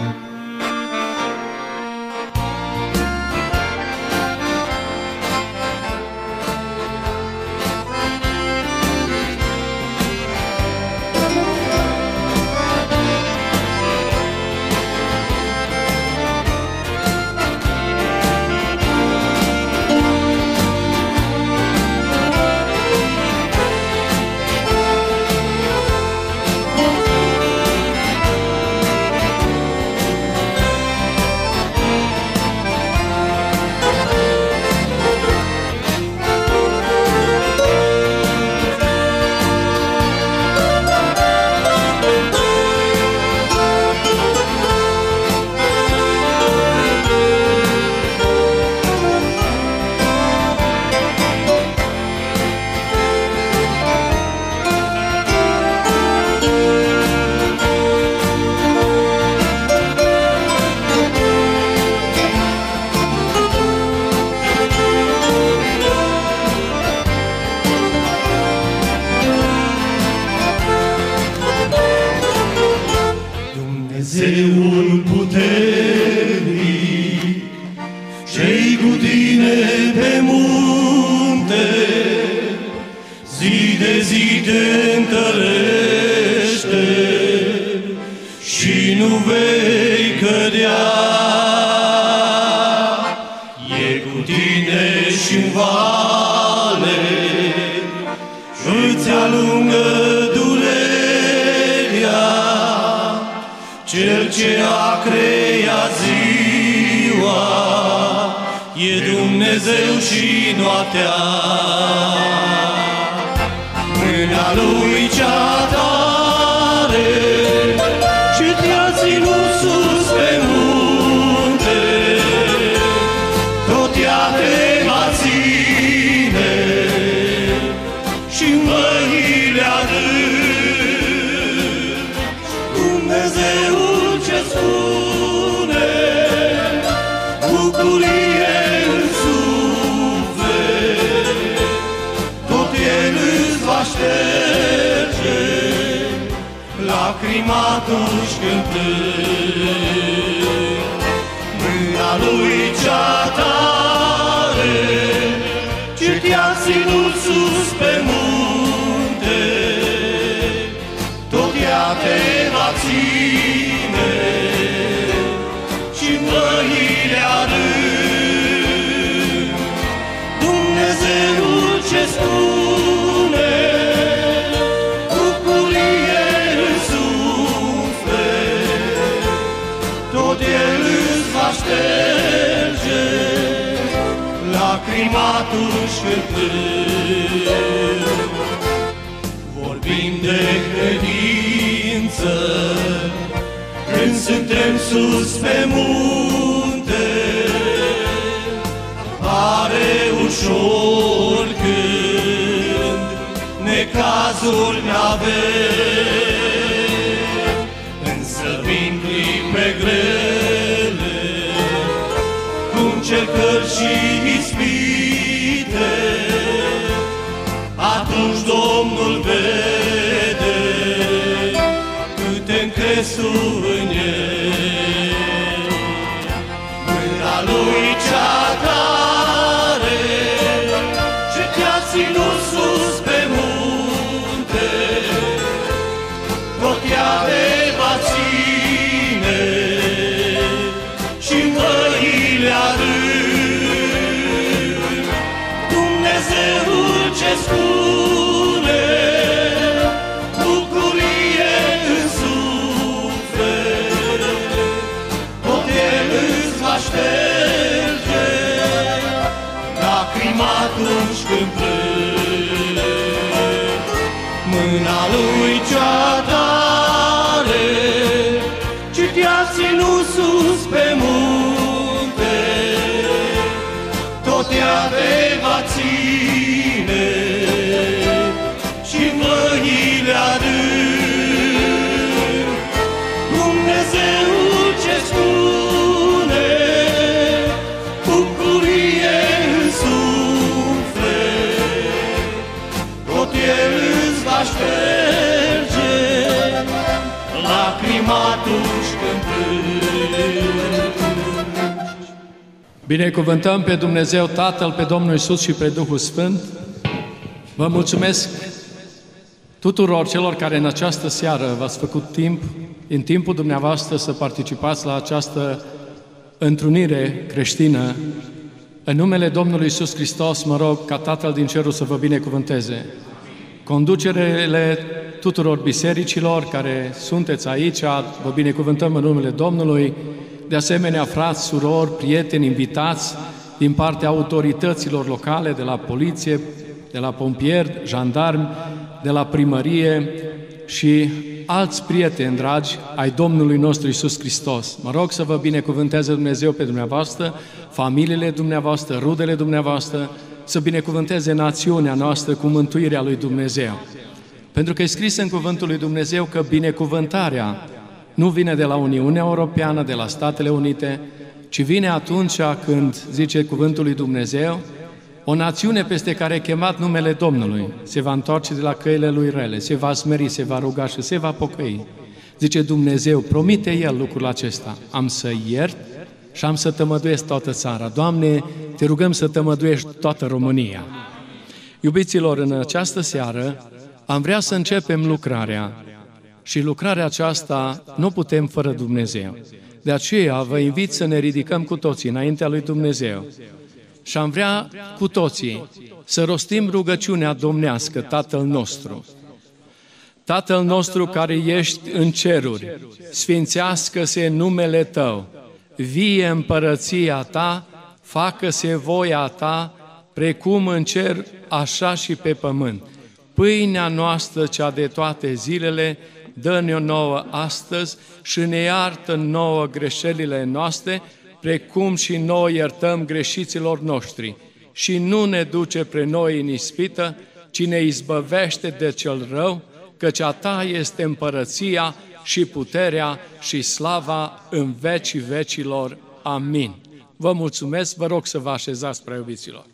Dumnezeul Binecuvântăm pe Dumnezeu Tatăl, pe Domnul Isus și pe Duhul Sfânt. Vă mulțumesc tuturor celor care în această seară v-ați făcut timp, în timpul dumneavoastră, să participați la această întrunire creștină. În numele Domnului Isus Hristos, mă rog ca Tatăl din Cerul să vă binecuvânteze. Conducerele tuturor bisericilor care sunteți aici, vă binecuvântăm în numele Domnului, de asemenea, frați, surori, prieteni, invitați din partea autorităților locale, de la poliție, de la pompieri, jandarmi, de la primărie și alți prieteni dragi ai Domnului nostru Isus Hristos. Mă rog să vă binecuvânteze Dumnezeu pe dumneavoastră, familiile dumneavoastră, rudele dumneavoastră, să binecuvânteze națiunea noastră cu mântuirea lui Dumnezeu. Pentru că e scris în cuvântul lui Dumnezeu că binecuvântarea nu vine de la Uniunea Europeană, de la Statele Unite, ci vine atunci când, zice cuvântul lui Dumnezeu, o națiune peste care e chemat numele Domnului se va întoarce de la căile lui rele, se va smeri, se va ruga și se va pocăi. Zice Dumnezeu, promite El lucrul acesta, am să iert și am să tămăduiesc toată țara. Doamne, te rugăm să tămăduiești toată România. Iubiților, în această seară am vrea să începem lucrarea și lucrarea aceasta nu putem fără Dumnezeu. De aceea vă invit să ne ridicăm cu toții înaintea lui Dumnezeu și am vrea cu toții să rostim rugăciunea domnească, Tatăl nostru. Tatăl nostru care ești în ceruri, sfințească-se numele Tău, vie împărăția Ta, facă-se voia Ta, precum în cer, așa și pe pământ. Pâinea noastră, cea de toate zilele, dă-ne-o nouă astăzi și ne iartă nouă greșelile noastre, precum și noi iertăm greșiților noștri. Și nu ne duce pre noi în ispită, ci ne izbăvește de cel rău, căci a Ta este împărăția și puterea și slava în vecii vecilor. Amin. Vă mulțumesc, vă rog să vă așezați, preiubiților.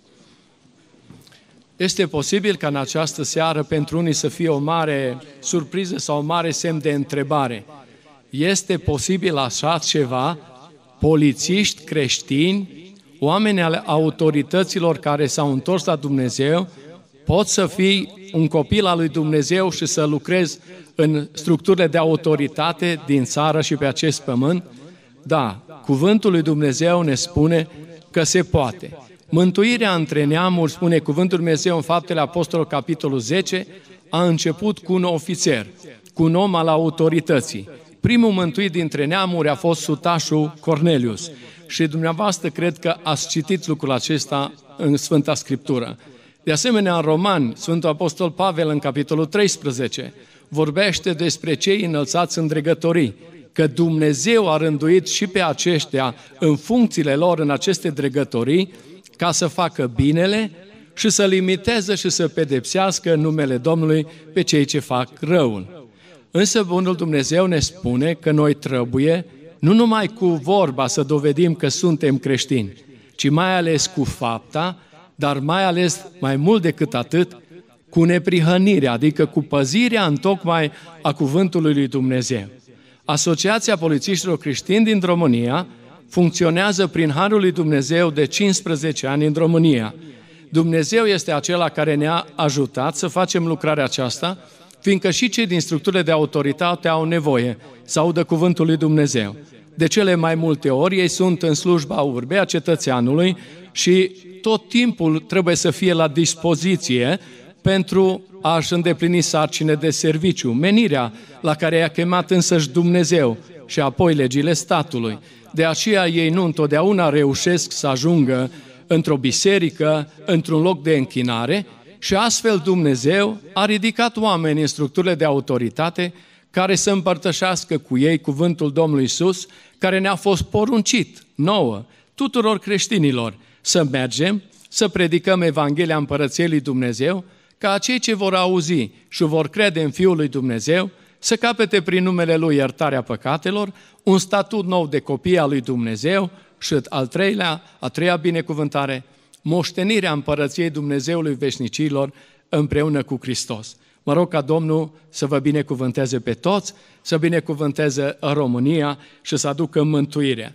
Este posibil ca în această seară pentru unii să fie o mare surpriză sau o mare semn de întrebare. Este posibil așa ceva? Polițiști creștini, oameni ale autorităților care s-au întors la Dumnezeu, pot să fii un copil al lui Dumnezeu și să lucrezi în structurile de autoritate din țară și pe acest pământ? Da, cuvântul lui Dumnezeu ne spune că se poate. Mântuirea între neamuri, spune cuvântul Dumnezeu în Faptele Apostolului, capitolul 10, a început cu un ofițer, cu un om al autorității. Primul mântuit dintre neamuri a fost sutașul Cornelius. Și dumneavoastră cred că ați citit lucrul acesta în Sfânta Scriptură. De asemenea, în Roman, Sfântul Apostol Pavel, în capitolul 13, vorbește despre cei înălțați în dregătorii, că Dumnezeu a rânduit și pe aceștia în funcțiile lor în aceste dregătorii, ca să facă binele și să limiteze și să pedepsească în numele Domnului pe cei ce fac răul. Însă Bunul Dumnezeu ne spune că noi trebuie nu numai cu vorba să dovedim că suntem creștini, ci mai ales cu fapta, dar mai ales, mai mult decât atât, cu neprihănirea, adică cu păzirea în tocmai a cuvântului lui Dumnezeu. Asociația Polițiștilor Creștini din România funcționează prin Harul lui Dumnezeu de 15 ani în România. Dumnezeu este acela care ne-a ajutat să facem lucrarea aceasta, fiindcă și cei din structurile de autoritate au nevoie să audă cuvântul lui Dumnezeu. De cele mai multe ori ei sunt în slujba urbei a cetățeanului și tot timpul trebuie să fie la dispoziție pentru a-și îndeplini sarcine de serviciu, menirea la care i-a chemat însăși Dumnezeu și apoi legile statului. De aceea ei nu întotdeauna reușesc să ajungă într-o biserică, într-un loc de închinare și astfel Dumnezeu a ridicat oameni în structurile de autoritate care să împărtășească cu ei cuvântul Domnului Isus, care ne-a fost poruncit nouă, tuturor creștinilor, să mergem, să predicăm Evanghelia Împărăției lui Dumnezeu, ca cei ce vor auzi și vor crede în Fiul lui Dumnezeu să capete prin numele Lui iertarea păcatelor, un statut nou de copie al lui Dumnezeu și al treilea, a treia binecuvântare, moștenirea împărăției Dumnezeului veșnicilor împreună cu Hristos. Mă rog ca Domnul să vă binecuvânteze pe toți, să binecuvânteze România și să aducă mântuirea.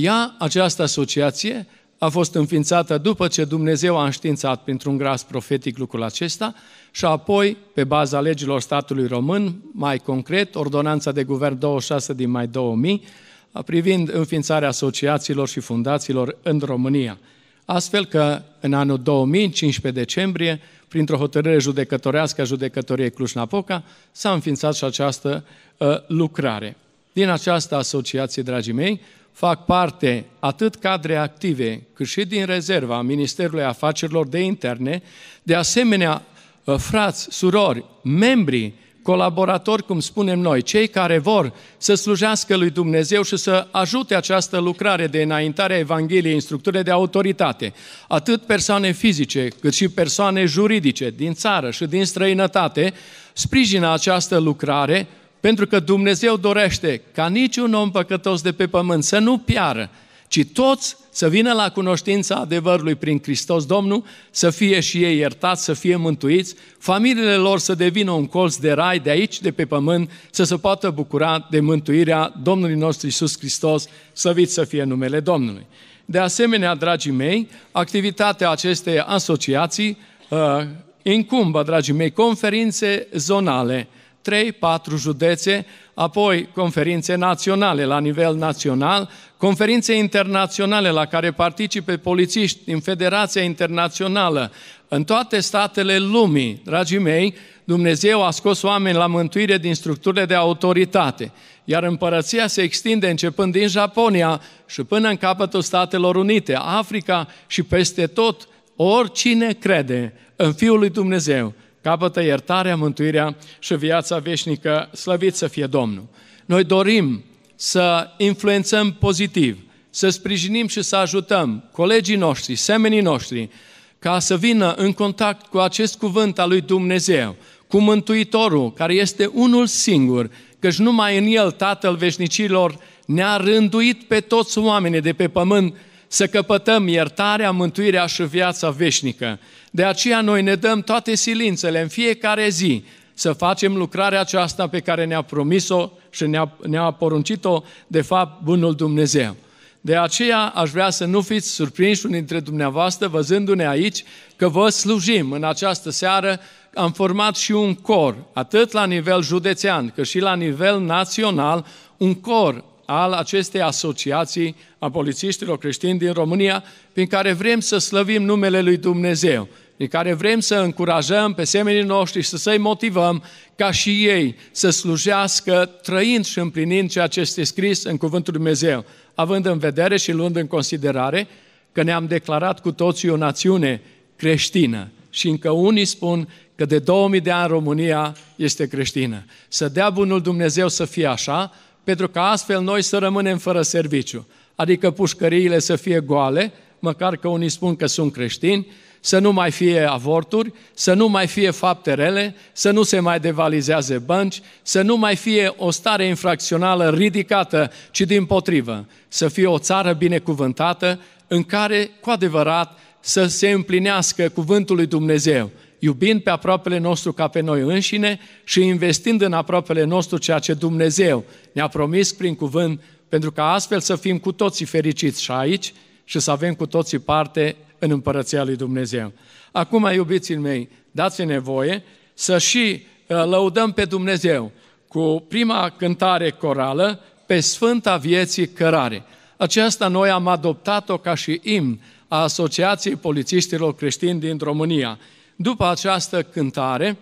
Ea, această asociație, a fost înființată după ce Dumnezeu a înștiințat printr-un gras profetic lucrul acesta și apoi, pe baza legilor statului român, mai concret, ordonanța de guvern 26 din mai 2000, privind înființarea asociațiilor și fundațiilor în România. Astfel că în anul 2000, 15 decembrie, printr-o hotărâre judecătorească a judecătoriei Cluj-Napoca, s-a înființat și această uh, lucrare. Din această asociație, dragii mei, fac parte atât cadre active, cât și din rezerva Ministerului Afacerilor de Interne, de asemenea, ă, frați, surori, membri, colaboratori, cum spunem noi, cei care vor să slujească lui Dumnezeu și să ajute această lucrare de înaintare a Evangheliei în structurile de autoritate, atât persoane fizice, cât și persoane juridice din țară și din străinătate, sprijină această lucrare pentru că Dumnezeu dorește ca niciun om păcătos de pe pământ să nu piară, ci toți să vină la cunoștința adevărului prin Hristos Domnul, să fie și ei iertați, să fie mântuiți, familiile lor să devină un colț de rai de aici, de pe pământ, să se poată bucura de mântuirea Domnului nostru Isus Hristos, slăvit să fie numele Domnului. De asemenea, dragii mei, activitatea acestei asociații uh, incumbă, dragii mei, conferințe zonale, 3-4 județe, apoi conferințe naționale la nivel național, conferințe internaționale la care participe polițiști din Federația Internațională, în toate statele lumii, dragii mei, Dumnezeu a scos oameni la mântuire din structurile de autoritate, iar împărăția se extinde începând din Japonia și până în capătul Statelor Unite, Africa și peste tot, oricine crede în Fiul lui Dumnezeu capătă iertarea, mântuirea și viața veșnică, slăvit să fie Domnul. Noi dorim să influențăm pozitiv, să sprijinim și să ajutăm colegii noștri, semenii noștri, ca să vină în contact cu acest cuvânt al lui Dumnezeu, cu Mântuitorul, care este unul singur, căci numai în El Tatăl Veșnicilor ne-a rânduit pe toți oamenii de pe pământ să căpătăm iertarea, mântuirea și viața veșnică. De aceea noi ne dăm toate silințele în fiecare zi să facem lucrarea aceasta pe care ne-a promis-o și ne-a, ne-a poruncit-o, de fapt, Bunul Dumnezeu. De aceea aș vrea să nu fiți surprinși unii dintre dumneavoastră văzându-ne aici că vă slujim în această seară. Am format și un cor, atât la nivel județean cât și la nivel național, un cor al acestei asociații a polițiștilor creștini din România, prin care vrem să slăvim numele lui Dumnezeu, prin care vrem să încurajăm pe semenii noștri și să-i motivăm ca și ei să slujească trăind și împlinind ceea ce este scris în Cuvântul Lui Dumnezeu, având în vedere și luând în considerare că ne-am declarat cu toții o națiune creștină. Și încă unii spun că de 2000 de ani România este creștină. Să dea bunul Dumnezeu să fie așa, pentru că astfel noi să rămânem fără serviciu. Adică pușcăriile să fie goale, măcar că unii spun că sunt creștini, să nu mai fie avorturi, să nu mai fie fapte rele, să nu se mai devalizeze bănci, să nu mai fie o stare infracțională ridicată, ci din potrivă, să fie o țară binecuvântată în care, cu adevărat, să se împlinească cuvântul lui Dumnezeu, iubind pe aproapele nostru ca pe noi înșine și investind în aproapele nostru ceea ce Dumnezeu ne-a promis prin cuvânt, pentru ca astfel să fim cu toții fericiți și aici și să avem cu toții parte în împărăția lui Dumnezeu. Acum, iubiții mei, dați nevoie să și uh, lăudăm pe Dumnezeu cu prima cântare corală pe Sfânta Vieții Cărare. Aceasta noi am adoptat-o ca și imn a Asociației Polițiștilor Creștini din România. După această cântare,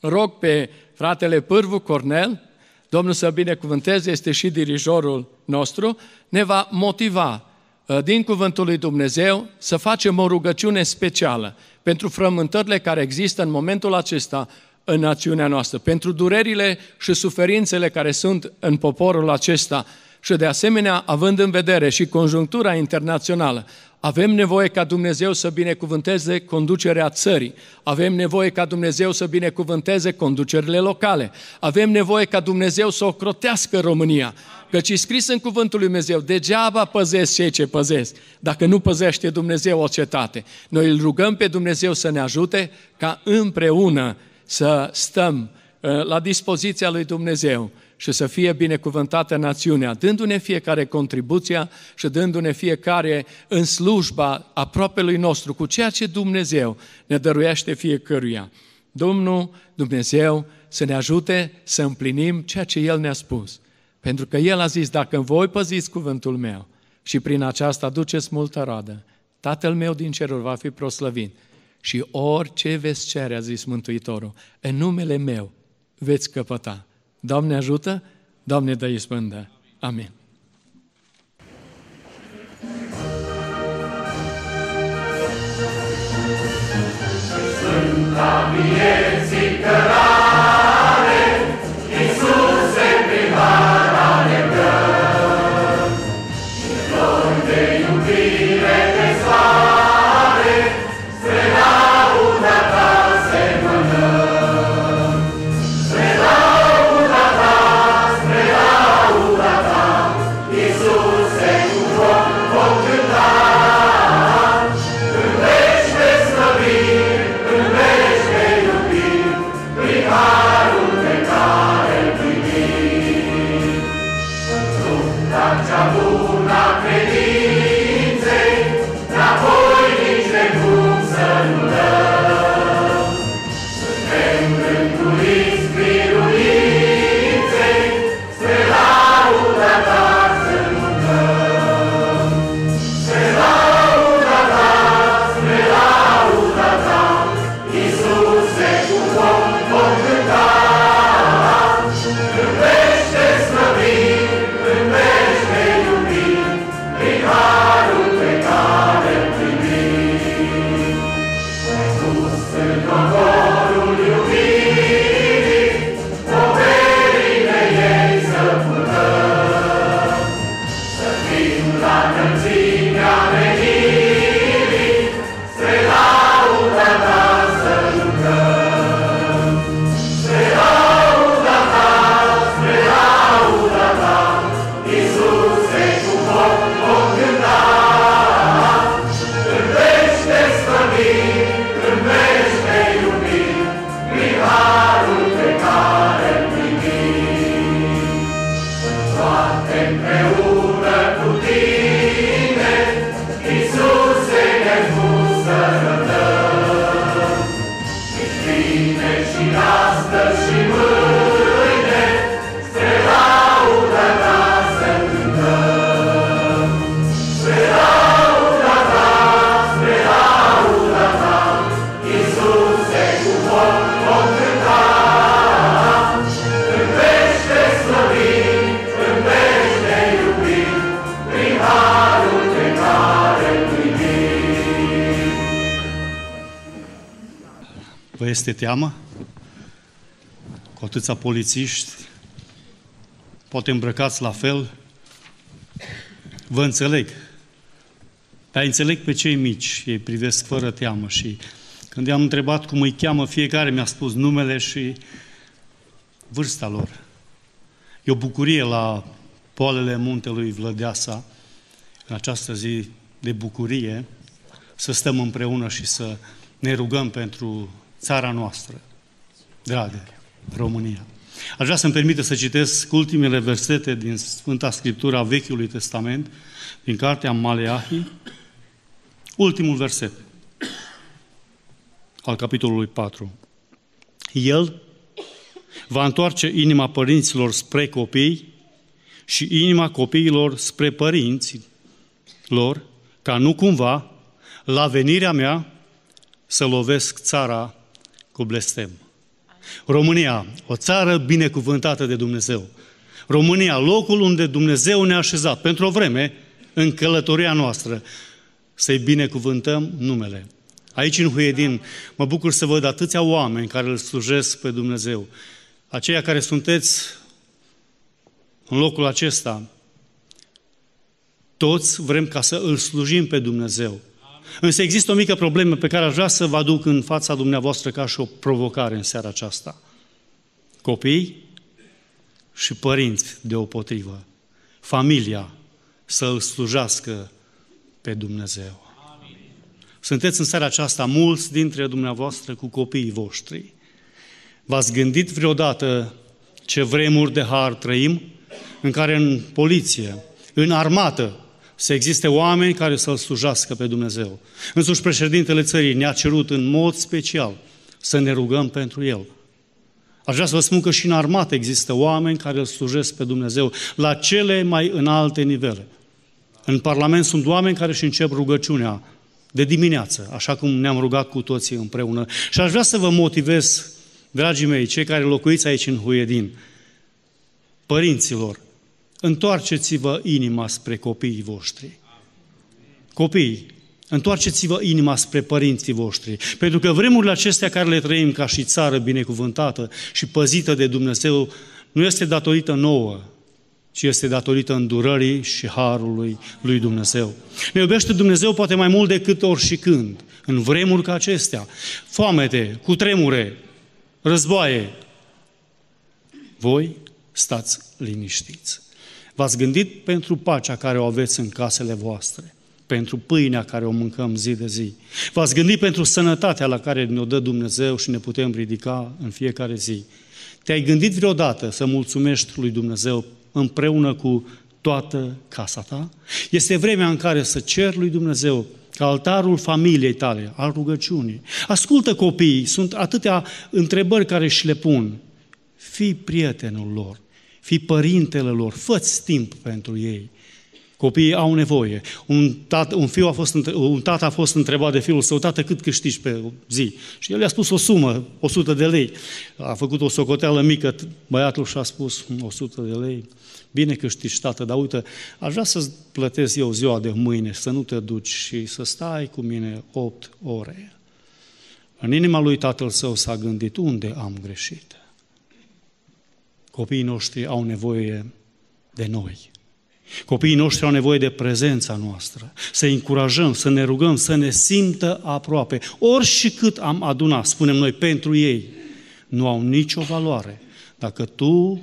rog pe fratele Pârvu Cornel, Domnul să binecuvânteze, este și dirijorul nostru, ne va motiva uh, din Cuvântul lui Dumnezeu să facem o rugăciune specială pentru frământările care există în momentul acesta în națiunea noastră, pentru durerile și suferințele care sunt în poporul acesta și de asemenea, având în vedere și conjunctura internațională, avem nevoie ca Dumnezeu să binecuvânteze conducerea țării. Avem nevoie ca Dumnezeu să binecuvânteze conducerile locale. Avem nevoie ca Dumnezeu să ocrotească România. Căci e scris în cuvântul lui Dumnezeu, degeaba păzesc cei ce păzesc, dacă nu păzește Dumnezeu o cetate. Noi îl rugăm pe Dumnezeu să ne ajute ca împreună să stăm uh, la dispoziția lui Dumnezeu și să fie binecuvântată națiunea, dându-ne fiecare contribuția și dându-ne fiecare în slujba aproapelui nostru, cu ceea ce Dumnezeu ne dăruiește fiecăruia. Domnul Dumnezeu să ne ajute să împlinim ceea ce El ne-a spus. Pentru că El a zis, dacă voi păziți cuvântul meu și prin aceasta duceți multă radă, Tatăl meu din ceruri va fi proslăvit. Și orice veți cere, a zis Mântuitorul, în numele meu veți căpăta. Doamne ajută, Doamne dă izbândă. Amin. Sfânta vieții cărare, este teamă? Cu atâția polițiști, poate îmbrăcați la fel, vă înțeleg. Dar înțeleg pe cei mici, ei privesc fără teamă și când i-am întrebat cum îi cheamă, fiecare mi-a spus numele și vârsta lor. E o bucurie la poalele muntelui Vlădeasa, în această zi de bucurie, să stăm împreună și să ne rugăm pentru țara noastră, dragă, România. Aș vrea să-mi permite să citesc ultimele versete din Sfânta Scriptură a Vechiului Testament, din cartea Maleahi, ultimul verset al capitolului 4. El va întoarce inima părinților spre copii și inima copiilor spre părinți lor, ca nu cumva, la venirea mea, să lovesc țara cu blestem. România, o țară binecuvântată de Dumnezeu. România, locul unde Dumnezeu ne-a așezat pentru o vreme în călătoria noastră, să-i binecuvântăm numele. Aici în Huedin mă bucur să văd atâția oameni care îl slujesc pe Dumnezeu. Aceia care sunteți în locul acesta, toți vrem ca să îl slujim pe Dumnezeu. Însă există o mică problemă pe care aș vrea să vă aduc în fața dumneavoastră ca și o provocare în seara aceasta. Copii și părinți deopotrivă. Familia să îl slujească pe Dumnezeu. Sunteți în seara aceasta mulți dintre dumneavoastră cu copiii voștri. V-ați gândit vreodată ce vremuri de har trăim, în care în poliție, în armată, să existe oameni care să-L slujească pe Dumnezeu. Însuși președintele țării ne-a cerut în mod special să ne rugăm pentru El. Aș vrea să vă spun că și în armată există oameni care îl slujesc pe Dumnezeu la cele mai înalte nivele. În Parlament sunt oameni care își încep rugăciunea de dimineață, așa cum ne-am rugat cu toții împreună. Și aș vrea să vă motivez, dragii mei, cei care locuiți aici în Huedin, părinților, întoarceți-vă inima spre copiii voștri. Copii, întoarceți-vă inima spre părinții voștri, pentru că vremurile acestea care le trăim ca și țară binecuvântată și păzită de Dumnezeu, nu este datorită nouă, ci este datorită îndurării și harului lui Dumnezeu. Ne iubește Dumnezeu poate mai mult decât ori și când, în vremuri ca acestea, foamete, cu tremure, războaie. Voi stați liniștiți. V-ați gândit pentru pacea care o aveți în casele voastre, pentru pâinea care o mâncăm zi de zi. V-ați gândit pentru sănătatea la care ne-o dă Dumnezeu și ne putem ridica în fiecare zi. Te-ai gândit vreodată să mulțumești lui Dumnezeu împreună cu toată casa ta? Este vremea în care să cer lui Dumnezeu ca altarul familiei tale, al rugăciunii. Ascultă copiii, sunt atâtea întrebări care și le pun. Fii prietenul lor, fii părintele lor, fă timp pentru ei. Copiii au nevoie. Un, tat, un, fiu a fost, un tată a fost întrebat de fiul său, tată, cât câștigi pe zi? Și el i-a spus o sumă, 100 de lei. A făcut o socoteală mică, băiatul și-a spus 100 de lei. Bine câștigi, tată, dar uite, aș vrea să-ți plătesc eu ziua de mâine, să nu te duci și să stai cu mine 8 ore. În inima lui tatăl său s-a gândit, unde am greșit? Copiii noștri au nevoie de noi. Copiii noștri au nevoie de prezența noastră, să încurajăm, să ne rugăm, să ne simtă aproape. Ori și cât am adunat, spunem noi, pentru ei, nu au nicio valoare. Dacă tu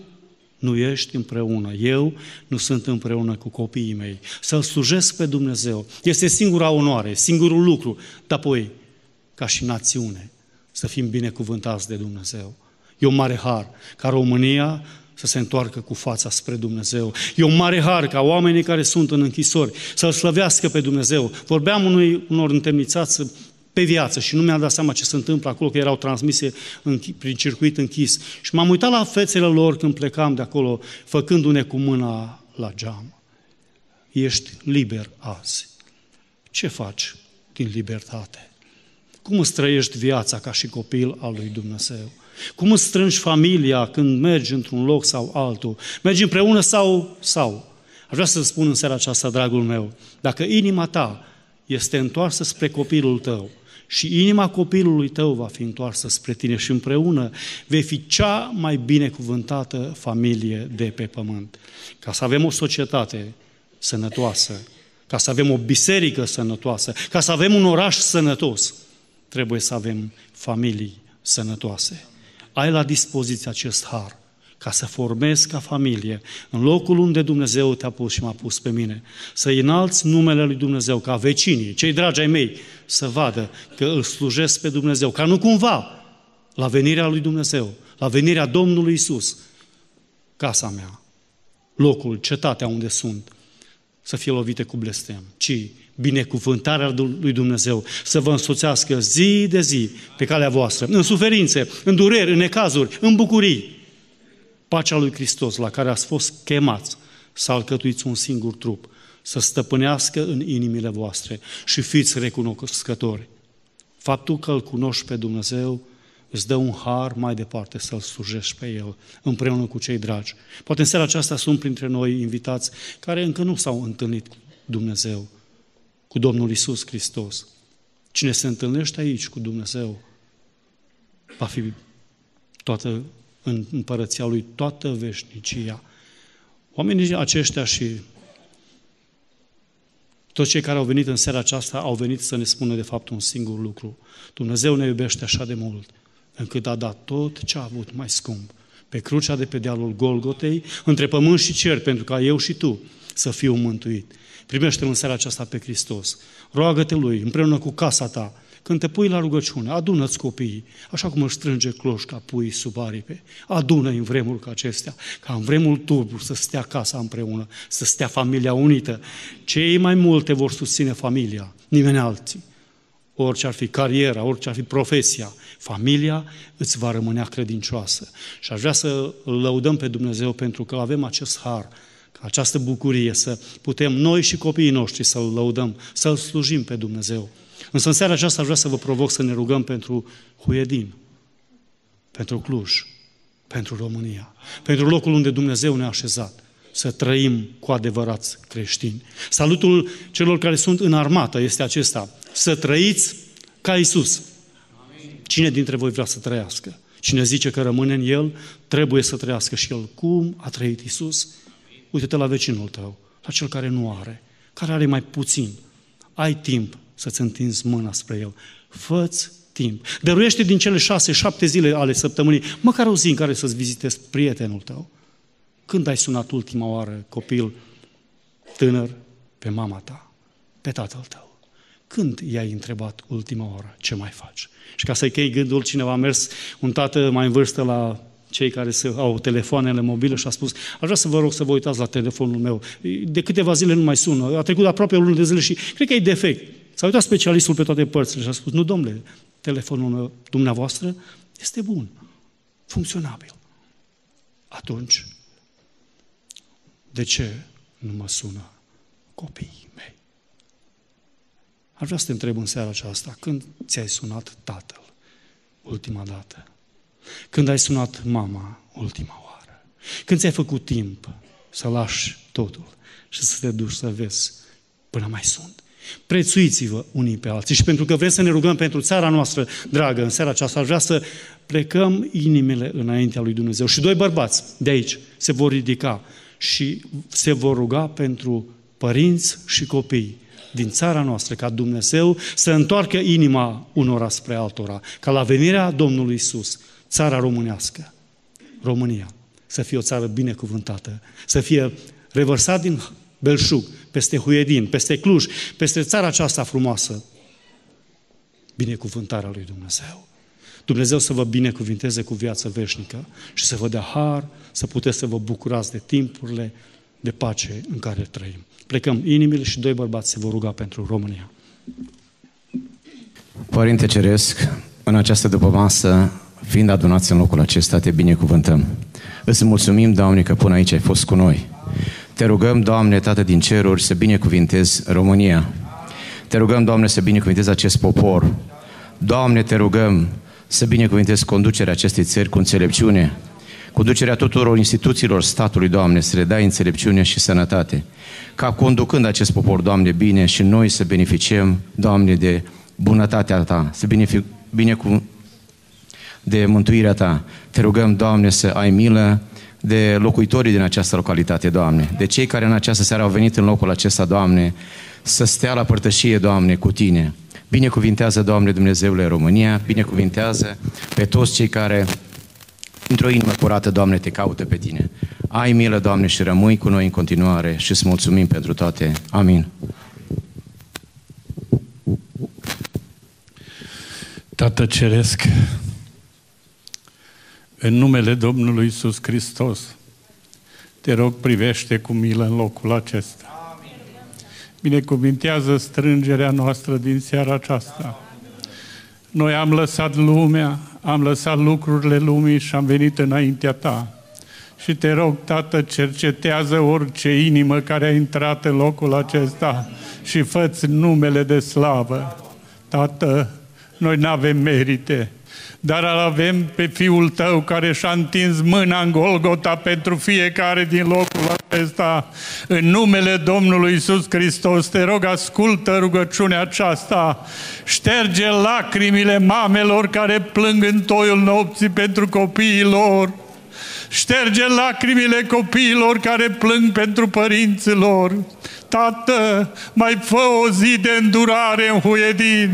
nu ești împreună, eu nu sunt împreună cu copiii mei. Să-L slujesc pe Dumnezeu. Este singura onoare, singurul lucru, dar apoi, ca și națiune, să fim binecuvântați de Dumnezeu. E un mare har ca România să se întoarcă cu fața spre Dumnezeu. E un mare har ca oamenii care sunt în închisori să-L slăvească pe Dumnezeu. Vorbeam unui, unor întemnițați pe viață și nu mi-am dat seama ce se întâmplă acolo, că erau transmise în, prin circuit închis. Și m-am uitat la fețele lor când plecam de acolo, făcându-ne cu mâna la geam. Ești liber azi. Ce faci din libertate? Cum îți trăiești viața ca și copil al lui Dumnezeu? Cum îți strângi familia când mergi într-un loc sau altul? Mergi împreună sau sau? Aș vrea să spun în seara aceasta, dragul meu, dacă inima ta este întoarsă spre copilul tău și inima copilului tău va fi întoarsă spre tine și împreună vei fi cea mai binecuvântată familie de pe pământ. Ca să avem o societate sănătoasă, ca să avem o biserică sănătoasă, ca să avem un oraș sănătos, trebuie să avem familii sănătoase ai la dispoziție acest har ca să formezi ca familie, în locul unde Dumnezeu te-a pus și m-a pus pe mine, să înalți numele lui Dumnezeu, ca vecinii, cei dragi ai mei, să vadă că îl slujesc pe Dumnezeu, ca nu cumva, la venirea lui Dumnezeu, la venirea Domnului Isus, casa mea, locul, cetatea unde sunt, să fie lovite cu blestem, ci binecuvântarea lui Dumnezeu să vă însoțească zi de zi pe calea voastră, în suferințe, în dureri, în necazuri, în bucurii. Pacea lui Hristos la care ați fost chemați să alcătuiți un singur trup, să stăpânească în inimile voastre și fiți recunoscători. Faptul că îl cunoști pe Dumnezeu îți dă un har mai departe să-L slujești pe El, împreună cu cei dragi. Poate în seara aceasta sunt printre noi invitați care încă nu s-au întâlnit cu Dumnezeu cu Domnul Isus Hristos. Cine se întâlnește aici cu Dumnezeu va fi toată în împărăția Lui, toată veșnicia. Oamenii aceștia și toți cei care au venit în seara aceasta au venit să ne spună de fapt un singur lucru. Dumnezeu ne iubește așa de mult, încât a dat tot ce a avut mai scump pe crucea de pe dealul Golgotei, între pământ și cer, pentru ca eu și tu să fiu mântuit. Primește-L în seara aceasta pe Hristos. Roagă-te Lui, împreună cu casa ta, Când te pui la rugăciune, adună-ți copiii, așa cum își strânge cloșca pui sub aripe. Adună în vremuri ca acestea, ca în vremul turbur să stea casa împreună, să stea familia unită. Cei mai multe vor susține familia, nimeni alții. Orice ar fi cariera, orice ar fi profesia, familia îți va rămânea credincioasă. Și aș vrea să lăudăm pe Dumnezeu pentru că avem acest har, această bucurie să putem noi și copiii noștri să-L lăudăm, să-L slujim pe Dumnezeu. Însă în seara aceasta aș vrea să vă provoc să ne rugăm pentru Huedin, pentru Cluj, pentru România, pentru locul unde Dumnezeu ne-a așezat, să trăim cu adevărat creștini. Salutul celor care sunt în armată este acesta, să trăiți ca Isus. Cine dintre voi vrea să trăiască? Cine zice că rămâne în El, trebuie să trăiască și El. Cum a trăit Isus? Uite-te la vecinul tău, la cel care nu are, care are mai puțin. Ai timp să-ți întinzi mâna spre El. Fă-ți timp. Dăruiește din cele șase, șapte zile ale săptămânii, măcar o zi în care să-ți vizitezi prietenul tău. Când ai sunat ultima oară copil tânăr pe mama ta, pe tatăl tău? Când i-ai întrebat ultima oară ce mai faci? Și ca să-i chei gândul, cineva a mers, un tată mai în vârstă la cei care se, au telefoanele mobile și a spus, aș vrea să vă rog să vă uitați la telefonul meu. De câteva zile nu mai sună, a trecut aproape o lună de zile și cred că e defect. S-a uitat specialistul pe toate părțile și a spus, nu domnule, telefonul dumneavoastră este bun, funcționabil. Atunci, de ce nu mă sună copiii mei? Ar vrea să te întreb în seara aceasta, când ți-ai sunat tatăl ultima dată? Când ai sunat mama ultima oară? Când ți-ai făcut timp să lași totul și să te duci să vezi până mai sunt? Prețuiți-vă unii pe alții. Și pentru că vrem să ne rugăm pentru țara noastră dragă, în seara aceasta, aș vrea să plecăm inimile înaintea lui Dumnezeu. Și doi bărbați de aici se vor ridica și se vor ruga pentru părinți și copii din țara noastră, ca Dumnezeu să întoarcă inima unora spre altora, ca la venirea Domnului Isus, țara românească, România, să fie o țară binecuvântată, să fie revărsat din belșug, peste Huedin, peste Cluj, peste țara aceasta frumoasă, binecuvântarea lui Dumnezeu. Dumnezeu să vă binecuvinteze cu viață veșnică și să vă dea har, să puteți să vă bucurați de timpurile de pace în care trăim. Plecăm inimile și doi bărbați se vor ruga pentru România. Părinte Ceresc, în această dupămasă, fiind adunați în locul acesta, te binecuvântăm. Îți mulțumim, Doamne, că până aici ai fost cu noi. Te rugăm, Doamne, Tată din ceruri, să binecuvintezi România. Te rugăm, Doamne, să binecuvintezi acest popor. Doamne, te rugăm să binecuvintezi conducerea acestei țări cu înțelepciune, conducerea tuturor instituțiilor statului, Doamne, să le dai înțelepciune și sănătate. Ca conducând acest popor, Doamne, bine și noi să beneficiem, Doamne, de bunătatea Ta, să binecu de mântuirea Ta. Te rugăm, Doamne, să ai milă de locuitorii din această localitate, Doamne, de cei care în această seară au venit în locul acesta, Doamne, să stea la părtășie, Doamne, cu Tine. Binecuvintează, Doamne Dumnezeule, România, binecuvintează pe toți cei care, într-o inimă curată, Doamne, te caută pe Tine. Ai milă, Doamne, și rămâi cu noi în continuare și îți mulțumim pentru toate. Amin. Tată Ceresc, în numele Domnului Isus Hristos, te rog, privește cu milă în locul acesta. Binecuvintează strângerea noastră din seara aceasta. Noi am lăsat lumea, am lăsat lucrurile lumii și am venit înaintea ta. Și te rog, Tată, cercetează orice inimă care a intrat în locul acesta și fă numele de slavă. Tată, noi nu avem merite, dar îl avem pe Fiul Tău care și-a întins mâna în Golgota pentru fiecare din locul acesta. În numele Domnului Isus Hristos, te rog, ascultă rugăciunea aceasta, șterge lacrimile mamelor care plâng în toiul nopții pentru copiii lor, șterge lacrimile copiilor care plâng pentru părinții lor. Tată, mai fă o zi de îndurare în Huedin,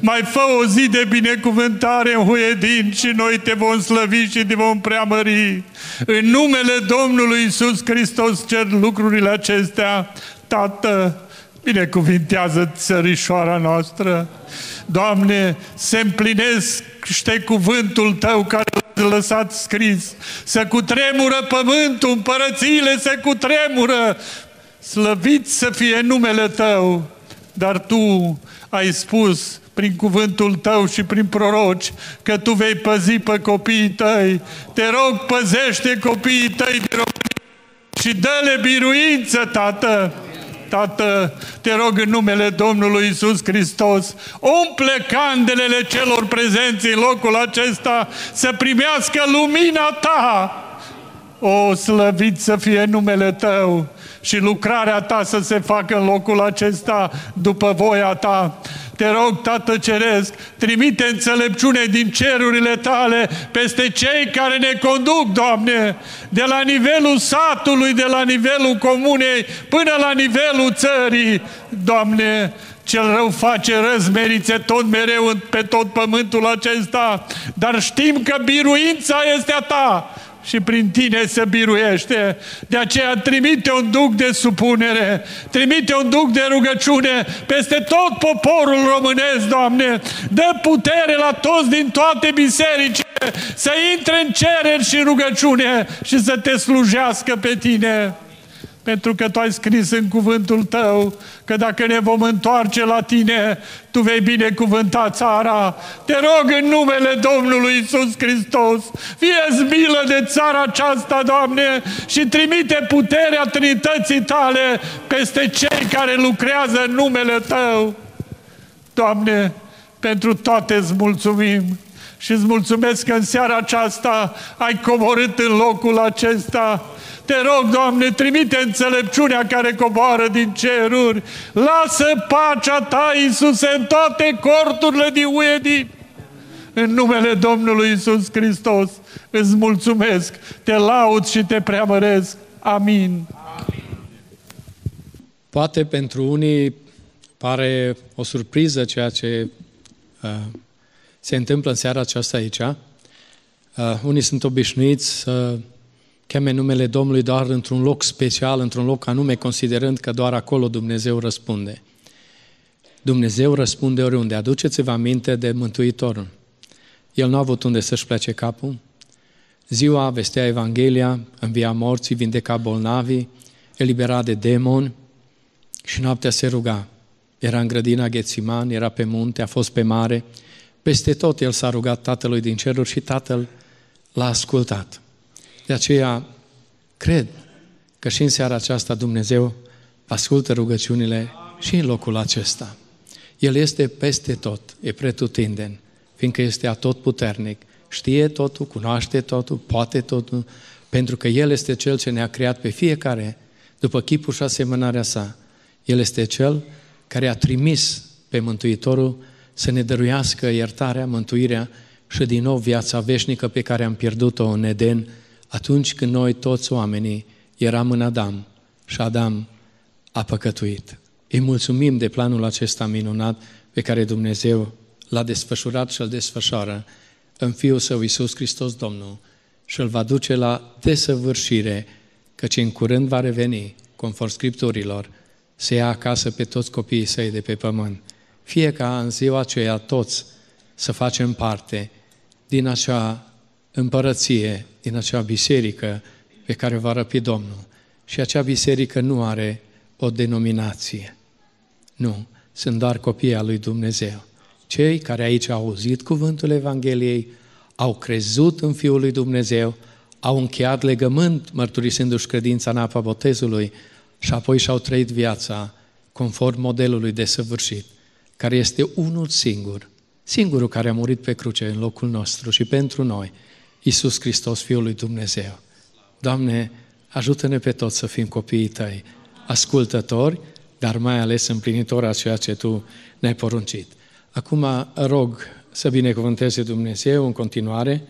mai fă o zi de binecuvântare în Huedin și noi te vom slăvi și te vom preamări. În numele Domnului Isus Hristos cer lucrurile acestea, Tată, binecuvintează țărișoara noastră. Doamne, se împlinește cuvântul Tău care l-a lăsat scris. Să cutremură pământul, împărățiile se cutremură. Slăvit să fie numele Tău, dar Tu ai spus prin cuvântul tău și prin proroci, că tu vei păzi pe copiii tăi. Te rog, păzește copiii tăi de și dă-le biruință, Tată. Tată, te rog în numele Domnului Isus Hristos, umple candelele celor prezenți în locul acesta să primească lumina Ta. O, slăvit să fie numele Tău și lucrarea Ta să se facă în locul acesta după voia Ta. Te rog, Tată Ceresc, trimite înțelepciune din cerurile Tale peste cei care ne conduc, Doamne, de la nivelul satului, de la nivelul comunei, până la nivelul țării, Doamne, cel rău face răzmerițe tot mereu pe tot pământul acesta, dar știm că biruința este a Ta și prin tine se biruiește. De aceea trimite un duc de supunere, trimite un duc de rugăciune peste tot poporul românesc, Doamne. Dă putere la toți din toate bisericile să intre în cereri și rugăciune și să te slujească pe tine pentru că Tu ai scris în cuvântul Tău că dacă ne vom întoarce la Tine, Tu vei binecuvânta țara. Te rog în numele Domnului Isus Hristos, fie milă de țara aceasta, Doamne, și trimite puterea Trinității Tale peste cei care lucrează în numele Tău. Doamne, pentru toate îți mulțumim și îți mulțumesc că în seara aceasta ai coborât în locul acesta te rog, Doamne, trimite înțelepciunea care coboară din ceruri. Lasă pacea Ta, Iisuse, în toate corturile din Uedin. În numele Domnului Isus Hristos îți mulțumesc, te laud și te preamăresc. Amin. Poate pentru unii pare o surpriză ceea ce uh, se întâmplă în seara aceasta aici. Uh, unii sunt obișnuiți să cheme numele Domnului doar într-un loc special, într-un loc anume, considerând că doar acolo Dumnezeu răspunde. Dumnezeu răspunde oriunde. Aduceți-vă aminte de Mântuitorul. El nu a avut unde să-și plece capul. Ziua vestea Evanghelia, învia morții, vindeca bolnavii, elibera de demoni și noaptea se ruga. Era în grădina Ghețiman, era pe munte, a fost pe mare. Peste tot el s-a rugat Tatălui din ceruri și Tatăl l-a ascultat. De aceea, cred că și în seara aceasta Dumnezeu ascultă rugăciunile și în locul acesta. El este peste tot, e pretutindeni, fiindcă este atot puternic, știe totul, cunoaște totul, poate totul, pentru că El este Cel ce ne-a creat pe fiecare după chipul și asemănarea sa. El este Cel care a trimis pe Mântuitorul să ne dăruiască iertarea, mântuirea și din nou viața veșnică pe care am pierdut-o în Eden, atunci când noi toți oamenii eram în Adam și Adam a păcătuit. Îi mulțumim de planul acesta minunat pe care Dumnezeu l-a desfășurat și îl desfășoară în Fiul Său Iisus Hristos Domnul și îl va duce la desăvârșire, căci în curând va reveni, conform Scripturilor, să ia acasă pe toți copiii săi de pe pământ. Fie ca în ziua aceea toți să facem parte din acea împărăție, din acea biserică pe care va răpi Domnul. Și acea biserică nu are o denominație. Nu, sunt doar copii al lui Dumnezeu. Cei care aici au auzit cuvântul Evangheliei, au crezut în Fiul lui Dumnezeu, au încheiat legământ mărturisindu-și credința în apa botezului și apoi și-au trăit viața conform modelului de săvârșit, care este unul singur, singurul care a murit pe cruce în locul nostru și pentru noi, Iisus Hristos, Fiul lui Dumnezeu. Doamne, ajută-ne pe toți să fim copiii Tăi, ascultători, dar mai ales împlinitori a ceea ce Tu ne-ai poruncit. Acum rog să binecuvânteze Dumnezeu în continuare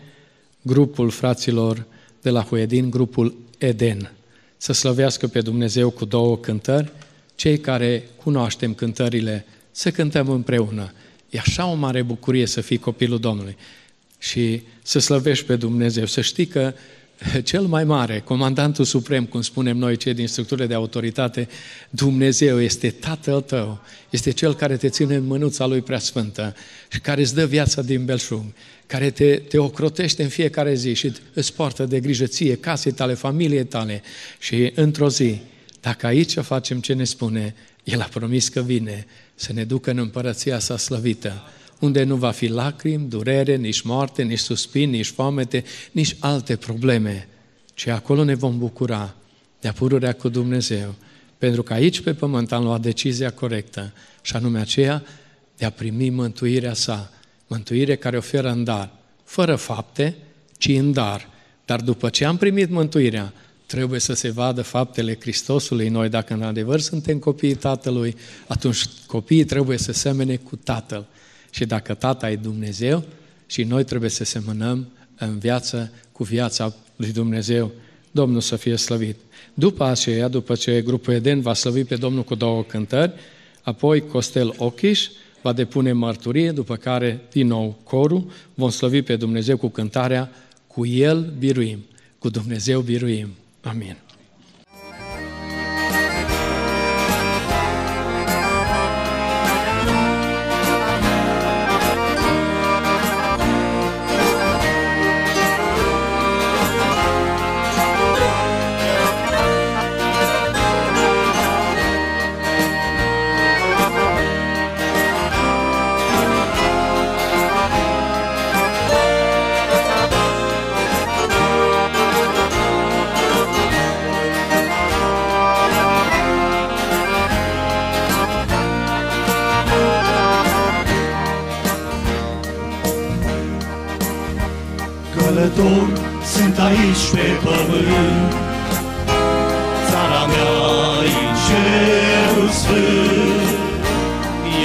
grupul fraților de la Huedin, grupul Eden, să slăvească pe Dumnezeu cu două cântări, cei care cunoaștem cântările, să cântăm împreună. E așa o mare bucurie să fii copilul Domnului și să slăvești pe Dumnezeu, să știi că cel mai mare, comandantul suprem, cum spunem noi cei din structurile de autoritate, Dumnezeu este Tatăl tău, este Cel care te ține în mânuța Lui Preasfântă și care îți dă viața din belșug, care te, te ocrotește în fiecare zi și îți poartă de grijă ție, casei tale, familiei tale. Și într-o zi, dacă aici facem ce ne spune, El a promis că vine să ne ducă în împărăția sa slăvită, unde nu va fi lacrimi, durere, nici moarte, nici suspin, nici foamete, nici alte probleme, ci acolo ne vom bucura de pururea cu Dumnezeu, pentru că aici pe pământ am luat decizia corectă, și anume aceea de a primi mântuirea sa, mântuire care oferă în dar, fără fapte, ci în dar. Dar după ce am primit mântuirea, trebuie să se vadă faptele Hristosului noi. Dacă în adevăr suntem copiii Tatălui, atunci copiii trebuie să semene cu Tatăl. Și dacă Tata e Dumnezeu, și noi trebuie să semănăm în viață cu viața lui Dumnezeu. Domnul să fie slăvit. După aceea, după ce grupul Eden va slăvi pe Domnul cu două cântări, apoi Costel Ochiș va depune mărturie, după care, din nou, corul, vom slăvi pe Dumnezeu cu cântarea Cu El biruim, cu Dumnezeu biruim. Amin. Aici pe pământ, Țara mea e cerul sfânt.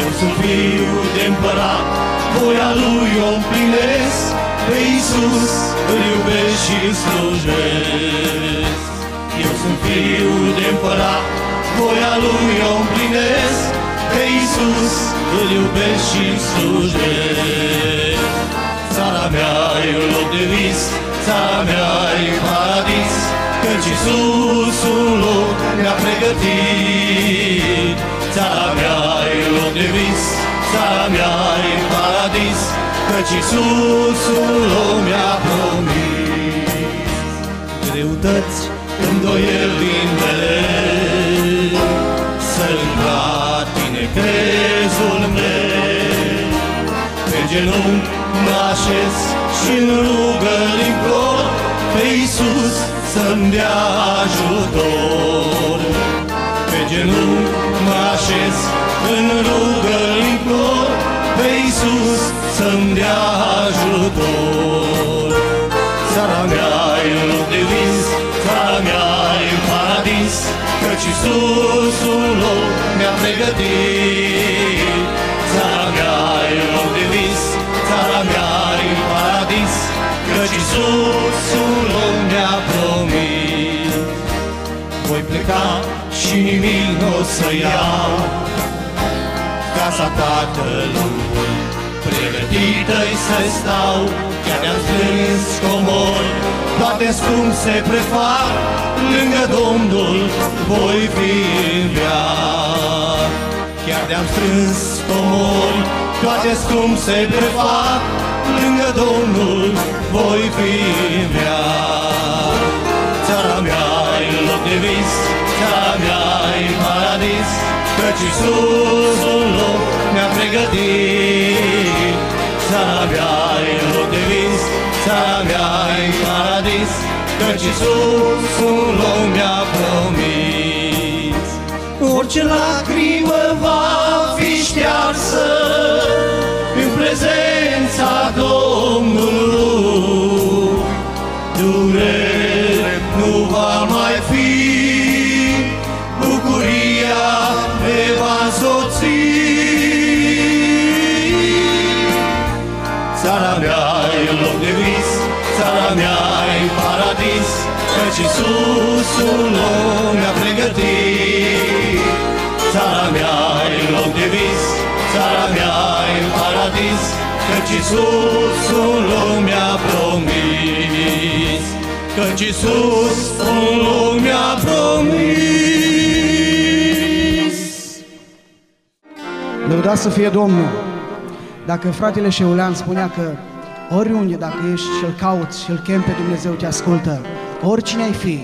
Eu sunt fiu de împărat, voia lui o împlinesc, Pe Iisus îl iubesc și îl slujesc. Eu sunt fiu de împărat, voia lui o împlinesc, Pe Iisus îl iubesc și îl slujesc. Țara mea e un loc de vis, țara mea e paradis, Căci Iisus un loc mi-a pregătit. Țara mea e un loc de vis, țara mea e paradis, Căci Iisus un loc mi-a promis. Greutăți, îndoieli din mereu, Să-l tine crezul meu, Pe genunchi mă așez și în rugă implor pe Iisus să-mi dea ajutor. Pe genunchi mă așez, în rugă implor pe Iisus să-mi dea ajutor. Țara mea e un loc de vis, țara mea e un paradis, căci Iisus un loc mi-a pregătit. Căci Iisus un loc mi-a promis. Voi pleca și nimic nu o să iau, casa Tatălui, pregătită-i să stau, chiar de-am strâns comori, toate scump se prefac, lângă Domnul voi fi în viac. Chiar de-am strâns comori, toate scump se prefac, lângă Domnul voi fi în viac. Țara mea e loc de vis, țara mea e paradis, Căci Iisus un loc mi-a pregătit. Țara mea e loc de vis, țara mea e paradis, Căci Iisus un loc mi-a promis. Orice lacrimă va fi ștearsă în prezența Domnului. Durere nu va mai fi, bucuria ne va însoți. Țara mea e loc de vis, țara mea e paradis, Căci Iisus un loc Iisus un loc mi-a promis. Căci Iisus un loc mi-a promis. Lăudați să fie Domnul! Dacă fratele Șeulean spunea că oriunde, dacă ești și îl cauți și îl chem pe Dumnezeu, te ascultă, oricine ai fi,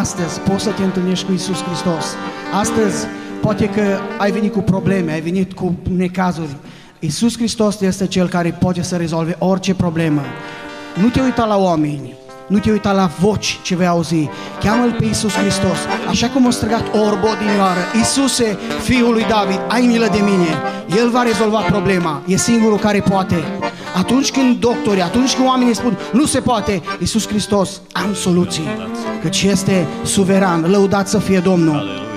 astăzi poți să te întâlnești cu Isus Hristos. Astăzi, poate că ai venit cu probleme, ai venit cu necazuri. Isus Hristos este Cel care poate să rezolve orice problemă. Nu te uita la oameni, nu te uita la voci ce vei auzi. Cheamă-L pe Iisus Hristos. Așa cum a strigat orbo din oară. Iisuse, Fiul lui David, ai milă de mine. El va rezolva problema. E singurul care poate. Atunci când doctorii, atunci când oamenii spun nu se poate, Iisus Hristos, am soluții. Căci este suveran. Lăudat să fie Domnul. Aleluia.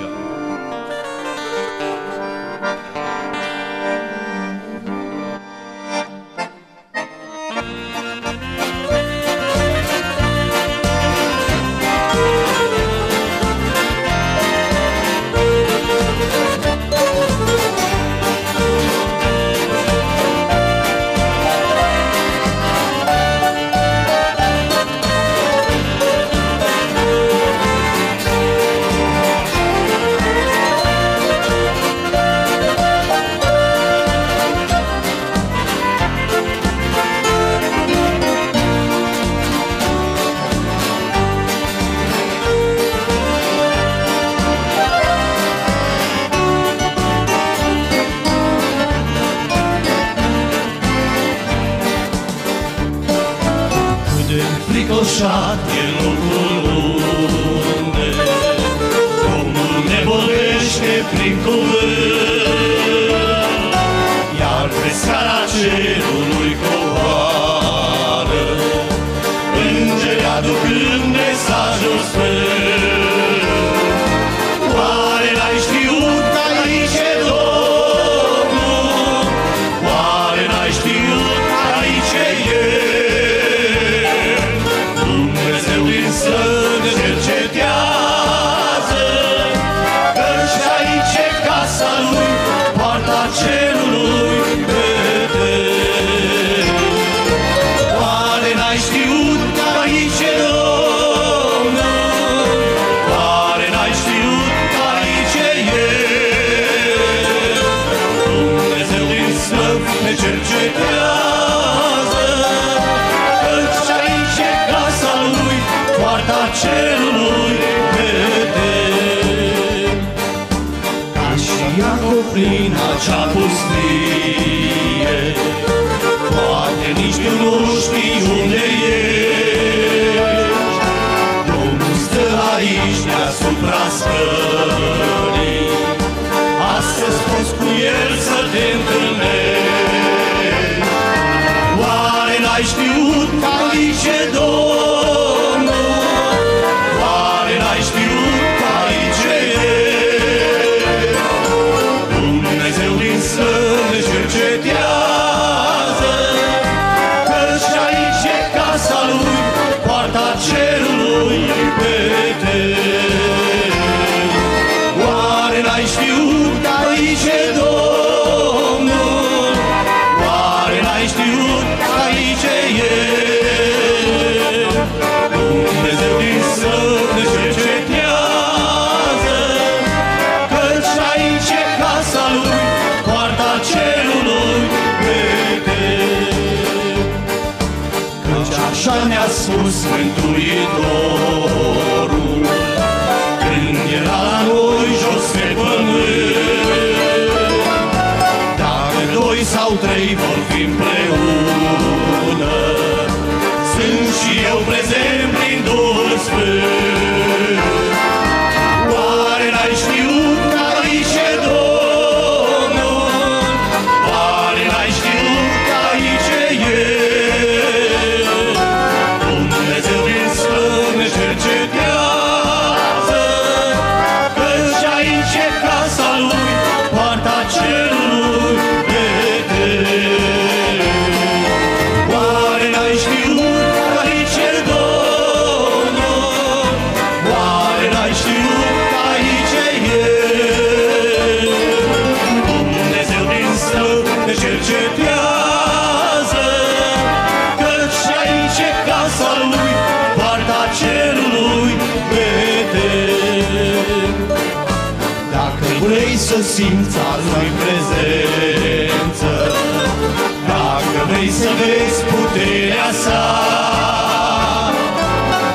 Sa,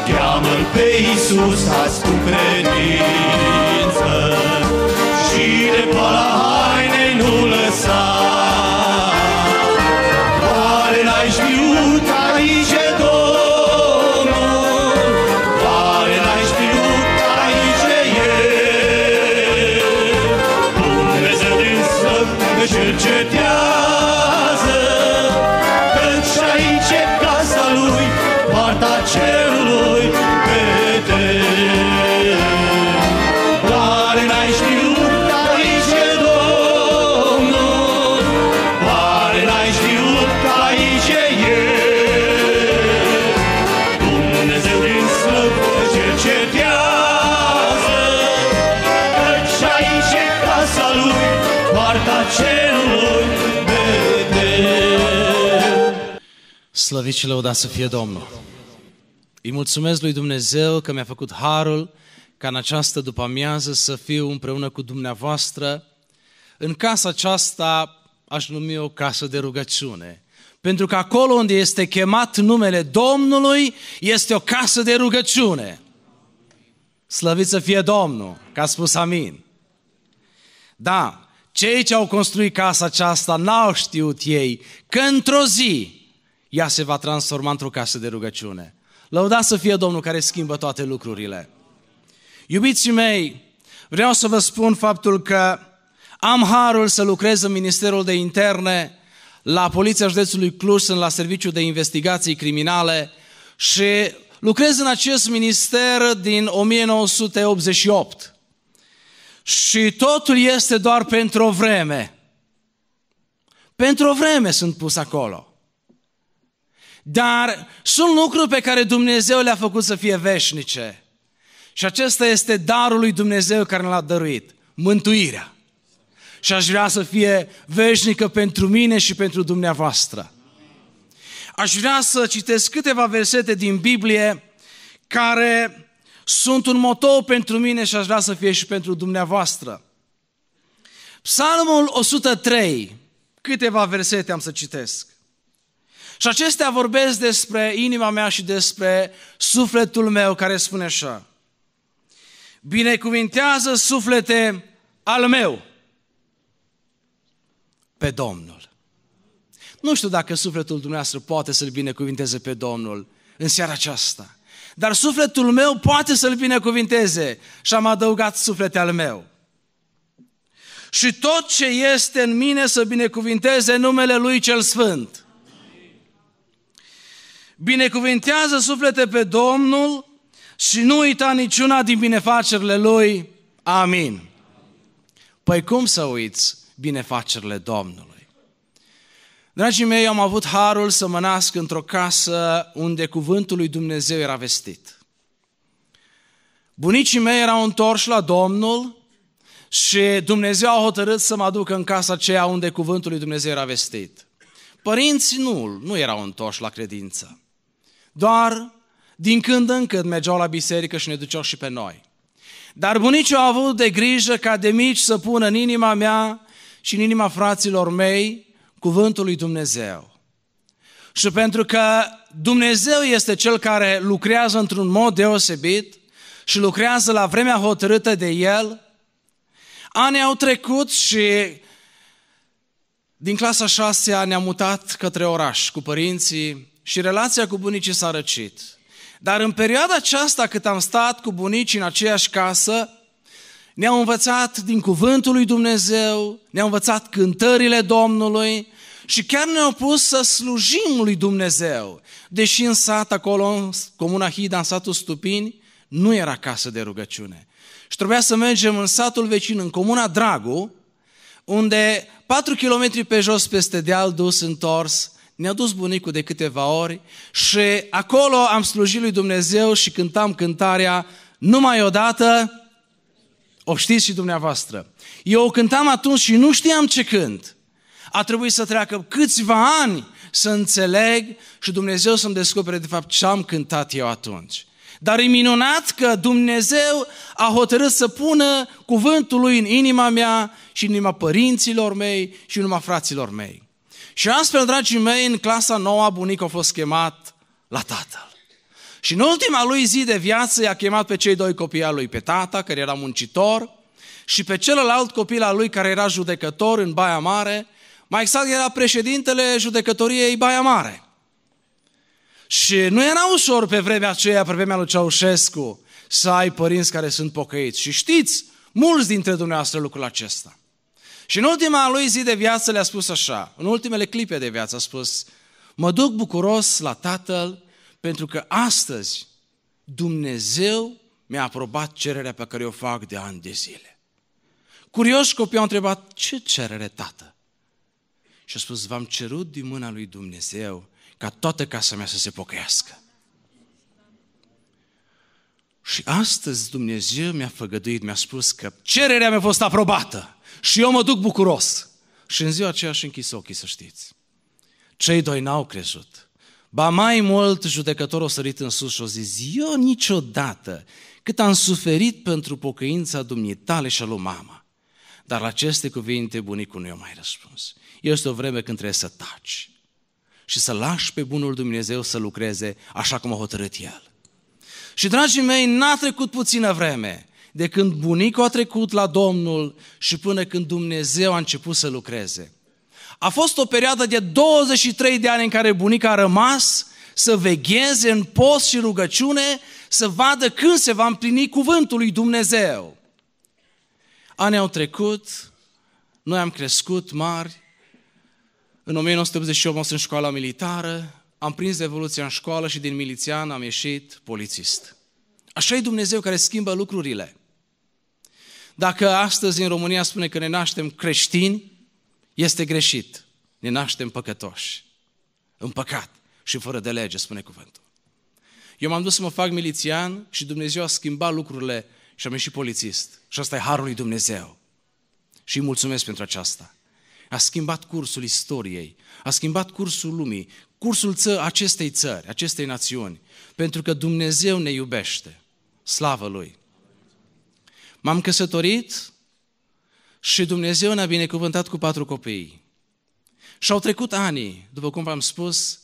cheamă-L pe Iisus azi cu credință și de poala Slăvit și lăudat să fie Domnul! Îi mulțumesc lui Dumnezeu că mi-a făcut harul ca în această după-amiază să fiu împreună cu dumneavoastră. În casa aceasta aș numi o casă de rugăciune. Pentru că acolo unde este chemat numele Domnului este o casă de rugăciune. Slăvit să fie Domnul, că a spus amin. Da, cei ce au construit casa aceasta n-au știut ei că într-o zi ea se va transforma într-o casă de rugăciune. Lăudați să fie Domnul care schimbă toate lucrurile. Iubiții mei, vreau să vă spun faptul că am harul să lucrez în Ministerul de Interne, la Poliția Județului Cluj, sunt la Serviciul de Investigații Criminale și lucrez în acest minister din 1988. Și totul este doar pentru o vreme. Pentru o vreme sunt pus acolo. Dar sunt lucruri pe care Dumnezeu le-a făcut să fie veșnice. Și acesta este darul lui Dumnezeu care l-a dăruit. Mântuirea. Și aș vrea să fie veșnică pentru mine și pentru dumneavoastră. Aș vrea să citesc câteva versete din Biblie care sunt un motou pentru mine și aș vrea să fie și pentru dumneavoastră. Psalmul 103, câteva versete am să citesc. Și acestea vorbesc despre inima mea și despre sufletul meu care spune așa. Binecuvintează suflete al meu pe Domnul. Nu știu dacă sufletul dumneavoastră poate să-L binecuvinteze pe Domnul în seara aceasta. Dar sufletul meu poate să-L binecuvinteze și am adăugat suflete al meu. Și tot ce este în mine să binecuvinteze numele Lui cel Sfânt. Binecuvintează suflete pe Domnul și nu uita niciuna din binefacerile Lui. Amin. Păi cum să uiți binefacerile Domnului? Dragii mei, am avut harul să mă nasc într-o casă unde cuvântul lui Dumnezeu era vestit. Bunicii mei erau întorși la Domnul și Dumnezeu a hotărât să mă aduc în casa aceea unde cuvântul lui Dumnezeu era vestit. Părinții nu, nu erau întorși la credință. Doar din când în când mergeau la biserică și ne duceau și pe noi. Dar bunicii au avut de grijă ca de mici să pună în inima mea și în inima fraților mei cuvântul lui Dumnezeu. Și pentru că Dumnezeu este Cel care lucrează într-un mod deosebit și lucrează la vremea hotărâtă de El, anii au trecut și din clasa șasea ne-am mutat către oraș cu părinții și relația cu bunicii s-a răcit. Dar în perioada aceasta cât am stat cu bunicii în aceeași casă, ne-au învățat din cuvântul lui Dumnezeu, ne-au învățat cântările Domnului și chiar ne-au pus să slujim lui Dumnezeu. Deși în sat, acolo, în comuna Hida, în satul Stupini, nu era casă de rugăciune. Și trebuia să mergem în satul vecin, în comuna Dragu, unde 4 km pe jos peste deal dus întors, ne-a dus bunicul de câteva ori și acolo am slujit lui Dumnezeu și cântam cântarea numai odată, o știți și dumneavoastră. Eu o cântam atunci și nu știam ce cânt. A trebuit să treacă câțiva ani să înțeleg și Dumnezeu să-mi descopere de fapt ce am cântat eu atunci. Dar e minunat că Dumnezeu a hotărât să pună cuvântul Lui în inima mea și în inima părinților mei și în inima fraților mei. Și astfel, dragii mei, în clasa noua, bunicul a fost chemat la tatăl. Și în ultima lui zi de viață i-a chemat pe cei doi copii al lui, pe tata, care era muncitor, și pe celălalt copil al lui, care era judecător în Baia Mare, mai exact era președintele judecătoriei Baia Mare. Și nu era ușor pe vremea aceea, pe vremea lui Ceaușescu, să ai părinți care sunt pocăiți. Și știți, mulți dintre dumneavoastră lucrul acesta. Și în ultima lui zi de viață le-a spus așa, în ultimele clipe de viață a spus, mă duc bucuros la Tatăl pentru că astăzi Dumnezeu mi-a aprobat cererea pe care o fac de ani de zile. Curioși copiii au întrebat, ce cerere, tată? Și a spus, v-am cerut din mâna lui Dumnezeu ca toată casa mea să se pocăiască. Și astăzi Dumnezeu mi-a făgăduit, mi-a spus că cererea mea a fost aprobată și eu mă duc bucuros. Și în ziua aceea și închis ochii, să știți. Cei doi n-au crezut. Ba mai mult, judecătorul a sărit în sus și a zis, eu niciodată, cât am suferit pentru pocăința dumneitale și a lui mama. Dar la aceste cuvinte bunicul nu i-a mai răspuns. Este o vreme când trebuie să taci și să lași pe bunul Dumnezeu să lucreze așa cum a hotărât El. Și, dragii mei, n-a trecut puțină vreme de când bunicul a trecut la Domnul și până când Dumnezeu a început să lucreze. A fost o perioadă de 23 de ani în care bunica a rămas să vegheze în post și rugăciune, să vadă când se va împlini cuvântul lui Dumnezeu. Anii au trecut, noi am crescut mari, în 1988 am fost în școala militară, am prins Revoluția în școală și din milițian am ieșit polițist. Așa e Dumnezeu care schimbă lucrurile. Dacă astăzi în România spune că ne naștem creștini, este greșit. Ne naștem păcătoși, în păcat și fără de lege, spune cuvântul. Eu m-am dus să mă fac milițian și Dumnezeu a schimbat lucrurile și am ieșit polițist. Și asta e harul lui Dumnezeu. Și îi mulțumesc pentru aceasta a schimbat cursul istoriei, a schimbat cursul lumii, cursul ță- acestei țări, acestei națiuni, pentru că Dumnezeu ne iubește. Slavă Lui! M-am căsătorit și Dumnezeu ne-a binecuvântat cu patru copii. Și au trecut ani, după cum v-am spus,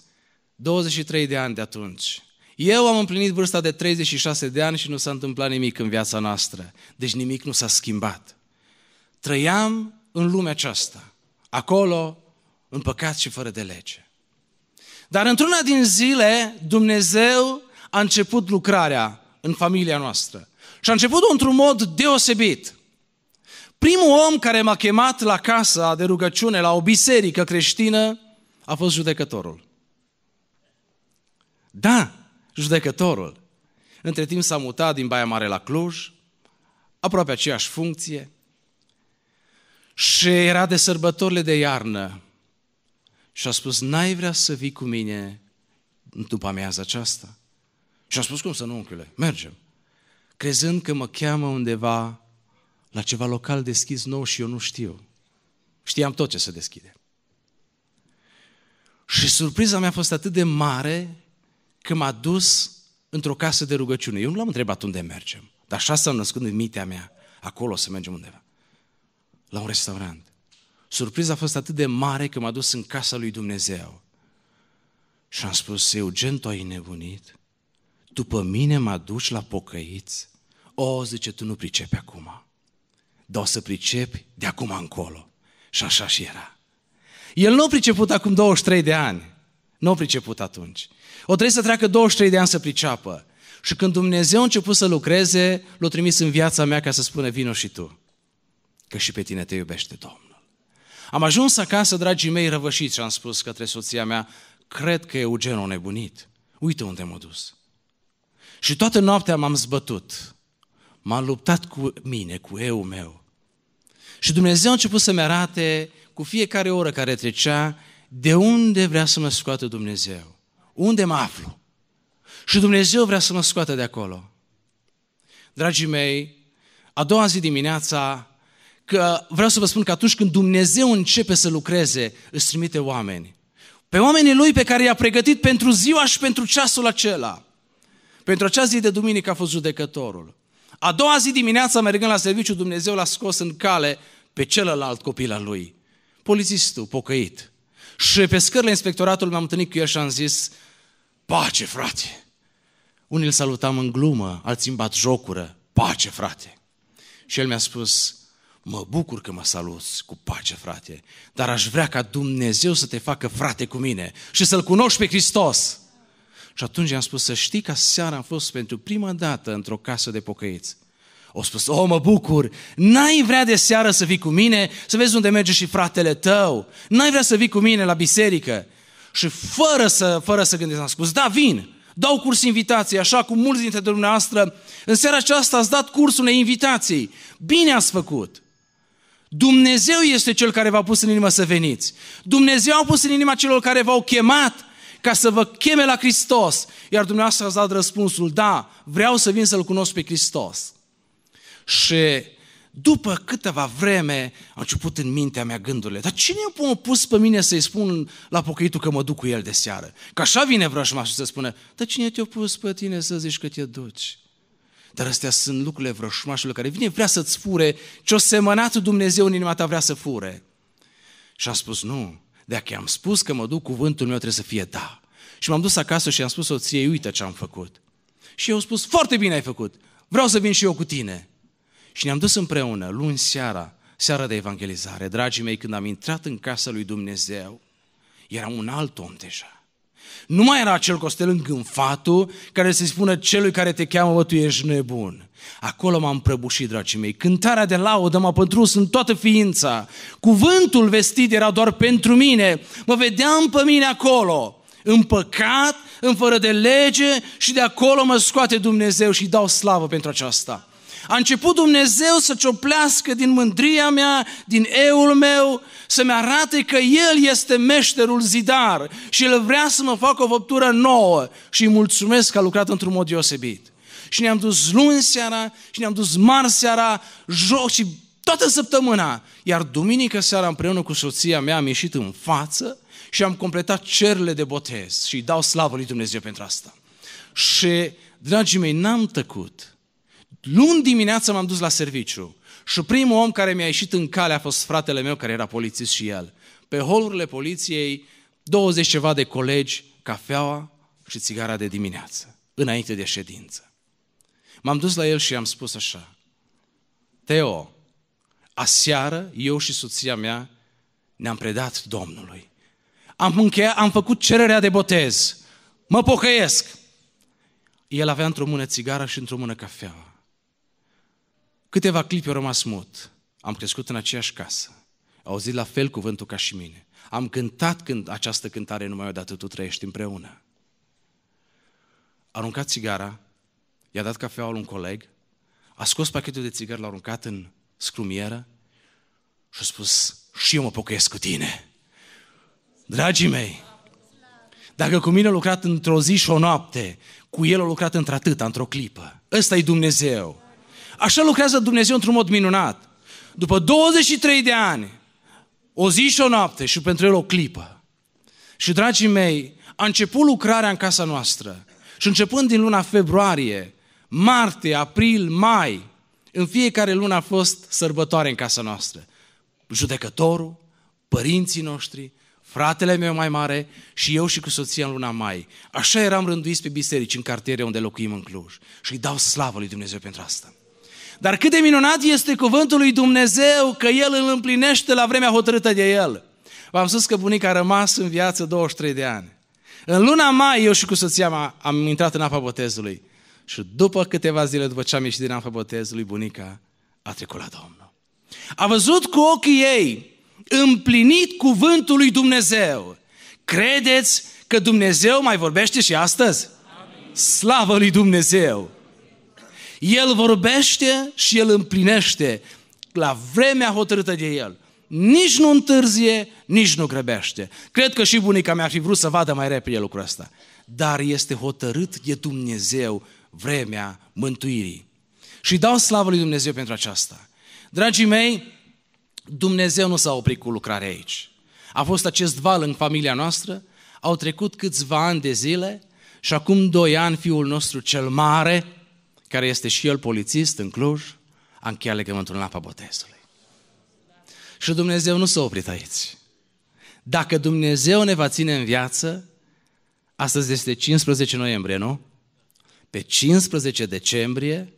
23 de ani de atunci. Eu am împlinit vârsta de 36 de ani și nu s-a întâmplat nimic în viața noastră. Deci nimic nu s-a schimbat. Trăiam în lumea aceasta acolo în păcat și fără de lege. Dar într-una din zile, Dumnezeu a început lucrarea în familia noastră. Și a început într-un mod deosebit. Primul om care m-a chemat la casa de rugăciune, la o biserică creștină, a fost judecătorul. Da, judecătorul. Între timp s-a mutat din Baia Mare la Cluj, aproape aceeași funcție, și era de sărbătorile de iarnă. Și a spus, n-ai vrea să vii cu mine după amiaza aceasta? Și a spus, cum să nu, unchiule, mergem. Crezând că mă cheamă undeva la ceva local deschis nou și eu nu știu. Știam tot ce să deschide. Și surpriza mea a fost atât de mare că m-a dus într-o casă de rugăciune. Eu nu l-am întrebat unde mergem, dar așa s-a născut în mintea mea. Acolo să mergem undeva la un restaurant. Surpriza a fost atât de mare că m-a dus în casa lui Dumnezeu. Și am spus, Eugen, tu ai nebunit? După mine mă duci la pocăiți? O, zice, tu nu pricepi acum. Dar o să pricepi de acum încolo. Și așa și era. El nu a priceput acum 23 de ani. Nu a priceput atunci. O trebuie să treacă 23 de ani să priceapă. Și când Dumnezeu a început să lucreze, l-a trimis în viața mea ca să spună, vino și tu că și pe tine te iubește Domnul. Am ajuns acasă, dragii mei, răvășiți și am spus către soția mea, cred că Eugen a nebunit. Uite unde m-a dus. Și toată noaptea m-am zbătut. M-am luptat cu mine, cu eu meu. Și Dumnezeu a început să-mi arate cu fiecare oră care trecea de unde vrea să mă scoată Dumnezeu. Unde mă aflu. Și Dumnezeu vrea să mă scoată de acolo. Dragii mei, a doua zi dimineața că vreau să vă spun că atunci când Dumnezeu începe să lucreze, îți trimite oameni. Pe oamenii Lui pe care i-a pregătit pentru ziua și pentru ceasul acela. Pentru acea zi de duminică a fost judecătorul. A doua zi dimineața, mergând la serviciu, Dumnezeu l-a scos în cale pe celălalt copil al lui. Polițistul, pocăit. Și pe scările inspectoratului m-am întâlnit cu el și am zis, pace, frate. Unii îl salutam în glumă, alții îmi bat jocură, pace, frate. Și el mi-a spus, mă bucur că mă saluți cu pace, frate, dar aș vrea ca Dumnezeu să te facă frate cu mine și să-L cunoști pe Hristos. Și atunci i-am spus să știi că seara am fost pentru prima dată într-o casă de pocăiți. O spus, o, mă bucur, n-ai vrea de seară să vii cu mine, să vezi unde merge și fratele tău, n-ai vrea să vii cu mine la biserică. Și fără să, fără să gândesc, am spus, da, vin, dau curs invitații, așa cum mulți dintre dumneavoastră, în seara aceasta ați dat curs unei invitații. Bine ați făcut. Dumnezeu este Cel care v-a pus în inimă să veniți. Dumnezeu a pus în inima celor care v-au chemat ca să vă cheme la Hristos. Iar dumneavoastră ați dat răspunsul, da, vreau să vin să-L cunosc pe Hristos. Și după câteva vreme au început în mintea mea gândurile, dar cine m-a pus pe mine să-i spun la pocăitul că mă duc cu el de seară? Că așa vine vrășmașul să spună, dar cine te-a pus pe tine să zici că te duci? Dar astea sunt lucrurile vrășmașului care vine, vrea să-ți fure ce-o semănat Dumnezeu în inima ta vrea să fure. Și am spus, nu, dacă am spus că mă duc, cuvântul meu trebuie să fie da. Și m-am dus acasă și am spus soției, uite ce am făcut. Și eu am spus, foarte bine ai făcut, vreau să vin și eu cu tine. Și ne-am dus împreună, luni seara, seara de evangelizare. Dragii mei, când am intrat în casa lui Dumnezeu, era un alt om deja. Nu mai era acel costel îngânfatul care se spună celui care te cheamă, bă, tu ești nebun. Acolo m-am prăbușit, dragii mei. Cântarea de laudă m-a pătrus în toată ființa. Cuvântul vestit era doar pentru mine. Mă vedeam pe mine acolo, în păcat, în fără de lege și de acolo mă scoate Dumnezeu și dau slavă pentru aceasta. A început Dumnezeu să cioplească din mândria mea, din eul meu, să-mi arate că El este meșterul zidar și El vrea să mă facă o făptură nouă și îi mulțumesc că a lucrat într-un mod deosebit. Și ne-am dus luni seara și ne-am dus marți seara, joc și toată săptămâna. Iar duminică seara împreună cu soția mea am ieșit în față și am completat cerile de botez și îi dau slavă lui Dumnezeu pentru asta. Și, dragii mei, n-am tăcut. Luni dimineața m-am dus la serviciu și primul om care mi-a ieșit în cale a fost fratele meu care era polițist și el. Pe holurile poliției, 20 ceva de colegi, cafeaua și țigara de dimineață, înainte de ședință. M-am dus la el și i-am spus așa, Teo, aseară eu și soția mea ne-am predat Domnului. Am, încheiat, am făcut cererea de botez. Mă pocăiesc. El avea într-o mână țigara și într-o mână cafeaua. Câteva clipe au rămas mut. Am crescut în aceeași casă. Au auzit la fel cuvântul ca și mine. Am cântat când această cântare numai odată tu trăiești împreună. A aruncat țigara, i-a dat cafeaua un coleg, a scos pachetul de țigări, l-a aruncat în scrumieră și a spus, și eu mă pocăiesc cu tine. Dragii mei, dacă cu mine a lucrat într-o zi și o noapte, cu el a lucrat într-atâta, într-o clipă. Ăsta e Dumnezeu. Așa lucrează Dumnezeu într-un mod minunat. După 23 de ani, o zi și o noapte și pentru el o clipă. Și, dragii mei, a început lucrarea în casa noastră. Și începând din luna februarie, martie, april, mai, în fiecare lună a fost sărbătoare în casa noastră. Judecătorul, părinții noștri, fratele meu mai mare și eu și cu soția în luna mai. Așa eram rânduiți pe biserici în cartiere unde locuim în Cluj. Și îi dau slavă lui Dumnezeu pentru asta. Dar cât de minunat este cuvântul lui Dumnezeu că El îl împlinește la vremea hotărâtă de El. V-am spus că bunica a rămas în viață 23 de ani. În luna mai, eu și cu soția mea am intrat în apa botezului. Și după câteva zile după ce am ieșit din apa botezului, bunica a trecut la Domnul. A văzut cu ochii ei împlinit cuvântul lui Dumnezeu. Credeți că Dumnezeu mai vorbește și astăzi? Amin. Slavă lui Dumnezeu! El vorbește și El împlinește la vremea hotărâtă de El. Nici nu întârzie, nici nu grăbește. Cred că și bunica mea ar fi vrut să vadă mai repede lucrul ăsta. Dar este hotărât de Dumnezeu vremea mântuirii. Și dau slavă lui Dumnezeu pentru aceasta. Dragii mei, Dumnezeu nu s-a oprit cu lucrarea aici. A fost acest val în familia noastră, au trecut câțiva ani de zile Și acum doi ani, fiul nostru cel mare, care este și el polițist în Cluj, a încheiat legământul în apa botezului. Și Dumnezeu nu s-a oprit aici. Dacă Dumnezeu ne va ține în viață, astăzi este 15 noiembrie, nu? Pe 15 decembrie,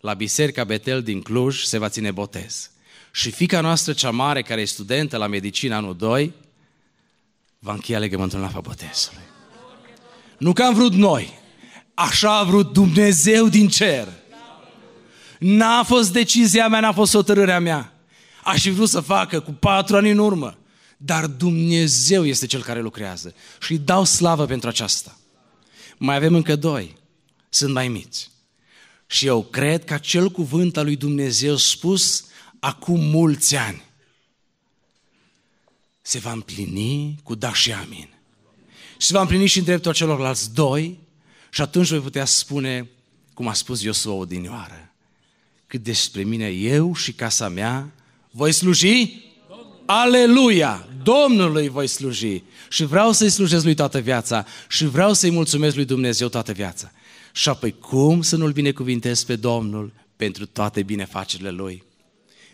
la Biserica Betel din Cluj, se va ține botez. Și fica noastră cea mare, care e studentă la medicină anul 2, va încheia legământul în apa botezului. Nu că am vrut noi, așa a vrut Dumnezeu din cer. N-a fost decizia mea, n-a fost hotărârea mea. Aș fi vrut să facă cu patru ani în urmă. Dar Dumnezeu este Cel care lucrează. Și îi dau slavă pentru aceasta. Mai avem încă doi. Sunt mai mici. Și eu cred că acel cuvânt al lui Dumnezeu spus acum mulți ani se va împlini cu da și amin. Și se va împlini și în dreptul celorlalți doi și atunci voi putea spune, cum a spus Iosua odinioară, cât despre mine eu și casa mea voi sluji? Aleluia! Domnului voi sluji. Și vreau să-i slujesc lui toată viața și vreau să-i mulțumesc lui Dumnezeu toată viața. Și apoi cum să nu-L binecuvintez pe Domnul pentru toate binefacerile Lui?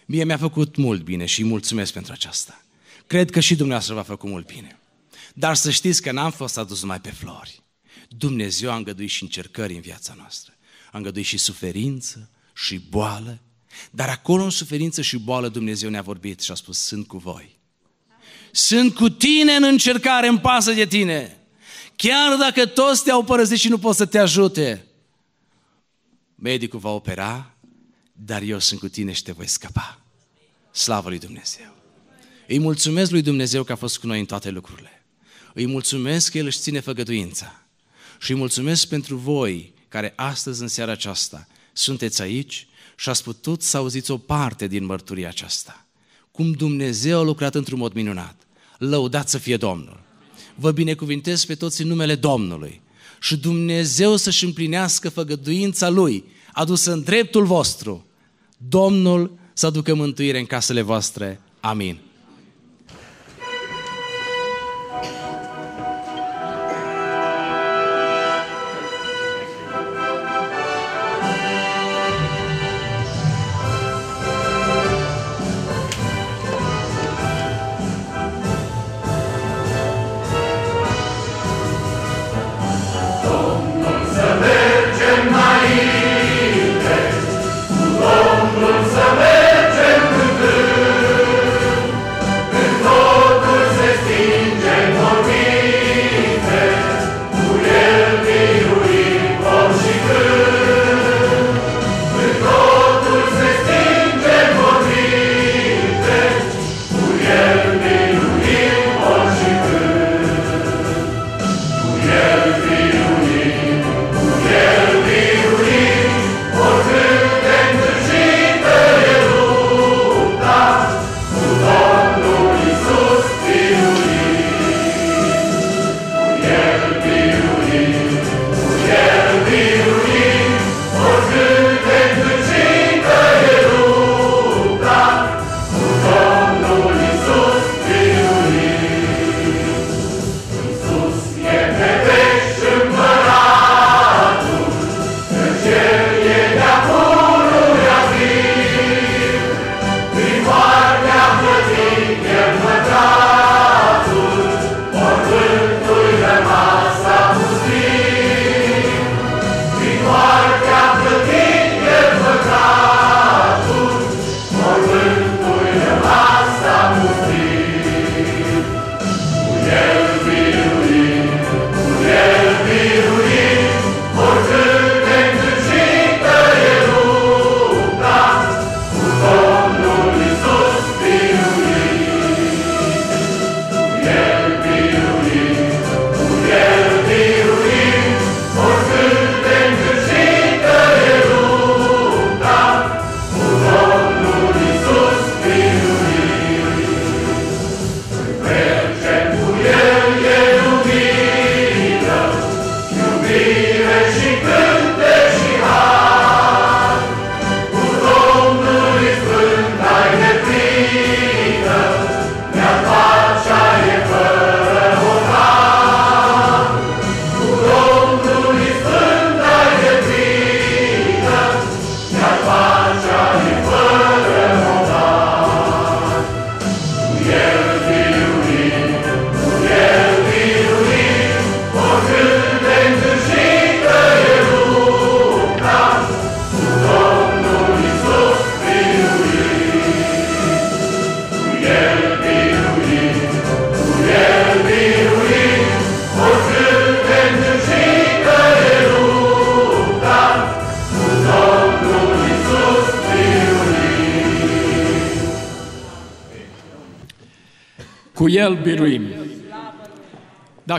Mie mi-a făcut mult bine și îi mulțumesc pentru aceasta. Cred că și dumneavoastră v-a făcut mult bine. Dar să știți că n-am fost adus numai pe flori. Dumnezeu a îngăduit și încercări în viața noastră. A îngăduit și suferință, și boală. Dar acolo în suferință și boală Dumnezeu ne-a vorbit și a spus, sunt cu voi. Sunt cu tine în încercare, în pasă de tine. Chiar dacă toți te-au părăsit și nu pot să te ajute, medicul va opera, dar eu sunt cu tine și te voi scăpa. Slavă lui Dumnezeu! Îi mulțumesc lui Dumnezeu că a fost cu noi în toate lucrurile. Îi mulțumesc că El își ține făgăduința. Și îi mulțumesc pentru voi care astăzi, în seara aceasta, sunteți aici și ați putut să auziți o parte din mărturia aceasta. Cum Dumnezeu a lucrat într-un mod minunat. Lăudați să fie Domnul! Vă binecuvintez pe toți în numele Domnului și Dumnezeu să-și împlinească făgăduința Lui, adusă în dreptul vostru. Domnul să aducă mântuire în casele voastre. Amin.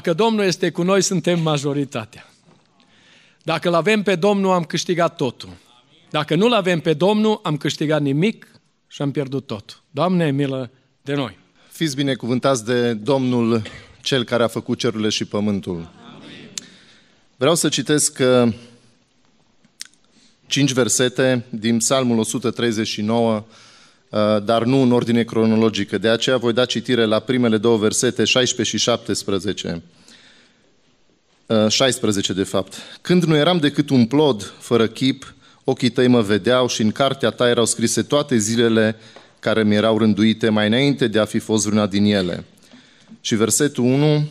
Dacă Domnul este cu noi, suntem majoritatea. Dacă îl avem pe Domnul, am câștigat totul. Dacă nu-l avem pe Domnul, am câștigat nimic și am pierdut tot. Doamne, milă de noi! Fiți binecuvântați de Domnul, Cel care a făcut cerurile și pământul. Vreau să citesc uh, cinci versete din Psalmul 139, uh, dar nu în ordine cronologică. De aceea voi da citire la primele două versete, 16 și 17. 16 uh, de fapt. Când nu eram decât un plod fără chip, ochii tăi mă vedeau și în cartea ta erau scrise toate zilele care mi erau rânduite mai înainte de a fi fost vreuna din ele. Și versetul 1,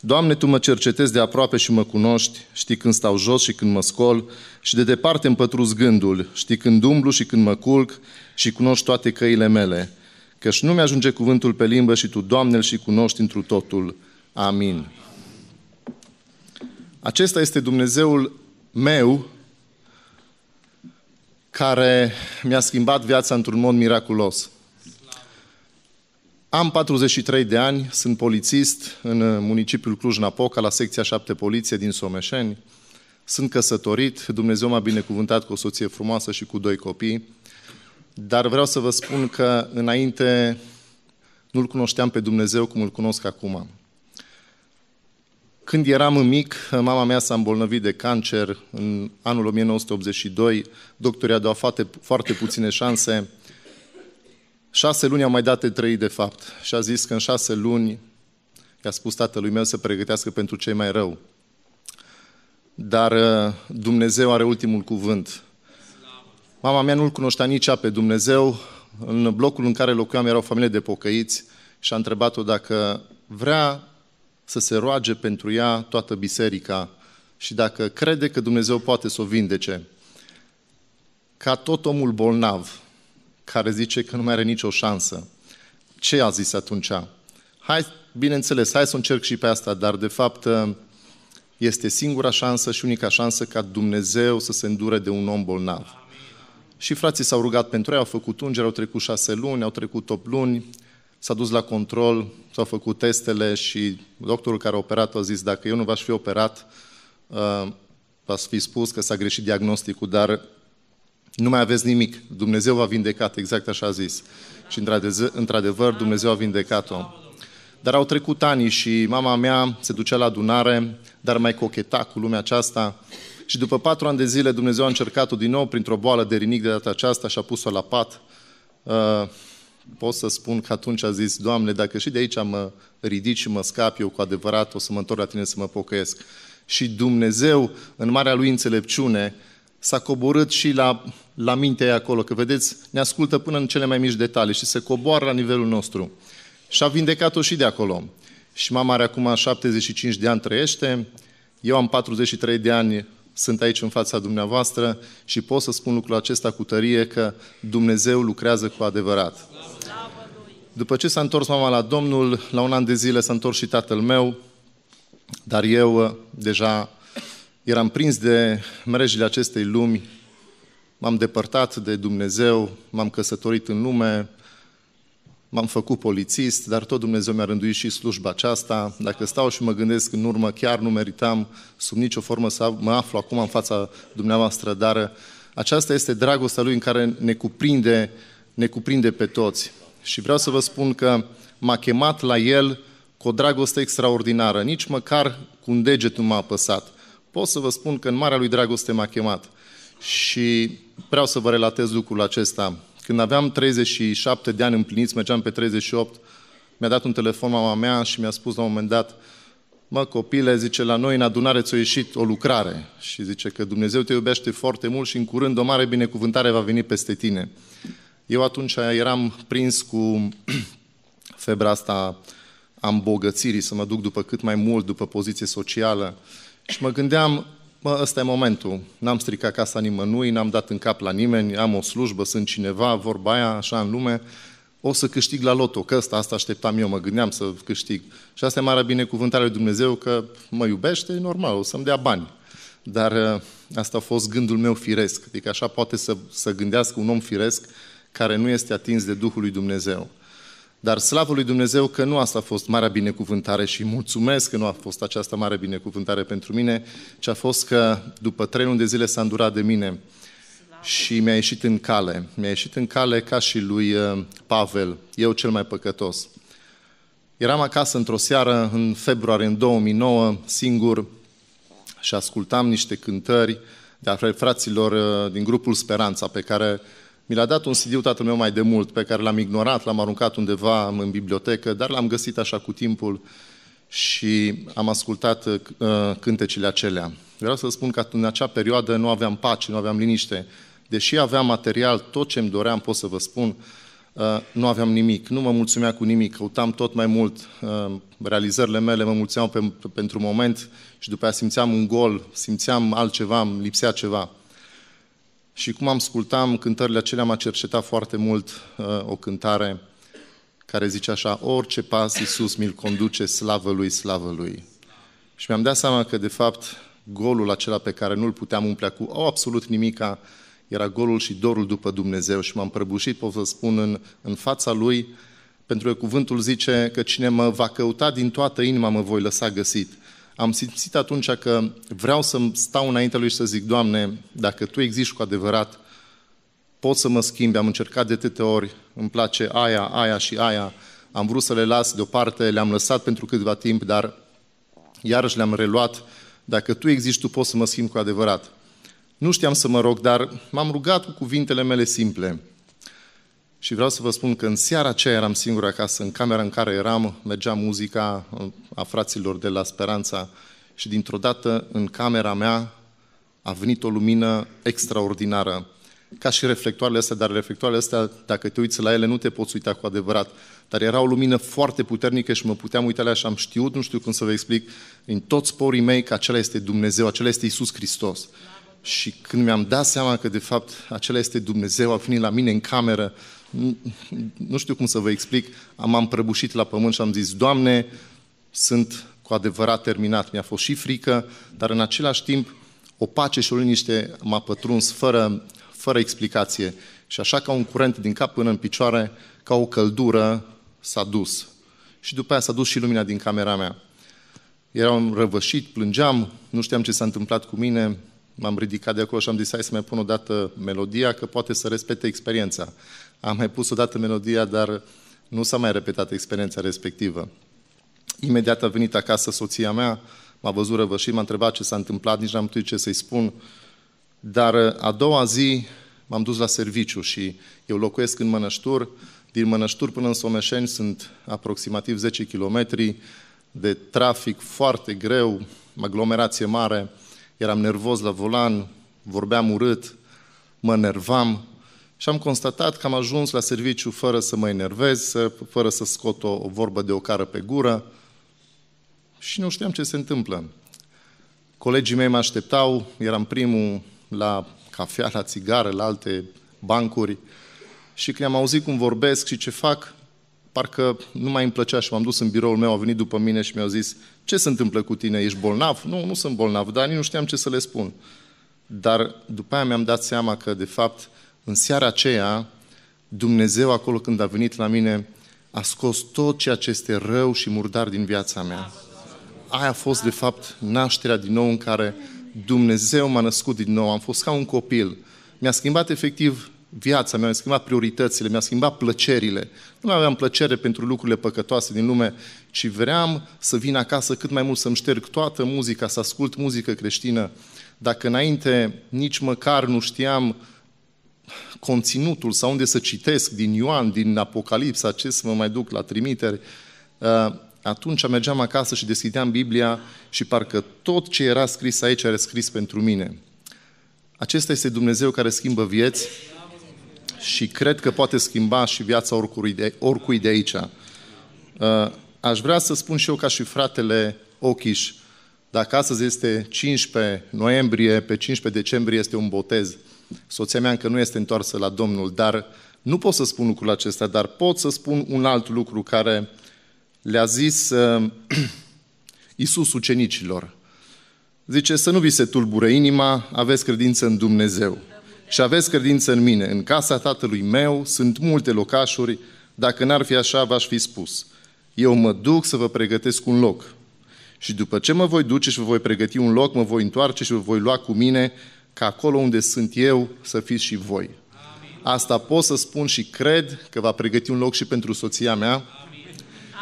Doamne, Tu mă cercetezi de aproape și mă cunoști, știi când stau jos și când mă scol, și de departe îmi pătruz gândul, știi când umblu și când mă culc și cunoști toate căile mele. Căci nu mi-ajunge cuvântul pe limbă și Tu, Doamne, îl și cunoști întru totul. Amin. Acesta este Dumnezeul meu care mi-a schimbat viața într-un mod miraculos. Am 43 de ani, sunt polițist în municipiul Cluj-Napoca, la secția 7 poliție din Someșeni. Sunt căsătorit, Dumnezeu m-a binecuvântat cu o soție frumoasă și cu doi copii. Dar vreau să vă spun că înainte nu-L cunoșteam pe Dumnezeu cum îl cunosc acum. Când eram mic, mama mea s-a îmbolnăvit de cancer în anul 1982. Doctorii au dat foarte, foarte puține șanse. Șase luni au mai dat de trei, de fapt. Și a zis că în șase luni i-a spus tatălui meu să pregătească pentru cei mai rău. Dar uh, Dumnezeu are ultimul cuvânt. Mama mea nu-L cunoștea nici ea pe Dumnezeu. În blocul în care locuiam era o familie de pocăiți și a întrebat-o dacă vrea să se roage pentru ea toată biserica și dacă crede că Dumnezeu poate să o vindece. Ca tot omul bolnav, care zice că nu mai are nicio șansă. Ce a zis atunci? Hai, bineînțeles, hai să încerc și pe asta, dar de fapt este singura șansă și unica șansă ca Dumnezeu să se îndure de un om bolnav. Și frații s-au rugat pentru ei, au făcut ungeri, au trecut șase luni, au trecut 8 luni, s-a dus la control, s-au făcut testele și doctorul care a operat a zis dacă eu nu v-aș fi operat, uh, v-ați fi spus că s-a greșit diagnosticul, dar nu mai aveți nimic. Dumnezeu v-a vindecat, exact așa a zis. Și într-adevăr Dumnezeu a vindecat-o. Dar au trecut ani și mama mea se ducea la adunare, dar mai cocheta cu lumea aceasta. Și după patru ani de zile Dumnezeu a încercat-o din nou printr-o boală de rinic de data aceasta și a pus-o la pat. Uh, pot să spun că atunci a zis, Doamne, dacă și de aici mă ridic și mă scap, eu cu adevărat o să mă întorc la Tine să mă pocăiesc. Și Dumnezeu, în marea Lui înțelepciune, s-a coborât și la, la mintea ei acolo, că vedeți, ne ascultă până în cele mai mici detalii și se coboară la nivelul nostru. Și a vindecat-o și de acolo. Și mama are acum 75 de ani, trăiește, eu am 43 de ani, sunt aici în fața dumneavoastră și pot să spun lucrul acesta cu tărie că Dumnezeu lucrează cu adevărat. După ce s-a întors mama la Domnul, la un an de zile s-a întors și tatăl meu, dar eu uh, deja eram prins de mrejile acestei lumi, m-am depărtat de Dumnezeu, m-am căsătorit în lume, m-am făcut polițist, dar tot Dumnezeu mi-a rânduit și slujba aceasta. Dacă stau și mă gândesc în urmă, chiar nu meritam sub nicio formă să mă aflu acum în fața dumneavoastră, dar aceasta este dragostea Lui în care ne cuprinde, ne cuprinde pe toți. Și vreau să vă spun că m-a chemat la El cu o dragoste extraordinară. Nici măcar cu un deget nu m-a apăsat. Pot să vă spun că în marea lui dragoste m-a chemat. Și vreau să vă relatez lucrul acesta. Când aveam 37 de ani împliniți, mergeam pe 38, mi-a dat un telefon mama mea și mi-a spus la un moment dat, mă copile, zice, la noi în adunare ți-a ieșit o lucrare și zice că Dumnezeu te iubește foarte mult și în curând o mare binecuvântare va veni peste tine. Eu atunci eram prins cu febra asta a îmbogățirii, să mă duc după cât mai mult, după poziție socială. Și mă gândeam, mă, ăsta e momentul. N-am stricat casa nimănui, n-am dat în cap la nimeni, am o slujbă, sunt cineva, vorba aia, așa în lume, o să câștig la loto, că ăsta, asta așteptam eu, mă gândeam să câștig. Și asta e marea binecuvântare lui Dumnezeu, că mă iubește, e normal, o să-mi dea bani. Dar ă, asta a fost gândul meu firesc, adică așa poate să, să gândească un om firesc care nu este atins de Duhul lui Dumnezeu. Dar slavă lui Dumnezeu că nu asta a fost marea binecuvântare și mulțumesc că nu a fost această mare binecuvântare pentru mine, ci a fost că după trei luni de zile s-a îndurat de mine și mi-a ieșit în cale. Mi-a ieșit în cale ca și lui uh, Pavel, eu cel mai păcătos. Eram acasă într-o seară, în februarie, în 2009, singur și ascultam niște cântări de a fraților uh, din grupul Speranța, pe care mi l-a dat un cd tatăl meu mai de mult, pe care l-am ignorat, l-am aruncat undeva în bibliotecă, dar l-am găsit așa cu timpul și am ascultat uh, cântecele acelea. Vreau să spun că în acea perioadă nu aveam pace, nu aveam liniște. Deși aveam material, tot ce îmi doream, pot să vă spun, uh, nu aveam nimic, nu mă mulțumea cu nimic, căutam tot mai mult, uh, realizările mele mă mulțeau pe, pentru moment și după aia simțeam un gol, simțeam altceva, îmi lipsea ceva. Și cum am ascultam cântările acelea, m-a cercetat foarte mult uh, o cântare care zice așa, orice pas Iisus mi-l conduce, slavă Lui, slavă Lui. Și mi-am dat seama că, de fapt, golul acela pe care nu-l puteam umplea cu o absolut nimica, era golul și dorul după Dumnezeu și m-am prăbușit, pot să spun, în, în fața Lui, pentru că cuvântul zice că cine mă va căuta din toată inima mă voi lăsa găsit. Am simțit atunci că vreau să stau înainte Lui și să zic, Doamne, dacă Tu existi cu adevărat, pot să mă schimbi, am încercat de tete ori, îmi place aia, aia și aia, am vrut să le las deoparte, le-am lăsat pentru câteva timp, dar iarăși le-am reluat. Dacă Tu existi, Tu poți să mă schimbi cu adevărat. Nu știam să mă rog, dar m-am rugat cu cuvintele mele simple. Și vreau să vă spun că în seara aceea eram singur acasă, în camera în care eram, mergea muzica a fraților de la Speranța și dintr-o dată în camera mea a venit o lumină extraordinară. Ca și reflectoarele astea, dar reflectoarele astea, dacă te uiți la ele, nu te poți uita cu adevărat. Dar era o lumină foarte puternică și mă puteam uita la ea și am știut, nu știu cum să vă explic, în toți sporii mei că acela este Dumnezeu, acela este Isus Hristos. Și când mi-am dat seama că de fapt acela este Dumnezeu, a venit la mine în cameră, nu știu cum să vă explic, am prăbușit la pământ și am zis, Doamne, sunt cu adevărat terminat. Mi-a fost și frică, dar în același timp o pace și o liniște m-a pătruns fără, fără explicație. Și așa ca un curent din cap până în picioare, ca o căldură, s-a dus. Și după aia s-a dus și lumina din camera mea. Eram răvășit, plângeam, nu știam ce s-a întâmplat cu mine, m-am ridicat de acolo și am zis, hai să mai pun o dată melodia, că poate să respecte experiența. Am mai pus o dată melodia, dar nu s-a mai repetat experiența respectivă. Imediat a venit acasă soția mea, m-a văzut răvășit, m-a întrebat ce s-a întâmplat, nici n-am putut ce să-i spun. Dar a doua zi m-am dus la serviciu și eu locuiesc în Mănăștur. Din Mănăștur până în Someșeni sunt aproximativ 10 km de trafic foarte greu, aglomerație mare. Eram nervos la volan, vorbeam urât, mă nervam și am constatat că am ajuns la serviciu fără să mă enervez, fără să scot o, o vorbă de o cară pe gură și nu știam ce se întâmplă. Colegii mei mă așteptau, eram primul la cafea, la țigară, la alte bancuri și când am auzit cum vorbesc și ce fac, parcă nu mai îmi plăcea și m-am dus în biroul meu, au venit după mine și mi-au zis ce se întâmplă cu tine, ești bolnav? Nu, nu sunt bolnav, dar nici nu știam ce să le spun. Dar după aia mi-am dat seama că, de fapt, în seara aceea, Dumnezeu, acolo când a venit la mine, a scos tot ceea ce este rău și murdar din viața mea. Aia a fost, de fapt, nașterea din nou în care Dumnezeu m-a născut din nou. Am fost ca un copil. Mi-a schimbat efectiv viața, mi-a schimbat prioritățile, mi-a schimbat plăcerile. Nu mai aveam plăcere pentru lucrurile păcătoase din lume, ci vreau să vin acasă cât mai mult să-mi șterg toată muzica, să ascult muzică creștină. Dacă înainte nici măcar nu știam conținutul sau unde să citesc din Ioan, din Apocalipsa, ce să mă mai duc la trimiteri, uh, atunci mergeam acasă și deschideam Biblia și parcă tot ce era scris aici era scris pentru mine. Acesta este Dumnezeu care schimbă vieți și cred că poate schimba și viața oricui de, oricui de aici. Uh, aș vrea să spun și eu ca și fratele Ochiș, dacă astăzi este 15 noiembrie, pe 15 decembrie este un botez, Soția mea încă nu este întoarsă la Domnul, dar nu pot să spun lucrul acesta, dar pot să spun un alt lucru care le-a zis uh, Iisus ucenicilor. Zice, să nu vi se tulbure inima, aveți credință în Dumnezeu și aveți credință în mine. În casa tatălui meu sunt multe locașuri, dacă n-ar fi așa, v-aș fi spus. Eu mă duc să vă pregătesc un loc. Și după ce mă voi duce și vă voi pregăti un loc, mă voi întoarce și vă voi lua cu mine ca acolo unde sunt eu să fiți și voi. Asta pot să spun și cred că va pregăti un loc și pentru soția mea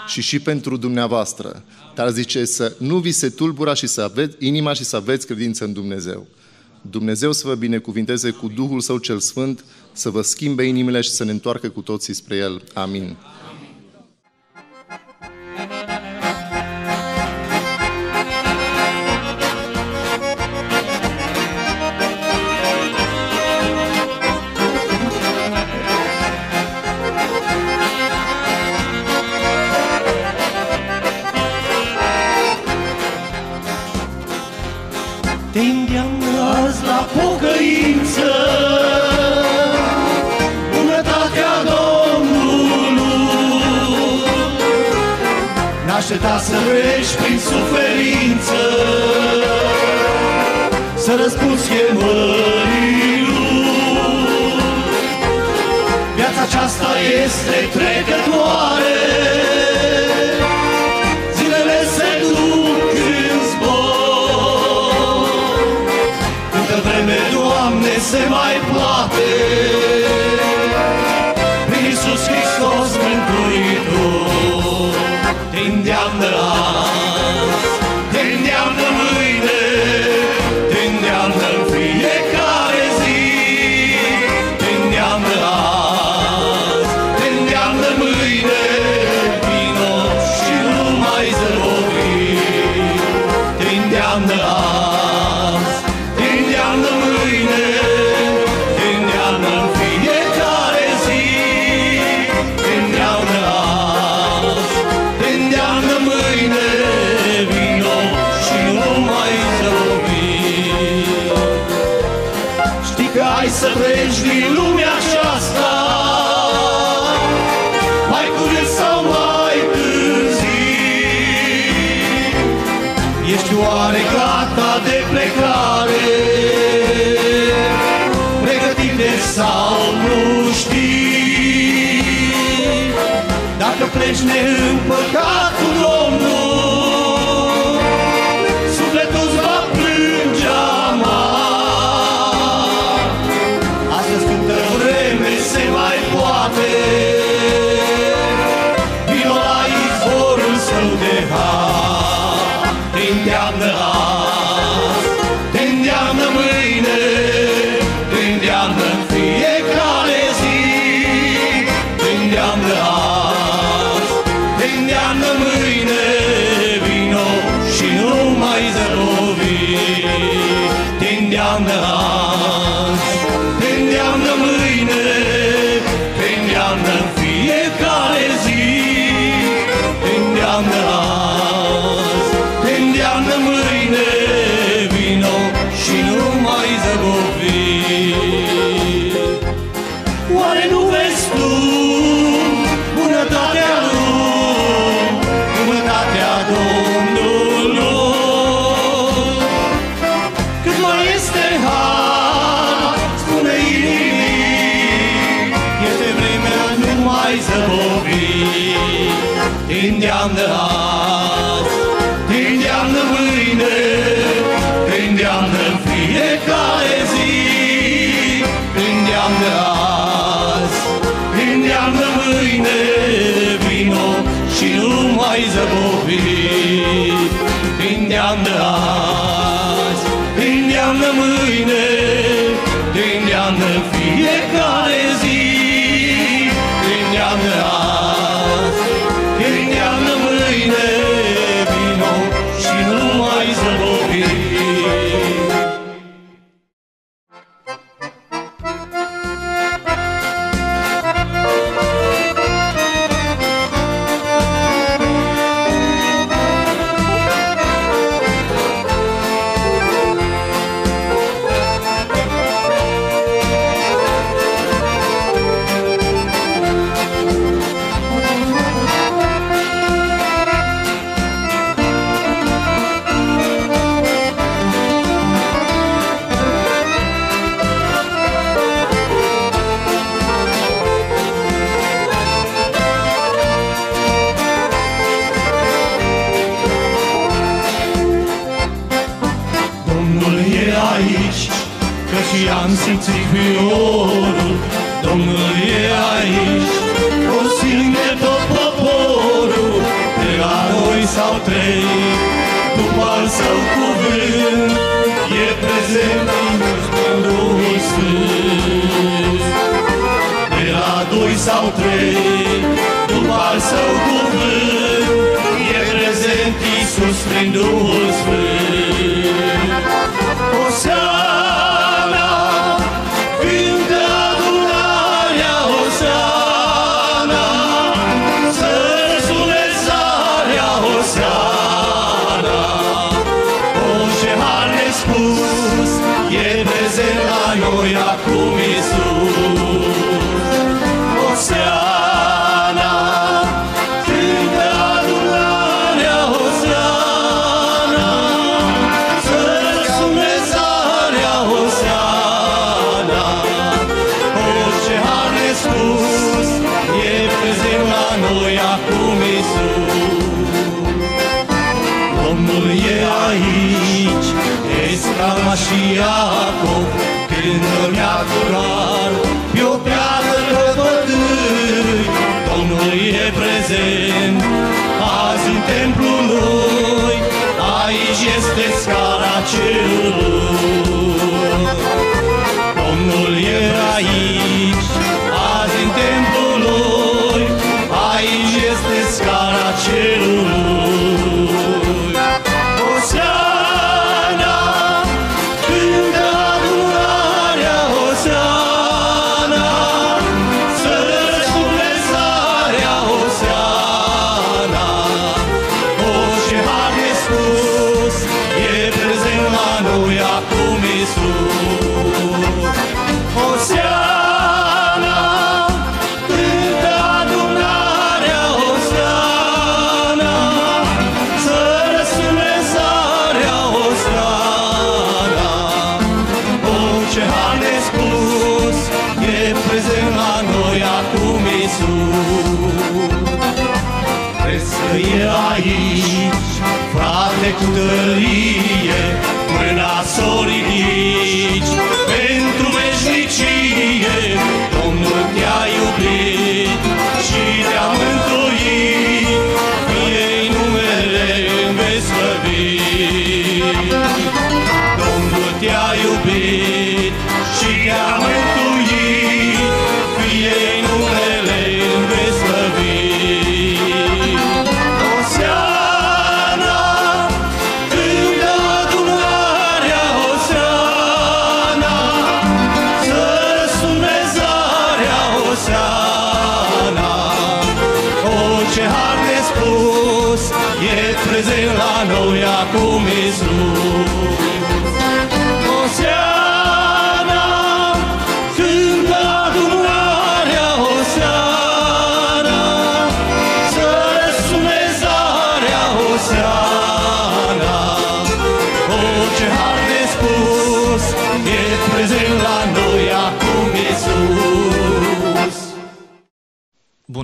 și și pentru dumneavoastră. Dar zice să nu vi se tulbura și să aveți inima și să aveți credință în Dumnezeu. Dumnezeu să vă binecuvinteze cu Duhul Său cel Sfânt, să vă schimbe inimile și să ne întoarcă cu toții spre El. Amin. treci prin suferință. Să răspunzi chemării lui. Viața aceasta este trecătoare. Zilele se duc în zbor. Câtă vreme, Doamne, se mai poate.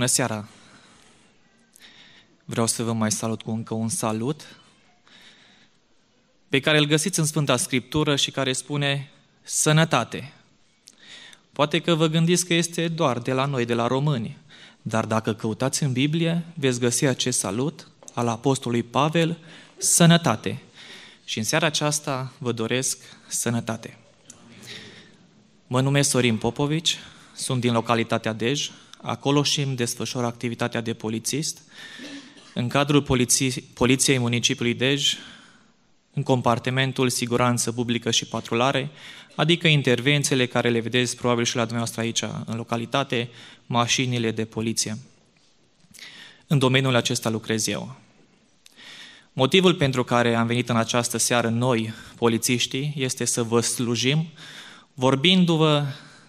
Bună seara! Vreau să vă mai salut cu încă un salut pe care îl găsiți în Sfânta Scriptură și care spune sănătate. Poate că vă gândiți că este doar de la noi, de la români, dar dacă căutați în Biblie, veți găsi acest salut al Apostolului Pavel, sănătate. Și în seara aceasta vă doresc sănătate. Mă numesc Sorin Popovici, sunt din localitatea Dej, acolo și îmi desfășor activitatea de polițist. În cadrul poliției, Poliției Municipiului Dej, în compartimentul Siguranță Publică și Patrulare, adică intervențiile care le vedeți probabil și la dumneavoastră aici în localitate, mașinile de poliție. În domeniul acesta lucrez eu. Motivul pentru care am venit în această seară noi, polițiștii, este să vă slujim, vorbindu-vă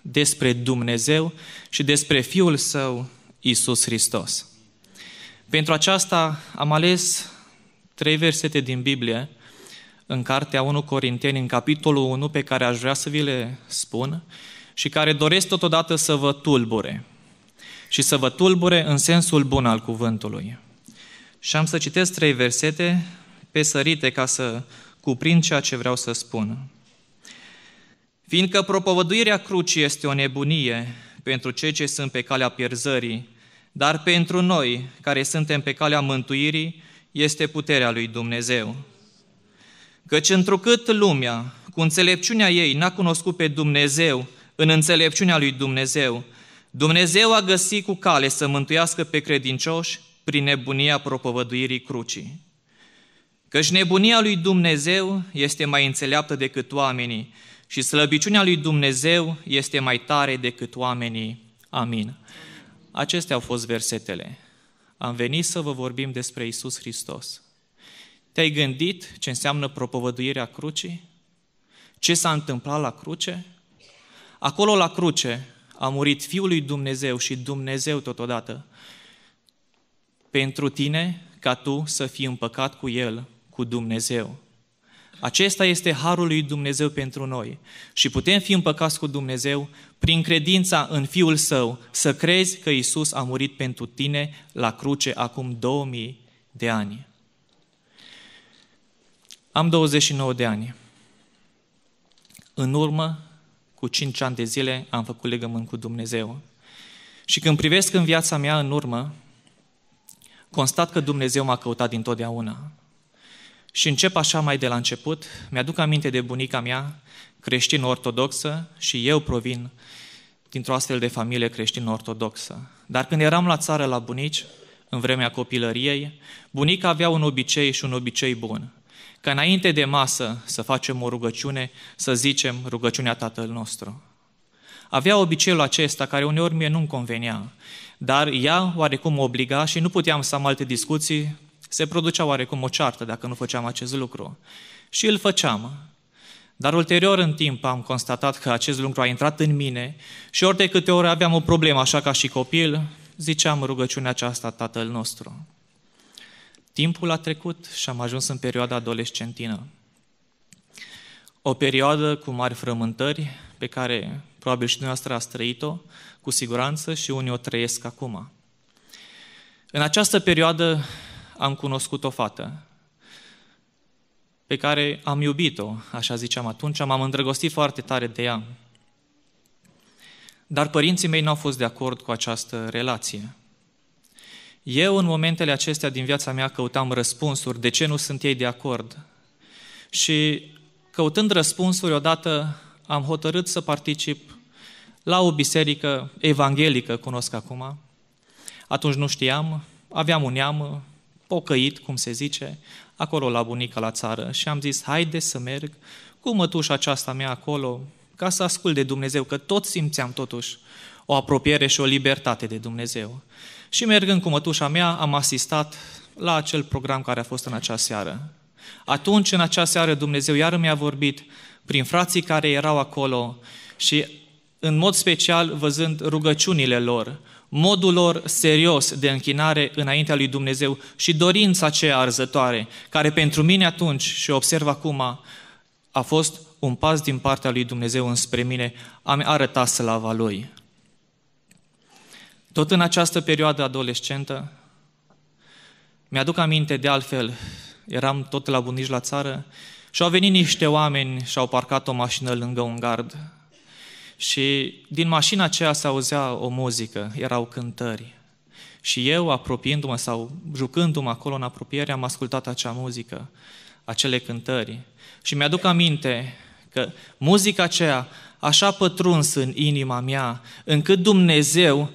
despre Dumnezeu și despre Fiul Său, Isus Hristos. Pentru aceasta am ales trei versete din Biblie în cartea 1 Corinteni, în capitolul 1, pe care aș vrea să vi le spun și care doresc totodată să vă tulbure. Și să vă tulbure în sensul bun al cuvântului. Și am să citesc trei versete pe sărite ca să cuprind ceea ce vreau să spun. Fiindcă propovăduirea crucii este o nebunie pentru cei ce sunt pe calea pierzării, dar pentru noi, care suntem pe calea mântuirii, este puterea lui Dumnezeu. Căci întrucât lumea, cu înțelepciunea ei, n-a cunoscut pe Dumnezeu în înțelepciunea lui Dumnezeu, Dumnezeu a găsit cu cale să mântuiască pe credincioși prin nebunia propovăduirii crucii. Căci nebunia lui Dumnezeu este mai înțeleaptă decât oamenii și slăbiciunea lui Dumnezeu este mai tare decât oamenii. Amin. Acestea au fost versetele. Am venit să vă vorbim despre Isus Hristos. Te-ai gândit ce înseamnă propovăduirea crucii? Ce s-a întâmplat la cruce? Acolo la cruce a murit Fiul lui Dumnezeu și Dumnezeu totodată pentru tine ca tu să fii împăcat cu El, cu Dumnezeu. Acesta este harul lui Dumnezeu pentru noi și putem fi împăcați cu Dumnezeu prin credința în Fiul Său, să crezi că Isus a murit pentru tine la cruce acum 2000 de ani. Am 29 de ani. În urmă, cu 5 ani de zile, am făcut legământ cu Dumnezeu. Și când privesc în viața mea în urmă, constat că Dumnezeu m-a căutat dintotdeauna. Și încep așa mai de la început, mi-aduc aminte de bunica mea, creștină ortodoxă, și eu provin dintr-o astfel de familie creștină ortodoxă. Dar când eram la țară la bunici, în vremea copilăriei, bunica avea un obicei și un obicei bun. Că înainte de masă să facem o rugăciune, să zicem rugăciunea Tatăl nostru. Avea obiceiul acesta, care uneori mie nu-mi convenea, dar ea oarecum obliga și nu puteam să am alte discuții, se producea oarecum o ceartă dacă nu făceam acest lucru. Și îl făceam. Dar ulterior în timp am constatat că acest lucru a intrat în mine și ori de câte ori aveam o problemă așa ca și copil, ziceam rugăciunea aceasta Tatăl nostru. Timpul a trecut și am ajuns în perioada adolescentină. O perioadă cu mari frământări pe care probabil și dumneavoastră ați trăit-o, cu siguranță și unii o trăiesc acum. În această perioadă am cunoscut o fată pe care am iubit-o, așa ziceam atunci, m-am îndrăgostit foarte tare de ea. Dar părinții mei nu au fost de acord cu această relație. Eu, în momentele acestea din viața mea, căutam răspunsuri, de ce nu sunt ei de acord. Și căutând răspunsuri, odată am hotărât să particip la o biserică evanghelică, cunosc acum. Atunci nu știam, aveam un neam pocăit, cum se zice, acolo la bunica la țară și am zis, haide să merg cu mătușa aceasta mea acolo, ca să ascult de Dumnezeu, că tot simțeam totuși o apropiere și o libertate de Dumnezeu. Și mergând cu mătușa mea, am asistat la acel program care a fost în acea seară. Atunci, în acea seară, Dumnezeu iar mi-a vorbit prin frații care erau acolo și în mod special văzând rugăciunile lor, modul lor serios de închinare înaintea lui Dumnezeu și dorința aceea arzătoare, care pentru mine atunci și observ acum a fost un pas din partea lui Dumnezeu înspre mine, am arătat slava Lui. Tot în această perioadă adolescentă, mi-aduc aminte de altfel, eram tot la bunici la țară și au venit niște oameni și au parcat o mașină lângă un gard și din mașina aceea se auzea o muzică, erau cântări. Și eu, apropiindu-mă sau jucându-mă acolo în apropiere, am ascultat acea muzică, acele cântări. Și mi-aduc aminte că muzica aceea așa pătruns în inima mea, încât Dumnezeu,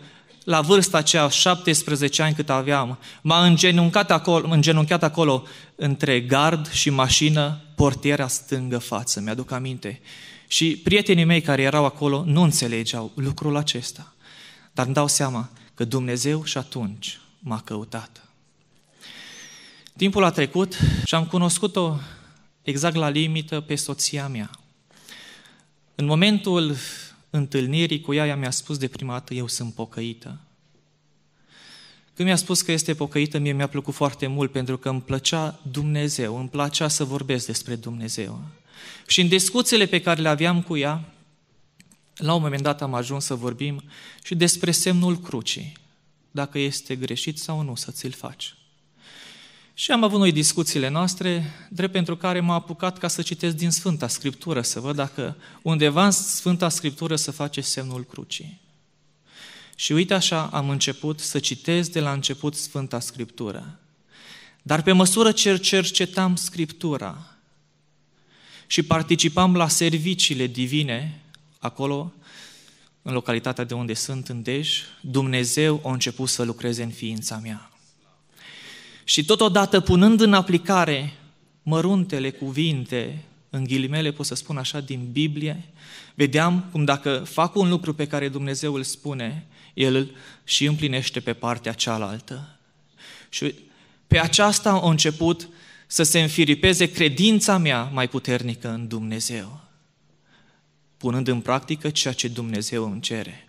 la vârsta aceea, 17 ani cât aveam, m-a îngenunchiat acolo, îngenunchiat acolo între gard și mașină, portiera stângă față, mi-aduc aminte. Și prietenii mei care erau acolo nu înțelegeau lucrul acesta. Dar îmi dau seama că Dumnezeu și atunci m-a căutat. Timpul a trecut și am cunoscut-o exact la limită pe soția mea. În momentul întâlnirii cu ea, ea mi-a spus de prima dată, eu sunt pocăită. Când mi-a spus că este pocăită, mie mi-a plăcut foarte mult pentru că îmi plăcea Dumnezeu, îmi plăcea să vorbesc despre Dumnezeu. Și în discuțiile pe care le aveam cu ea, la un moment dat am ajuns să vorbim și despre semnul crucii, dacă este greșit sau nu să ți-l faci. Și am avut noi discuțiile noastre, drept pentru care m-am apucat ca să citesc din Sfânta Scriptură, să văd dacă undeva în Sfânta Scriptură să face semnul crucii. Și uite așa am început să citesc de la început Sfânta Scriptură. Dar pe măsură ce cercetam Scriptura și participam la serviciile divine, acolo, în localitatea de unde sunt, în Dej, Dumnezeu a început să lucreze în ființa mea. Și totodată, punând în aplicare măruntele cuvinte, în ghilimele pot să spun așa, din Biblie, vedeam cum dacă fac un lucru pe care Dumnezeu îl spune, El îl și împlinește pe partea cealaltă. Și pe aceasta a început să se înfiripeze credința mea mai puternică în Dumnezeu, punând în practică ceea ce Dumnezeu îmi cere.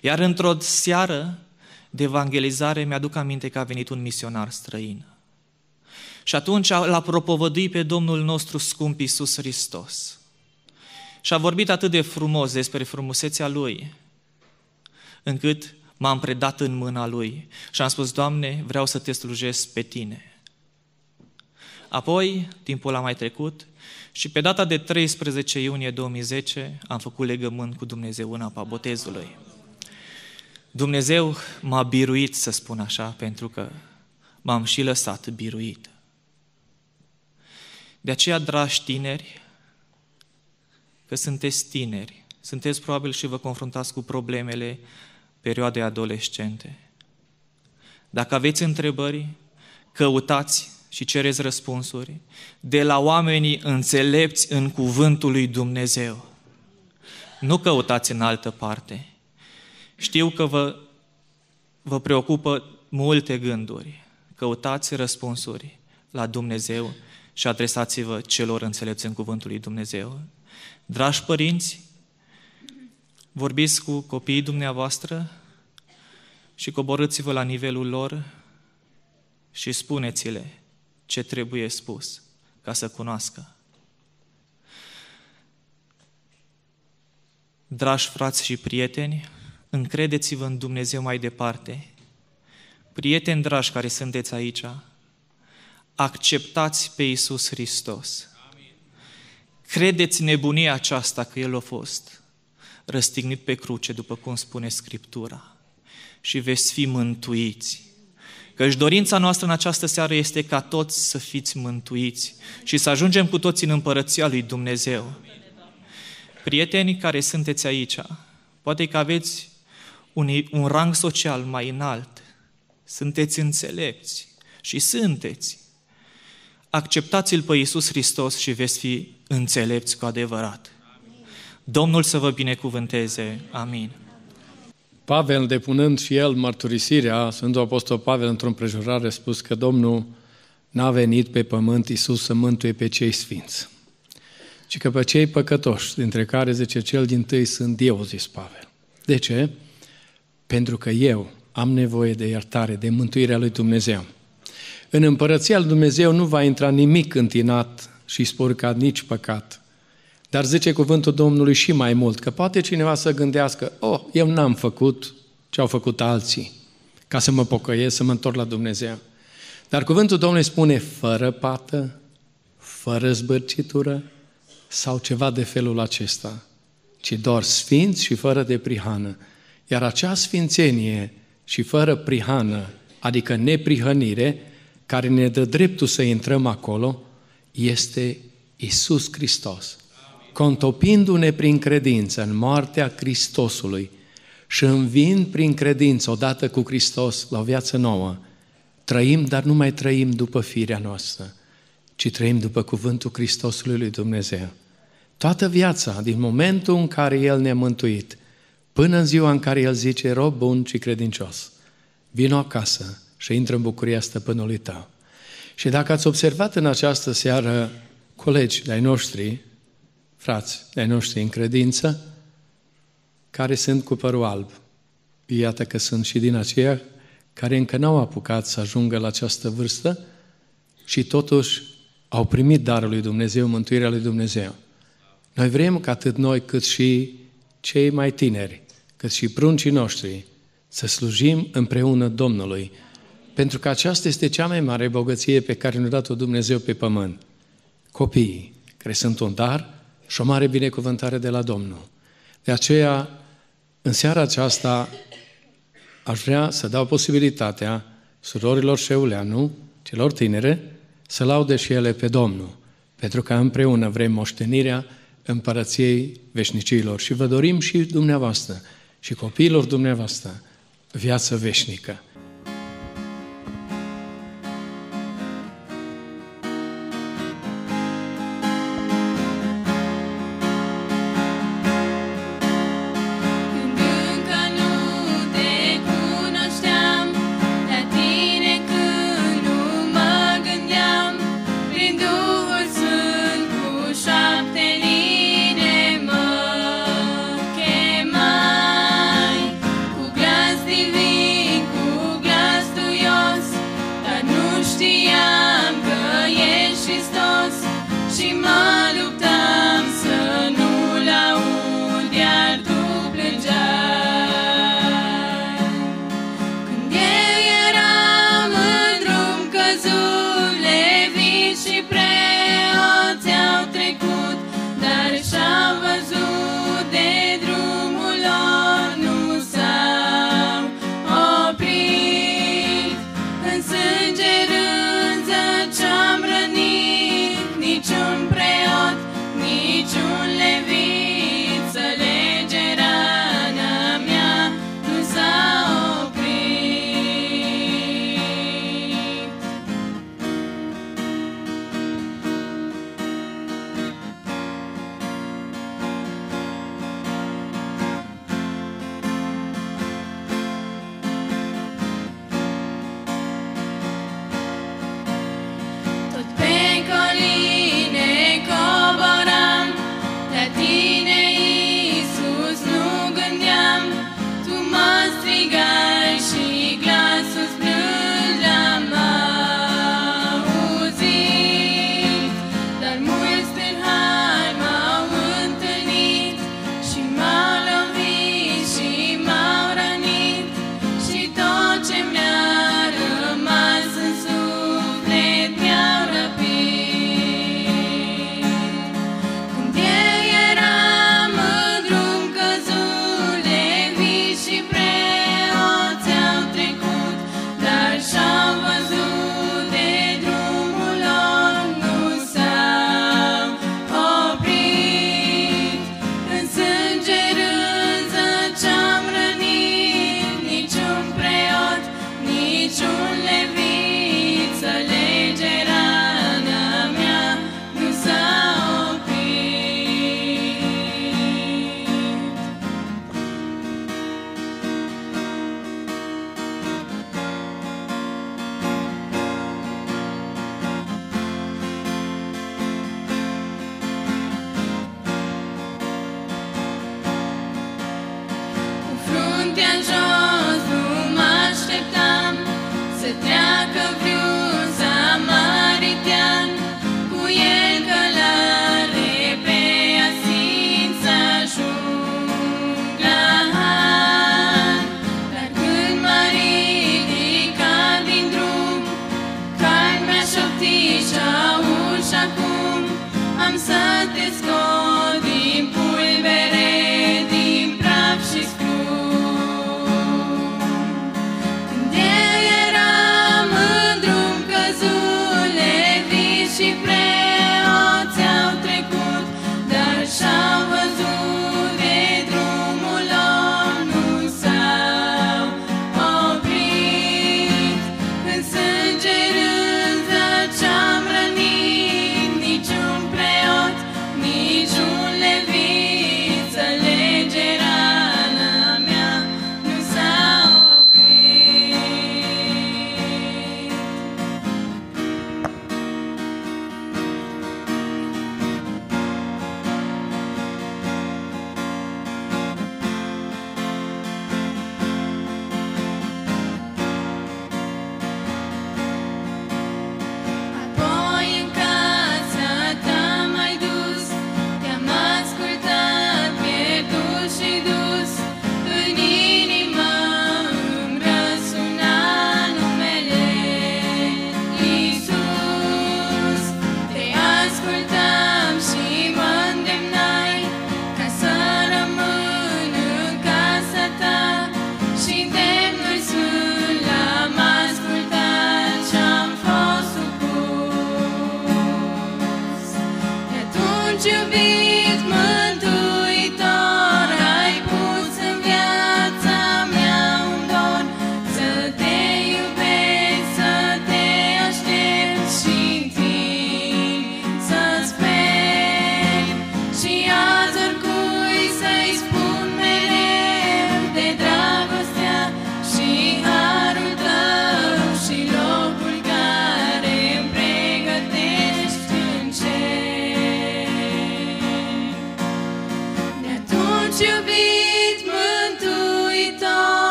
Iar într-o seară de evangelizare mi-aduc aminte că a venit un misionar străin. Și atunci l-a propovăduit pe Domnul nostru scump Iisus Hristos. Și a vorbit atât de frumos despre frumusețea Lui, încât m-am predat în mâna Lui și am spus, Doamne, vreau să te slujesc pe Tine. Apoi, timpul a mai trecut și pe data de 13 iunie 2010 am făcut legământ cu Dumnezeu în apa botezului. Dumnezeu m-a biruit, să spun așa, pentru că m-am și lăsat biruit. De aceea, dragi tineri, că sunteți tineri, sunteți probabil și vă confruntați cu problemele perioadei adolescente. Dacă aveți întrebări, căutați și cereți răspunsuri de la oamenii înțelepți în cuvântul lui Dumnezeu. Nu căutați în altă parte. Știu că vă, vă preocupă multe gânduri. Căutați răspunsuri la Dumnezeu și adresați-vă celor înțelepți în cuvântul lui Dumnezeu. Dragi părinți, vorbiți cu copiii dumneavoastră și coborâți-vă la nivelul lor și spuneți-le ce trebuie spus ca să cunoască. Dragi frați și prieteni, încredeți-vă în Dumnezeu mai departe. Prieteni dragi care sunteți aici, acceptați pe Iisus Hristos. Credeți nebunia aceasta că El a fost răstignit pe cruce, după cum spune Scriptura, și veți fi mântuiți. Căci dorința noastră în această seară este ca toți să fiți mântuiți și să ajungem cu toți în împărăția lui Dumnezeu. Prietenii care sunteți aici, poate că aveți un, un rang social mai înalt, sunteți înțelepți și sunteți. Acceptați-L pe Iisus Hristos și veți fi înțelepți cu adevărat. Domnul să vă binecuvânteze. Amin. Pavel, depunând și el mărturisirea, Sfântul Apostol Pavel, într-o împrejurare, a spus că Domnul n-a venit pe pământ Iisus să mântuie pe cei sfinți, ci că pe cei păcătoși, dintre care, zice, cel din tâi sunt eu, zis Pavel. De ce? Pentru că eu am nevoie de iertare, de mântuirea lui Dumnezeu. În împărăția lui Dumnezeu nu va intra nimic întinat și spurcat, nici păcat. Dar zice cuvântul Domnului și mai mult, că poate cineva să gândească, oh, eu n-am făcut ce au făcut alții, ca să mă pocăiesc, să mă întorc la Dumnezeu. Dar cuvântul Domnului spune, fără pată, fără zbârcitură sau ceva de felul acesta, ci doar sfinți și fără de prihană. Iar acea sfințenie și fără prihană, adică neprihănire, care ne dă dreptul să intrăm acolo, este Isus Hristos. Contopindu-ne prin credință în moartea Hristosului și învind prin credință odată cu Hristos la o viață nouă, trăim, dar nu mai trăim după firea noastră, ci trăim după cuvântul Hristosului lui Dumnezeu. Toată viața, din momentul în care El ne-a mântuit, până în ziua în care El zice, rob bun și credincios, vino acasă și intră în bucuria stăpânului tău. Și dacă ați observat în această seară, colegi de-ai noștri, frați de-ai noștri în credință, care sunt cu părul alb. Iată că sunt și din aceia care încă n-au apucat să ajungă la această vârstă și totuși au primit darul lui Dumnezeu, mântuirea lui Dumnezeu. Noi vrem ca atât noi cât și cei mai tineri, cât și pruncii noștri, să slujim împreună Domnului, Pentru că aceasta este cea mai mare bogăție pe care ne-a dat-o Dumnezeu pe pământ. Copiii, care sunt un dar și o mare binecuvântare de la Domnul. De aceea, în seara aceasta, aș vrea să dau posibilitatea surorilor Șeuleanu, celor tinere, să laude și ele pe Domnul, pentru că împreună vrem moștenirea împărăției veșnicilor și vă dorim și dumneavoastră și copiilor dumneavoastră viață veșnică.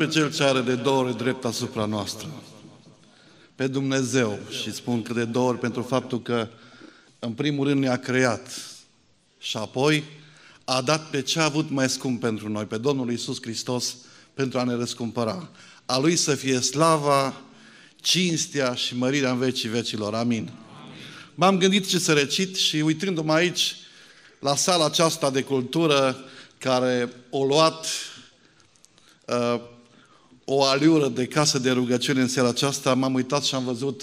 Pe Cel ce are de două ori drept asupra noastră. Pe Dumnezeu și spun că de două ori pentru faptul că în primul rând ne-a creat și apoi a dat pe ce a avut mai scump pentru noi, pe Domnul Isus Hristos, pentru a ne răscumpăra. A Lui să fie slava, cinstea și mărirea în vecii vecilor. Amin. M-am gândit ce să recit și uitându-mă aici la sala aceasta de cultură care o luat uh, o aliură de casă de rugăciune în seara aceasta, m-am uitat și am văzut,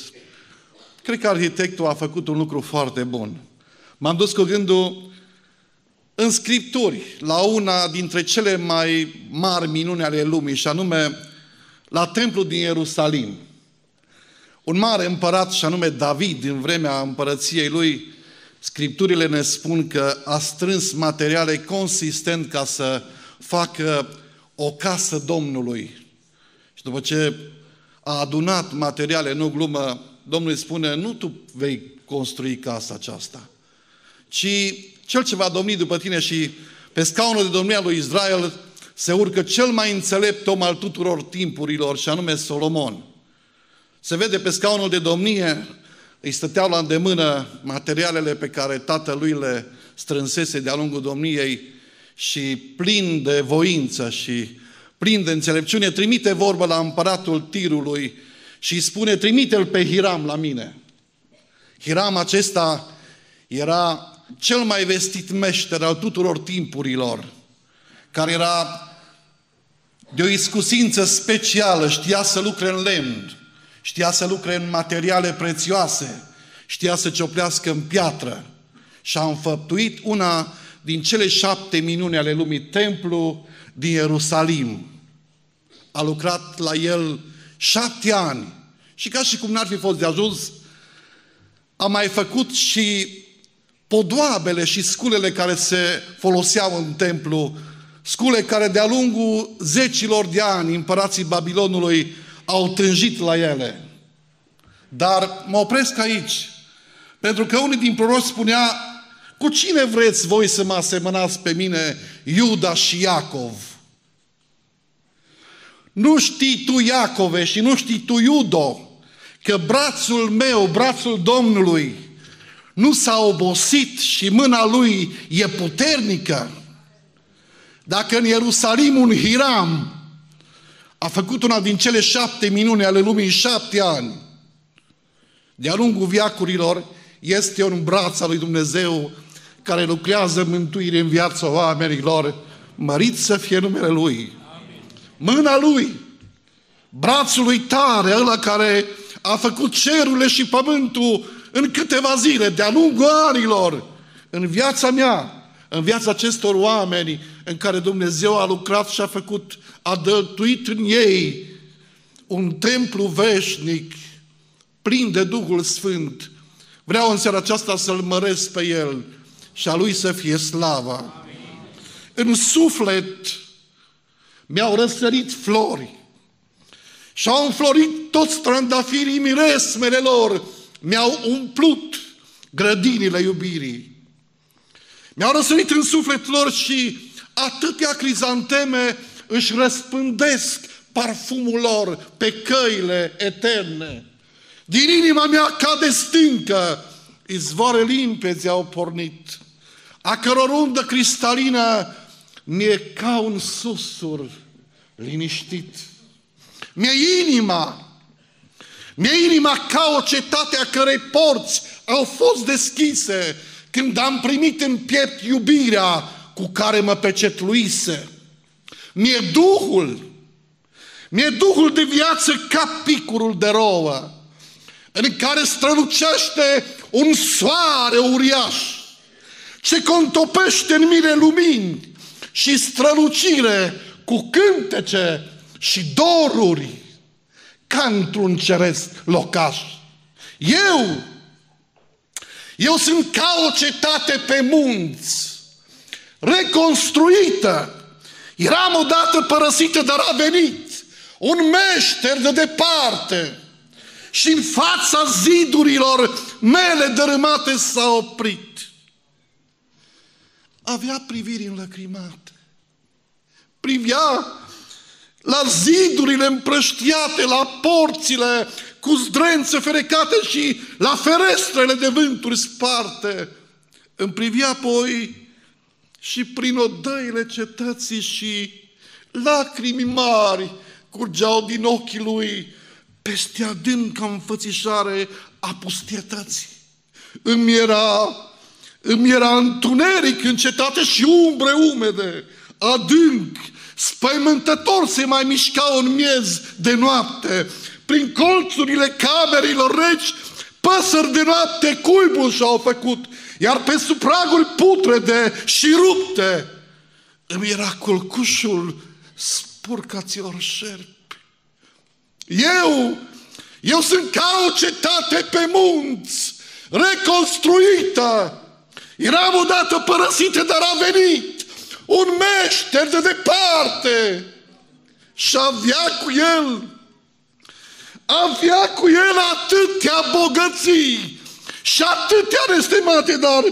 cred că arhitectul a făcut un lucru foarte bun. M-am dus cu gândul în Scripturi, la una dintre cele mai mari minuni ale lumii, și anume la templul din Ierusalim. Un mare împărat, și anume David, în vremea împărăției lui, Scripturile ne spun că a strâns materiale consistent ca să facă o casă Domnului. Și după ce a adunat materiale, nu glumă, Domnul îi spune, nu tu vei construi casa aceasta, ci cel ce va domni după tine și pe scaunul de domnia lui Israel se urcă cel mai înțelept om al tuturor timpurilor, și anume Solomon. Se vede pe scaunul de domnie, îi stăteau la îndemână materialele pe care tatălui le strânsese de-a lungul domniei și plin de voință și plin de înțelepciune, trimite vorbă la împăratul tirului și îi spune, trimite-l pe Hiram la mine. Hiram acesta era cel mai vestit meșter al tuturor timpurilor, care era de o iscusință specială, știa să lucre în lemn, știa să lucre în materiale prețioase, știa să cioplească în piatră și a înfăptuit una din cele șapte minuni ale lumii, templu din Ierusalim. A lucrat la el șapte ani și ca și cum n-ar fi fost de ajuns, a mai făcut și podoabele și sculele care se foloseau în templu, scule care de-a lungul zecilor de ani împărații Babilonului au tânjit la ele. Dar mă opresc aici, pentru că unul din proroci spunea, cu cine vreți voi să mă asemănați pe mine, Iuda și Iacov? Nu știi tu, Iacove, și nu știi tu, Iudo, că brațul meu, brațul Domnului, nu s-a obosit și mâna lui e puternică. Dacă în Ierusalim un Hiram a făcut una din cele șapte minuni ale lumii în șapte ani, de-a lungul viacurilor este un braț al lui Dumnezeu care lucrează mântuire în viața oamenilor, mărit să fie numele Lui. Mâna Lui, brațul lui tare, ăla care a făcut cerurile și pământul în câteva zile, de-a lungul anilor, în viața mea, în viața acestor oameni în care Dumnezeu a lucrat și a făcut, a dăltuit în ei un templu veșnic, plin de Duhul Sfânt. Vreau în seara aceasta să-L măresc pe El și a Lui să fie slava. Amin. În suflet mi-au răsărit flori și au înflorit toți trandafirii miresmele lor, mi-au umplut grădinile iubirii. Mi-au răsărit în suflet lor și atâtea crizanteme își răspândesc parfumul lor pe căile eterne. Din inima mea ca de stâncă, izvoare limpezi au pornit, a căror undă cristalină mi-e ca un susur liniștit. Mi-e inima, mi-e inima ca o cetate a cărei porți au fost deschise când am primit în piept iubirea cu care mă pecetluise. Mi-e Duhul, mi-e Duhul de viață ca picurul de rouă în care strălucește un soare uriaș, ce contopește în mine lumini și strălucire cu cântece și doruri ca într-un ceresc locaș. Eu, eu sunt ca o cetate pe munți, reconstruită. Eram odată părăsită, dar a venit un meșter de departe și în fața zidurilor mele dărâmate s-a oprit. Avea priviri înlăcrimate. Privea la zidurile împrăștiate, la porțile cu zdrențe ferecate și la ferestrele de vânturi sparte. Îmi privi apoi și prin odăile cetății și lacrimi mari curgeau din ochii lui peste adânca înfățișare a pustietății. Îmi era, îmi era întuneric în cetate și umbre umede, adânc, spăimântător se mai mișca în miez de noapte. Prin colțurile camerilor reci, păsări de noapte cuibul și-au făcut, iar pe supraguri putrede și rupte îmi era culcușul spurcaților șerpi. Eu, eu sunt ca o cetate pe munți, reconstruită. Eram odată părăsită, dar a venit un meșter de departe și avea cu el avea cu el atâtea bogății și atâtea nestemate, dar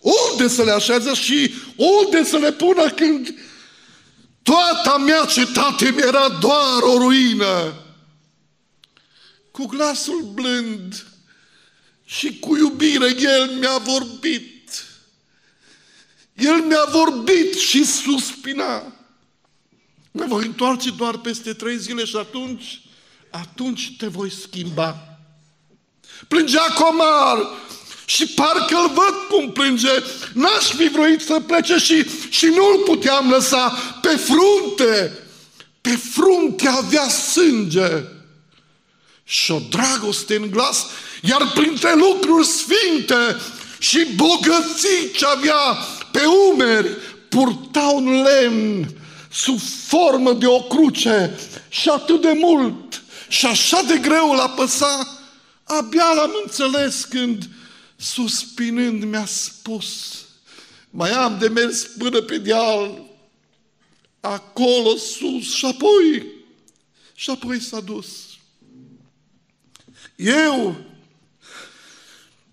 unde să le așează și unde să le pună când toată mea cetate mi era doar o ruină? Cu glasul blând și cu iubire el mi-a vorbit. El mi-a vorbit și suspina. Mă voi întoarce doar peste trei zile și atunci, atunci te voi schimba. Plângea Comar și parcă îl văd cum plânge. N-aș fi vroit să plece și, și nu-l puteam lăsa pe frunte. Pe frunte avea sânge și o dragoste în glas, iar printre lucruri sfinte și bogății ce avea pe umeri, purta un lemn sub formă de o cruce și atât de mult și așa de greu l-a păsa, abia l-am înțeles când, suspinând, mi-a spus, mai am de mers până pe deal, acolo sus și apoi, și apoi s-a dus. Eu,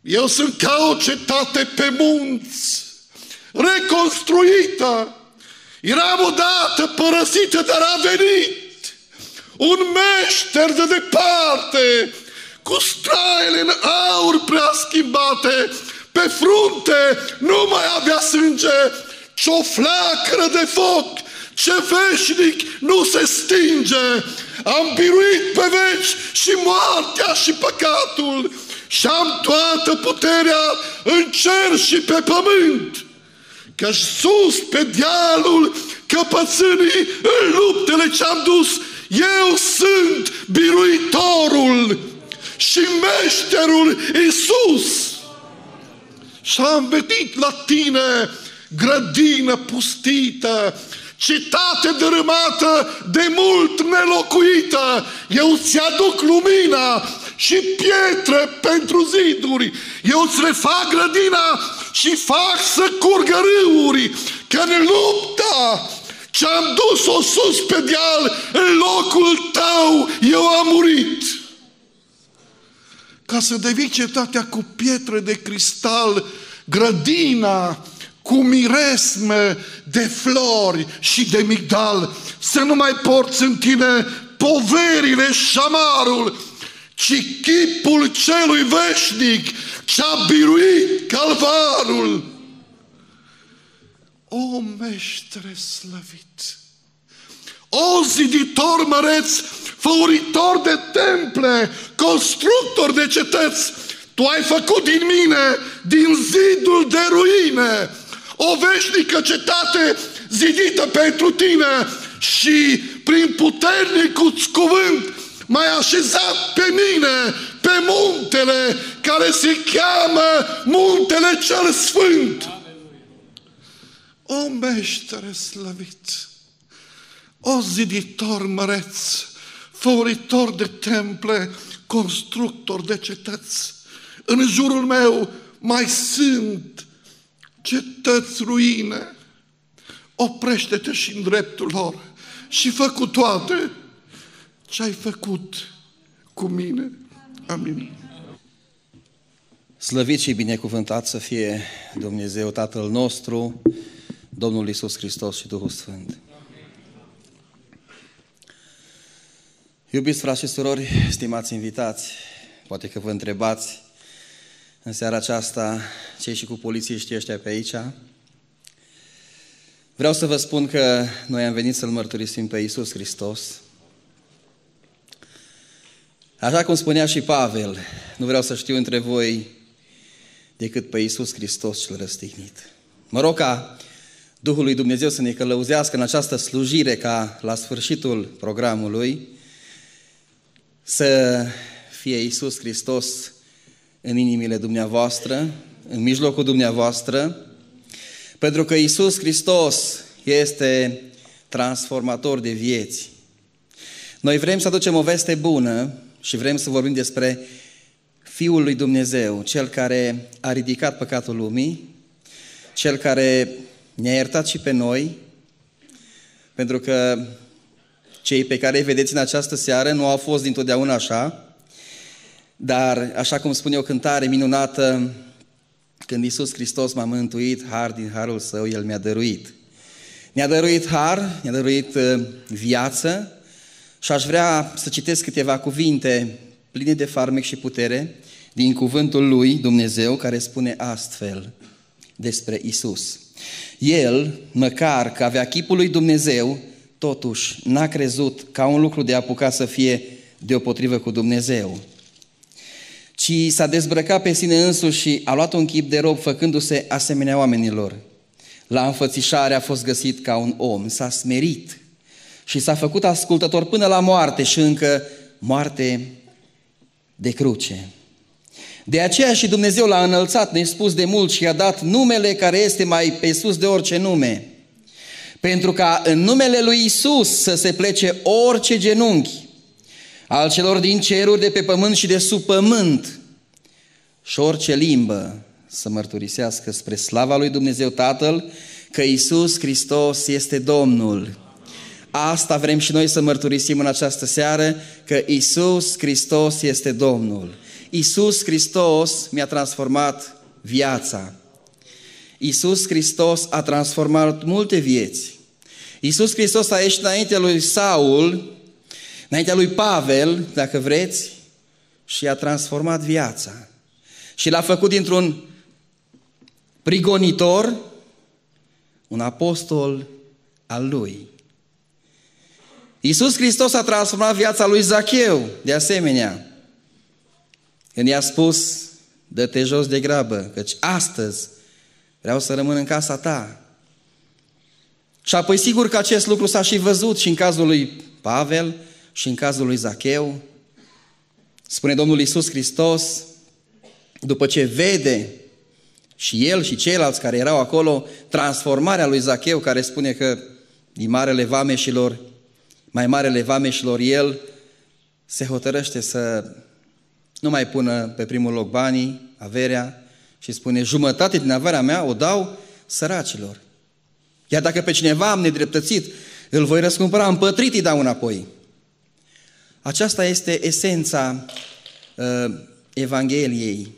eu sunt ca o cetate pe munți, reconstruită. Eram odată părăsită, dar a venit un meșter de departe, cu straile în aur prea schimbate, pe frunte nu mai avea sânge, ci o flacără de foc, ce veșnic nu se stinge. Am biruit pe veci și moartea și păcatul și am toată puterea în cer și pe pământ. Că sus pe dealul căpățânii în luptele ce-am dus, eu sunt biruitorul și meșterul Isus. Și am venit la tine, grădină pustită, cetate dărâmată, de mult nelocuită. Eu ți-aduc lumina și pietre pentru ziduri. Eu îți refac grădina și fac să curgă râuri. Că în lupta ce-am dus-o sus pe deal, în locul tău, eu am murit. Ca să devii cetatea cu pietre de cristal, grădina cu miresme de flori și de migdal, să nu mai porți în tine poverile și șamarul, ci chipul celui veșnic ce-a biruit calvarul. O meștere slăvit, o ziditor măreț, făuritor de temple, constructor de cetăți, tu ai făcut din mine, din zidul de ruine, o veșnică cetate zidită pentru tine și prin puternicul cuvânt m-ai așezat pe mine pe muntele care se cheamă Muntele cel Sfânt. O meștere slăvit, o ziditor măreț, făuritor de temple, constructor de cetăți, în jurul meu mai sunt cetăți ruine, oprește-te și în dreptul lor și fă cu toate ce ai făcut cu mine. Amin. Slăvit și binecuvântat să fie Dumnezeu Tatăl nostru, Domnul Isus Hristos și Duhul Sfânt. Iubiți frați și surori, stimați invitați, poate că vă întrebați în seara aceasta cei și cu polițiștii ăștia pe aici. Vreau să vă spun că noi am venit să-L mărturisim pe Iisus Hristos. Așa cum spunea și Pavel, nu vreau să știu între voi decât pe Iisus Hristos cel răstignit. Mă rog ca Duhul lui Dumnezeu să ne călăuzească în această slujire ca la sfârșitul programului să fie Iisus Hristos în inimile dumneavoastră, în mijlocul dumneavoastră, pentru că Iisus Hristos este transformator de vieți. Noi vrem să aducem o veste bună și vrem să vorbim despre Fiul lui Dumnezeu, Cel care a ridicat păcatul lumii, Cel care ne-a iertat și pe noi, pentru că cei pe care îi vedeți în această seară nu au fost dintotdeauna așa, dar așa cum spune o cântare minunată, când Iisus Hristos m-a mântuit, har din harul său, El mi-a dăruit. Ne-a dăruit har, ne-a dăruit uh, viață și aș vrea să citesc câteva cuvinte pline de farmec și putere din cuvântul lui Dumnezeu care spune astfel despre Isus. El, măcar că avea chipul lui Dumnezeu, totuși n-a crezut ca un lucru de apucat să fie deopotrivă cu Dumnezeu, ci s-a dezbrăcat pe sine însuși și a luat un chip de rob făcându-se asemenea oamenilor. La înfățișare a fost găsit ca un om, s-a smerit și s-a făcut ascultător până la moarte și încă moarte de cruce. De aceea și Dumnezeu l-a înălțat nespus de mult și i-a dat numele care este mai pe sus de orice nume. Pentru ca în numele lui Isus să se plece orice genunchi al celor din ceruri, de pe pământ și de sub pământ și orice limbă să mărturisească spre slava lui Dumnezeu Tatăl că Isus Hristos este Domnul. Asta vrem și noi să mărturisim în această seară, că Isus Hristos este Domnul. Isus Hristos mi-a transformat viața. Isus Hristos a transformat multe vieți. Isus Hristos a ieșit înaintea lui Saul, înaintea lui Pavel, dacă vreți, și a transformat viața. Și l-a făcut dintr-un prigonitor, un apostol al lui. Iisus Hristos a transformat viața lui Zacheu, de asemenea. Când i-a spus, dă-te jos de grabă, căci astăzi vreau să rămân în casa ta. Și apoi sigur că acest lucru s-a și văzut și în cazul lui Pavel și în cazul lui Zacheu. Spune Domnul Iisus Hristos, după ce vede și el și ceilalți care erau acolo, transformarea lui Zacheu, care spune că din marele vameșilor, mai marele vameșilor, el se hotărăște să nu mai pună pe primul loc banii, averea, și spune, jumătate din averea mea o dau săracilor. Iar dacă pe cineva am nedreptățit, îl voi răscumpăra împătrit, îi dau înapoi. Aceasta este esența uh, Evangheliei,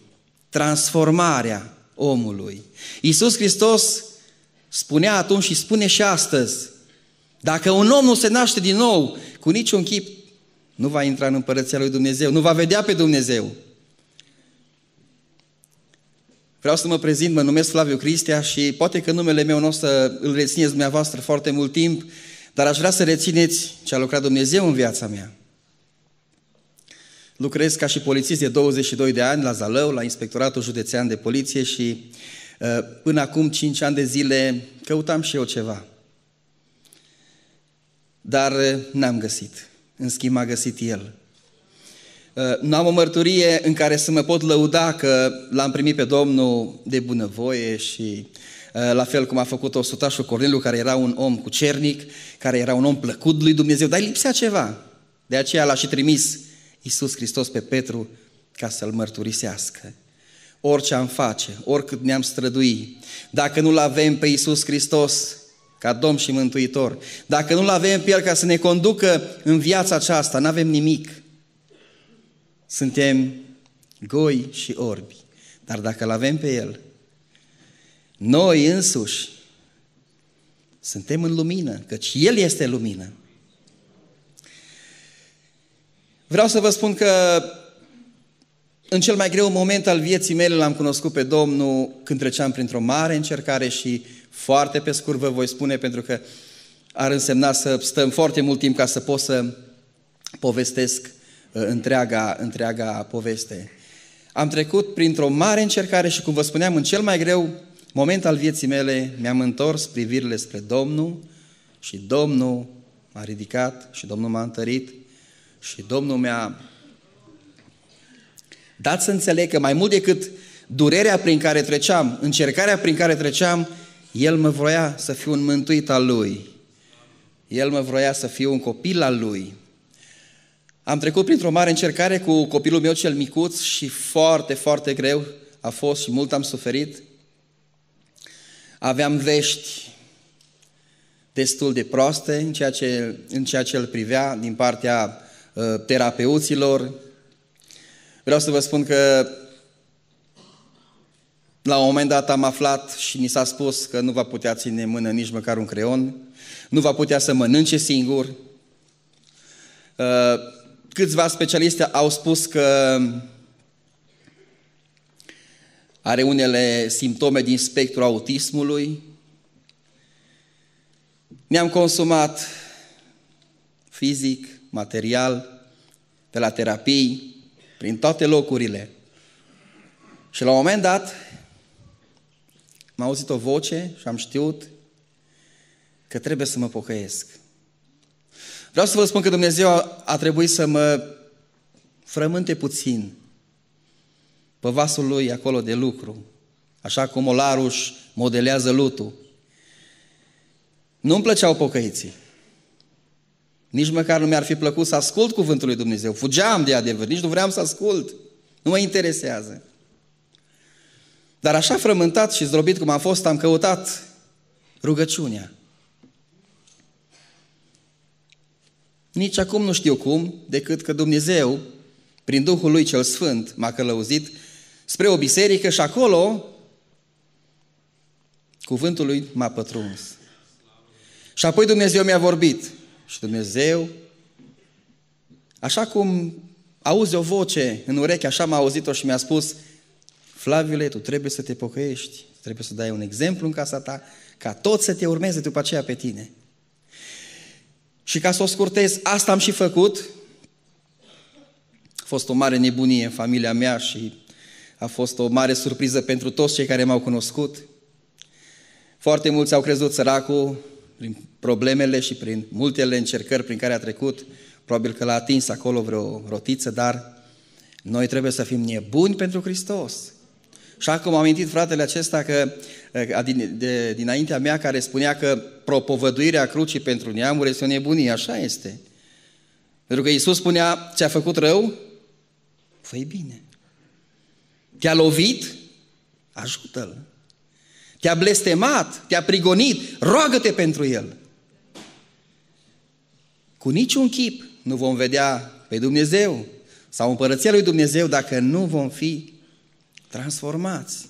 transformarea omului. Iisus Hristos spunea atunci și spune și astăzi, dacă un om nu se naște din nou, cu niciun chip nu va intra în împărăția lui Dumnezeu, nu va vedea pe Dumnezeu. Vreau să mă prezint, mă numesc Flaviu Cristia și poate că numele meu nu o să îl rețineți dumneavoastră foarte mult timp, dar aș vrea să rețineți ce a lucrat Dumnezeu în viața mea. Lucrez ca și polițist de 22 de ani la Zalău, la Inspectoratul Județean de Poliție și uh, până acum 5 ani de zile căutam și eu ceva. Dar uh, n-am găsit. În schimb a găsit El. Uh, nu am o mărturie în care să mă pot lăuda că l-am primit pe Domnul de bunăvoie și la fel cum a făcut-o sutașul Corneliu, care era un om cu cernic, care era un om plăcut lui Dumnezeu, dar lipsea ceva. De aceea l-a și trimis Iisus Hristos pe Petru ca să-l mărturisească. Orice am face, oricât ne-am strădui, dacă nu-L avem pe Iisus Hristos ca Domn și Mântuitor, dacă nu-L avem pe El ca să ne conducă în viața aceasta, nu avem nimic. Suntem goi și orbi. Dar dacă îl avem pe El, noi însuși suntem în lumină, căci El este lumină. Vreau să vă spun că în cel mai greu moment al vieții mele l-am cunoscut pe Domnul când treceam printr-o mare încercare și foarte pe scurt vă voi spune pentru că ar însemna să stăm foarte mult timp ca să pot să povestesc uh, întreaga, întreaga poveste. Am trecut printr-o mare încercare și, cum vă spuneam, în cel mai greu moment al vieții mele mi-am întors privirile spre Domnul și Domnul m-a ridicat și Domnul m-a întărit și Domnul mi-a dat să înțeleg că mai mult decât durerea prin care treceam, încercarea prin care treceam, El mă vroia să fiu un mântuit al Lui. El mă vroia să fiu un copil al Lui. Am trecut printr-o mare încercare cu copilul meu cel micuț și foarte, foarte greu a fost și mult am suferit. Aveam vești destul de proaste în ceea ce, în ceea ce îl privea din partea uh, terapeuților. Vreau să vă spun că la un moment dat am aflat și ni s-a spus că nu va putea ține în mână nici măcar un creion, nu va putea să mănânce singur. Uh, câțiva specialiști au spus că are unele simptome din spectrul autismului. Ne-am consumat fizic, material, pe la terapii, prin toate locurile. Și la un moment dat m-a auzit o voce și am știut că trebuie să mă pocăiesc. Vreau să vă spun că Dumnezeu a, a trebuit să mă frământe puțin pe vasul lui acolo de lucru, așa cum Olaruș modelează lutul. Nu-mi plăceau pocăiții. Nici măcar nu mi-ar fi plăcut să ascult cuvântul lui Dumnezeu. Fugeam de adevăr, nici nu vreau să ascult. Nu mă interesează. Dar așa frământat și zdrobit cum am fost, am căutat rugăciunea. Nici acum nu știu cum, decât că Dumnezeu, prin Duhul Lui cel Sfânt, m-a călăuzit spre o biserică și acolo cuvântul Lui m-a pătruns. Și apoi Dumnezeu mi-a vorbit. Și Dumnezeu, așa cum auzi o voce în ureche, așa m-a auzit-o și mi-a spus, Flaviule, tu trebuie să te pocăiești, trebuie să dai un exemplu în casa ta, ca tot să te urmeze după aceea pe tine. Și ca să o scurtez, asta am și făcut. A fost o mare nebunie în familia mea și a fost o mare surpriză pentru toți cei care m-au cunoscut. Foarte mulți au crezut săracul prin problemele și prin multele încercări prin care a trecut. Probabil că l-a atins acolo vreo rotiță, dar noi trebuie să fim nebuni pentru Hristos. Și acum am amintit fratele acesta că din, de, dinaintea mea care spunea că propovăduirea crucii pentru neamuri este o nebunie, așa este. Pentru că Iisus spunea, ți-a făcut rău? fă bine. Te-a lovit? Ajută-l. Te-a blestemat, te-a prigonit, roagă-te pentru el. Cu niciun chip nu vom vedea pe Dumnezeu sau împărăția lui Dumnezeu dacă nu vom fi transformați.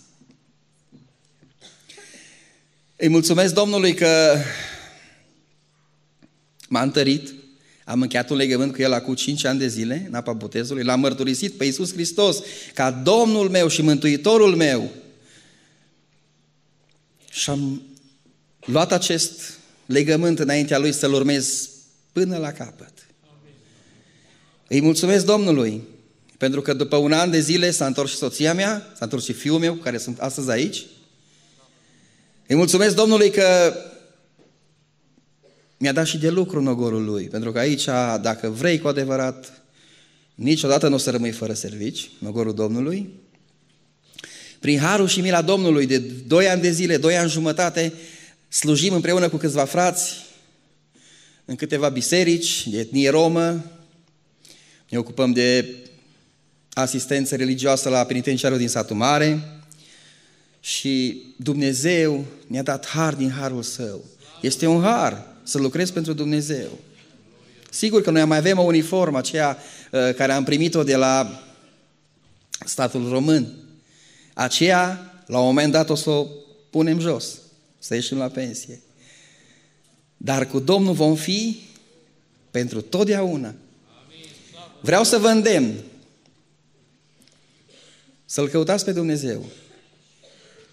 Îi mulțumesc Domnului că m-a întărit, am încheiat un legământ cu el acum 5 ani de zile, în apa botezului, l-am mărturisit pe Iisus Hristos ca Domnul meu și Mântuitorul meu. Și am luat acest legământ înaintea Lui să-L urmez până la capăt. Îi mulțumesc Domnului pentru că după un an de zile s-a întors și soția mea, s-a întors și fiul meu, care sunt astăzi aici. Îi mulțumesc Domnului că mi-a dat și de lucru în ogorul lui, pentru că aici, dacă vrei cu adevărat, niciodată nu o să rămâi fără servici, în ogorul Domnului. Prin harul și mila Domnului, de doi ani de zile, doi ani jumătate, slujim împreună cu câțiva frați în câteva biserici de etnie romă, ne ocupăm de asistență religioasă la penitenciarul din satul mare și Dumnezeu ne-a dat har din harul său. Este un har să lucrezi pentru Dumnezeu. Sigur că noi mai avem o uniformă, aceea uh, care am primit-o de la statul român. Aceea, la un moment dat, o să o punem jos, să ieșim la pensie. Dar cu Domnul vom fi pentru totdeauna. Vreau să vă îndemn să-L căutați pe Dumnezeu.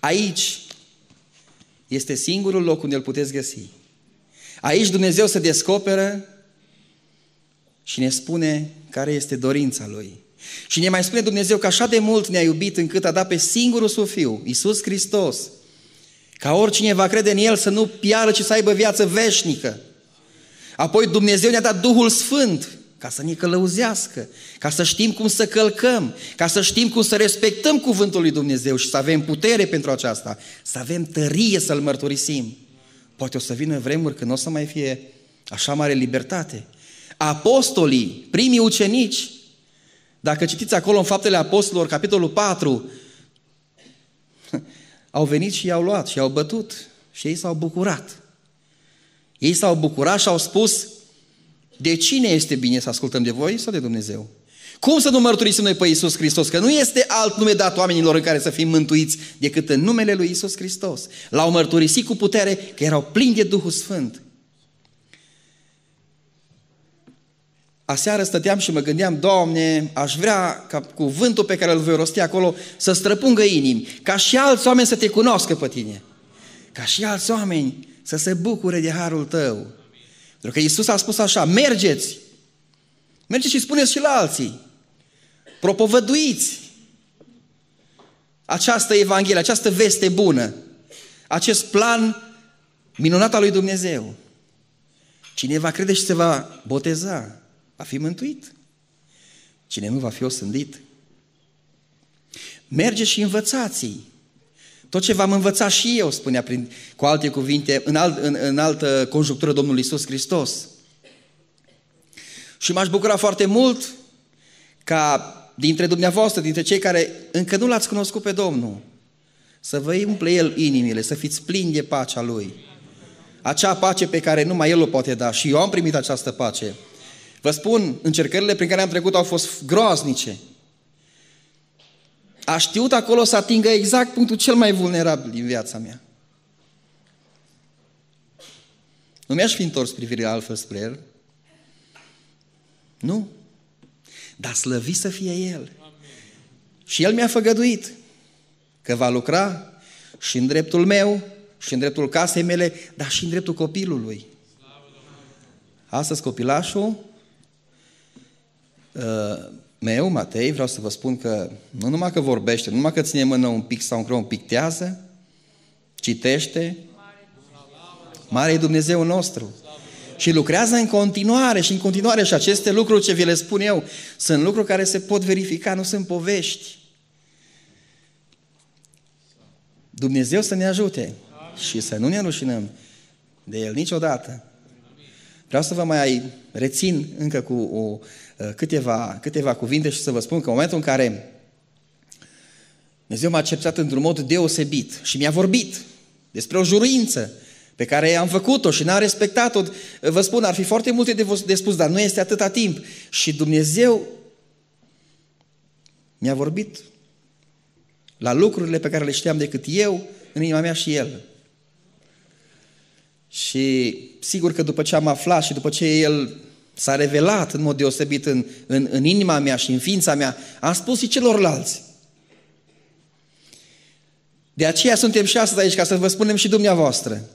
Aici este singurul loc unde îl puteți găsi. Aici Dumnezeu se descoperă și ne spune care este dorința Lui. Și ne mai spune Dumnezeu că așa de mult ne-a iubit încât a dat pe singurul Său Fiu, Iisus Hristos, ca oricine va crede în El să nu piară, ci să aibă viață veșnică. Apoi Dumnezeu ne-a dat Duhul Sfânt ca să ne călăuzească, ca să știm cum să călcăm, ca să știm cum să respectăm cuvântul lui Dumnezeu și să avem putere pentru aceasta, să avem tărie să-L mărturisim. Poate o să vină vremuri când nu o să mai fie așa mare libertate. Apostolii, primii ucenici, dacă citiți acolo în Faptele Apostolilor, capitolul 4, au venit și i-au luat și i-au bătut și ei s-au bucurat. Ei s-au bucurat și au spus, de cine este bine să ascultăm de voi sau de Dumnezeu? Cum să nu mărturisim noi pe Iisus Hristos? Că nu este alt nume dat oamenilor în care să fim mântuiți decât în numele lui Iisus Hristos. L-au mărturisit cu putere că erau plini de Duhul Sfânt. Aseară stăteam și mă gândeam, Doamne, aș vrea ca cuvântul pe care îl voi rosti acolo să străpungă inimi, ca și alți oameni să te cunoască pe tine, ca și alți oameni să se bucure de harul tău. Pentru că Iisus a spus așa, mergeți, mergeți și spuneți și la alții, propovăduiți această Evanghelie, această veste bună, acest plan minunat al lui Dumnezeu. Cine va crede și se va boteza, va fi mântuit. Cine nu va fi osândit. Merge și învățați tot ce v-am învățat și eu, spunea prin, cu alte cuvinte, în, alt, în, în altă conjunctură Domnul Iisus Hristos. Și m-aș bucura foarte mult ca dintre dumneavoastră, dintre cei care încă nu l-ați cunoscut pe Domnul, să vă umple El inimile, să fiți plini de pacea Lui. Acea pace pe care numai El o poate da. Și eu am primit această pace. Vă spun, încercările prin care am trecut au fost groaznice. A știut acolo să atingă exact punctul cel mai vulnerabil din viața mea. Nu mi-aș fi întors privirea altfel spre El. Nu. Dar slăvi să fie El. Și El mi-a făgăduit că va lucra și în dreptul meu, și în dreptul casei mele, dar și în dreptul copilului. Astăzi copilașul uh, meu, Matei, vreau să vă spun că nu numai că vorbește, nu numai că ține mână un pic sau un creion pictează, citește, Mare e Dumnezeu nostru. Și lucrează în continuare și în continuare și aceste lucruri ce vi le spun eu sunt lucruri care se pot verifica, nu sunt povești. Dumnezeu să ne ajute și să nu ne rușinăm de El niciodată. Vreau să vă mai rețin încă cu o, uh, câteva, câteva cuvinte și să vă spun că în momentul în care Dumnezeu m-a acceptat într-un mod deosebit și mi-a vorbit despre o juruință pe care am făcut-o și n-am respectat-o. Vă spun, ar fi foarte multe de spus, dar nu este atâta timp. Și Dumnezeu mi-a vorbit la lucrurile pe care le știam decât eu, în inima mea și El. Și sigur că după ce am aflat și după ce El s-a revelat în mod deosebit în, în, în inima mea și în ființa mea, am spus și celorlalți. De aceea suntem și astăzi aici, ca să vă spunem și dumneavoastră.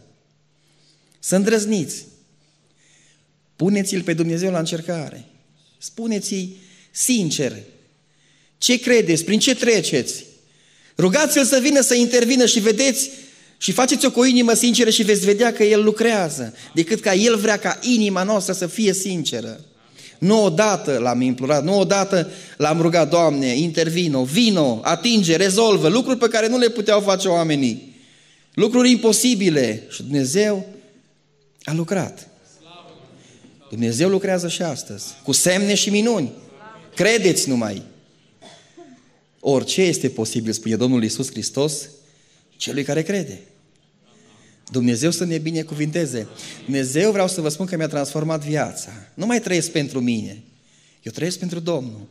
Să îndrăzniți. Puneți-L pe Dumnezeu la încercare. Spuneți-i sincer ce credeți, prin ce treceți. Rugați-L să vină să intervină și vedeți și faceți-o cu o inimă sinceră și veți vedea că El lucrează, decât ca El vrea ca inima noastră să fie sinceră. Nu odată l-am implorat, nu odată l-am rugat, Doamne, intervino, vino, atinge, rezolvă, lucruri pe care nu le puteau face oamenii. Lucruri imposibile. Și Dumnezeu a lucrat. Dumnezeu lucrează și astăzi, cu semne și minuni. Credeți numai. Orice este posibil, spune Domnul Iisus Hristos, celui care crede. Dumnezeu să ne binecuvinteze. Dumnezeu vreau să vă spun că mi-a transformat viața. Nu mai trăiesc pentru mine. Eu trăiesc pentru Domnul.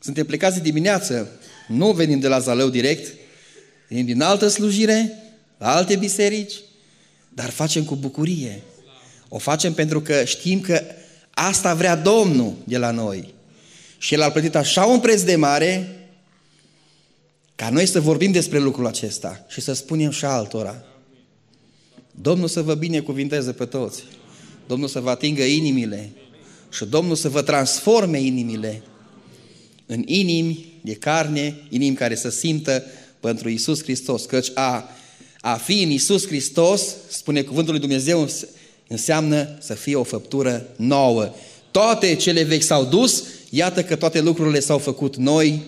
Suntem plecați dimineață. Nu venim de la Zalău direct. Venim din altă slujire, la alte biserici, dar facem cu bucurie. O facem pentru că știm că Asta vrea Domnul de la noi. Și El a plătit așa un preț de mare ca noi să vorbim despre lucrul acesta și să spunem și altora. Domnul să vă binecuvinteze pe toți. Domnul să vă atingă inimile și Domnul să vă transforme inimile în inimi de carne, inimi care să simtă pentru Isus Hristos. Căci a, a fi în Isus Hristos, spune cuvântul lui Dumnezeu, înseamnă să fie o făptură nouă. Toate cele vechi s-au dus, iată că toate lucrurile s-au făcut noi,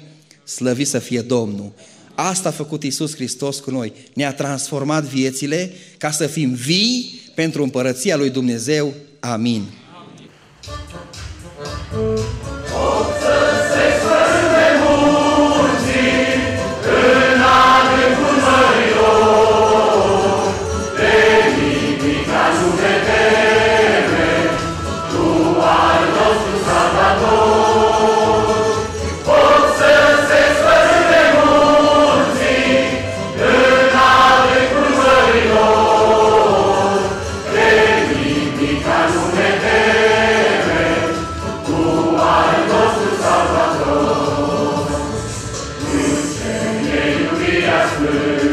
slăvit să fie Domnul. Asta a făcut Isus Hristos cu noi. Ne-a transformat viețile ca să fim vii pentru împărăția lui Dumnezeu. Amin. Slăvit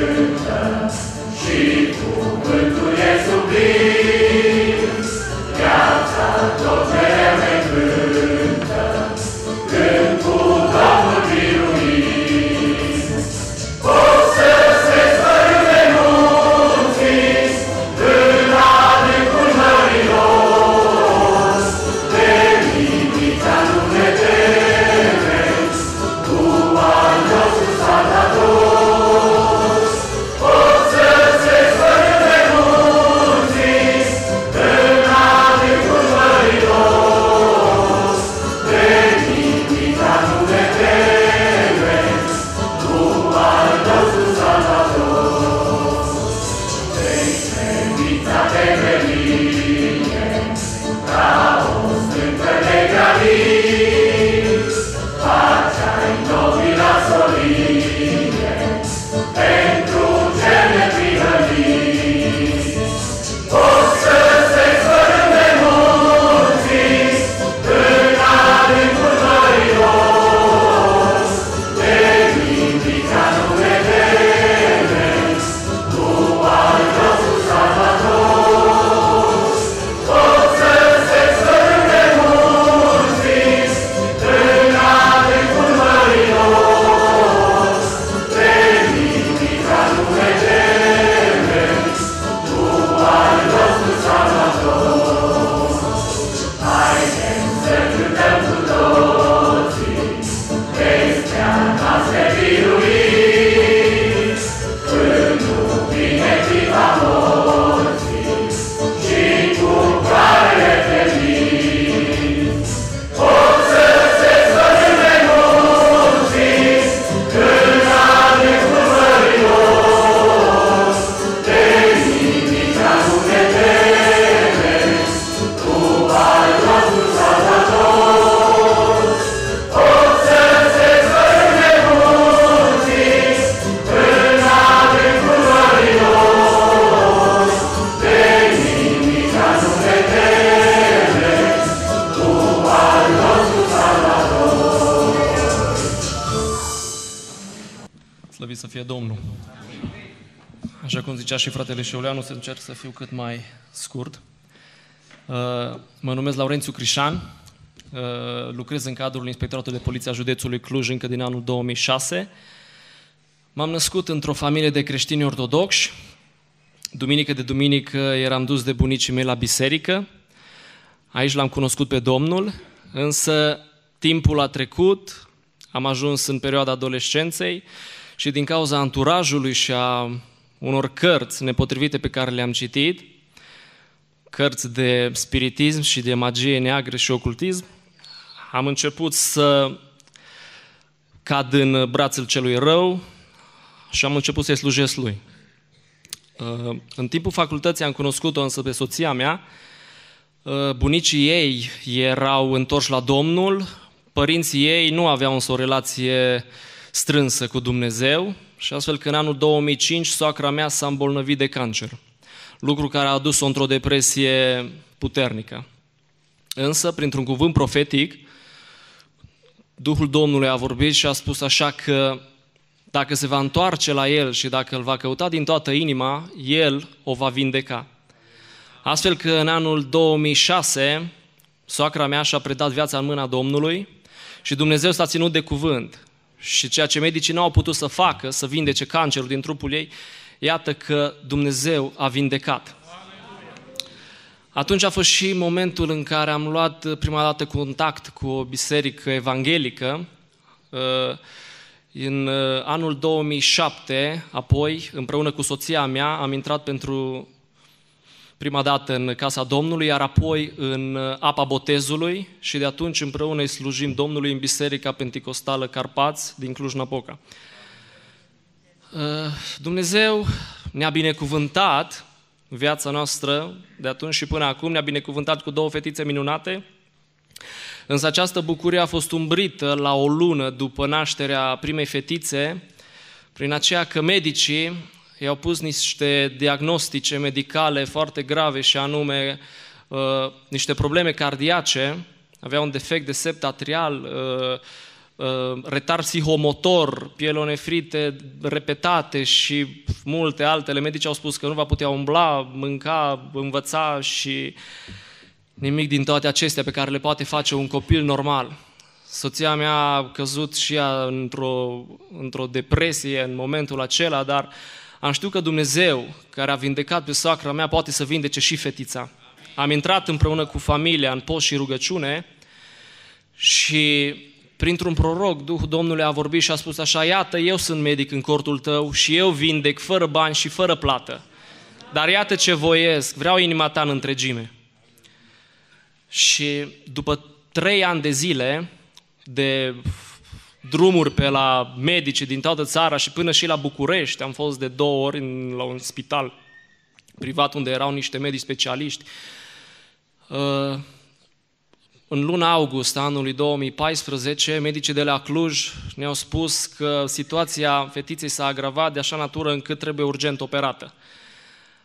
și fratele Șeuleanu, să încerc să fiu cât mai scurt. Uh, Mă numesc Laurențiu Crișan, uh, lucrez în cadrul Inspectoratului de Poliție a Județului Cluj încă din anul 2006. M-am născut într-o familie de creștini ortodoxi. Duminică de duminică eram dus de bunicii mei la biserică. Aici l-am cunoscut pe Domnul, însă timpul a trecut, am ajuns în perioada adolescenței și din cauza anturajului și a unor cărți nepotrivite pe care le-am citit, cărți de spiritism și de magie neagră și ocultism, am început să cad în brațul celui rău și am început să-i slujesc lui. Uh, În timpul facultății am cunoscut-o însă pe soția mea. Uh, Bunicii ei erau întorși la Domnul, părinții ei nu aveau însă o relație strânsă cu Dumnezeu și astfel că în anul 2005 soacra mea s-a îmbolnăvit de cancer, lucru care a adus-o într-o depresie puternică. Însă, printr-un cuvânt profetic, Duhul Domnului a vorbit și a spus așa că dacă se va întoarce la El și dacă îl va căuta din toată inima, El o va vindeca. Astfel că în anul 2006, soacra mea și-a predat viața în mâna Domnului și Dumnezeu s-a ținut de cuvânt. Și ceea ce medicii nu au putut să facă, să vindece cancerul din trupul ei, iată că Dumnezeu a vindecat. Atunci a fost și momentul în care am luat prima dată contact cu o biserică evanghelică. Uh, În uh, anul 2007, apoi, împreună cu soția mea, am intrat pentru prima dată în casa Domnului, iar apoi în uh, apa botezului și de atunci împreună îi slujim Domnului în Biserica Pentecostală Carpați din Cluj-Napoca. Uh, Dumnezeu ne-a binecuvântat viața noastră de atunci și până acum, ne-a binecuvântat cu două fetițe minunate, însă această bucurie a fost umbrită la o lună după nașterea primei fetițe, prin aceea că medicii i-au pus niște diagnostice medicale foarte grave și anume uh, niște probleme cardiace, avea un defect de sept atrial, uh, uh, retard psihomotor, pielonefrite repetate și multe altele. Medicii au spus că nu va putea umbla, mânca, învăța și nimic din toate acestea pe care le poate face un copil normal. Soția mea a căzut și ea într-o, într-o depresie în momentul acela, dar am știut că Dumnezeu, care a vindecat pe soacra mea, poate să vindece și fetița. Am intrat împreună cu familia în post și rugăciune și printr-un proroc, Duhul Domnului a vorbit și a spus așa, iată, eu sunt medic în cortul tău și eu vindec fără bani și fără plată. Dar iată ce voiesc, vreau inima ta în întregime. Și după trei ani de zile de drumuri pe la medici din toată țara și până și la București, am fost de două ori în, la un spital privat unde erau niște medici specialiști. Uh, În luna august anului 2014, medicii de la Cluj ne-au spus că situația fetiței s-a agravat de așa natură încât trebuie urgent operată.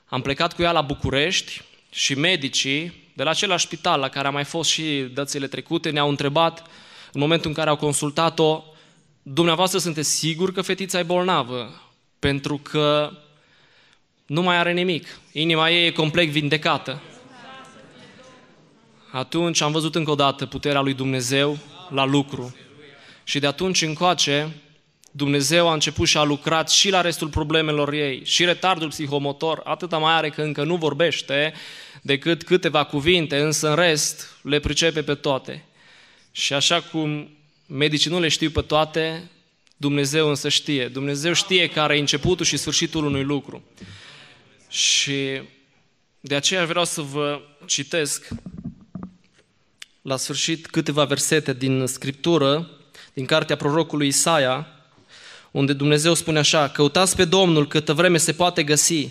Am plecat cu ea la București și medicii de la același spital la care am mai fost și dățile trecute ne-au întrebat în momentul în care au consultat-o, dumneavoastră sunteți siguri că fetița e bolnavă? Pentru că nu mai are nimic. Inima ei e complet vindecată. Atunci am văzut încă o dată puterea lui Dumnezeu la lucru. Și de atunci încoace, Dumnezeu a început și a lucrat și la restul problemelor ei. Și retardul psihomotor, atâta mai are că încă nu vorbește decât câteva cuvinte, însă în rest le pricepe pe toate. Și așa cum medicii nu le știu pe toate, Dumnezeu însă știe. Dumnezeu știe care e începutul și sfârșitul unui lucru. Și de aceea vreau să vă citesc la sfârșit câteva versete din Scriptură, din cartea prorocului Isaia, unde Dumnezeu spune așa, căutați pe Domnul câtă vreme se poate găsi,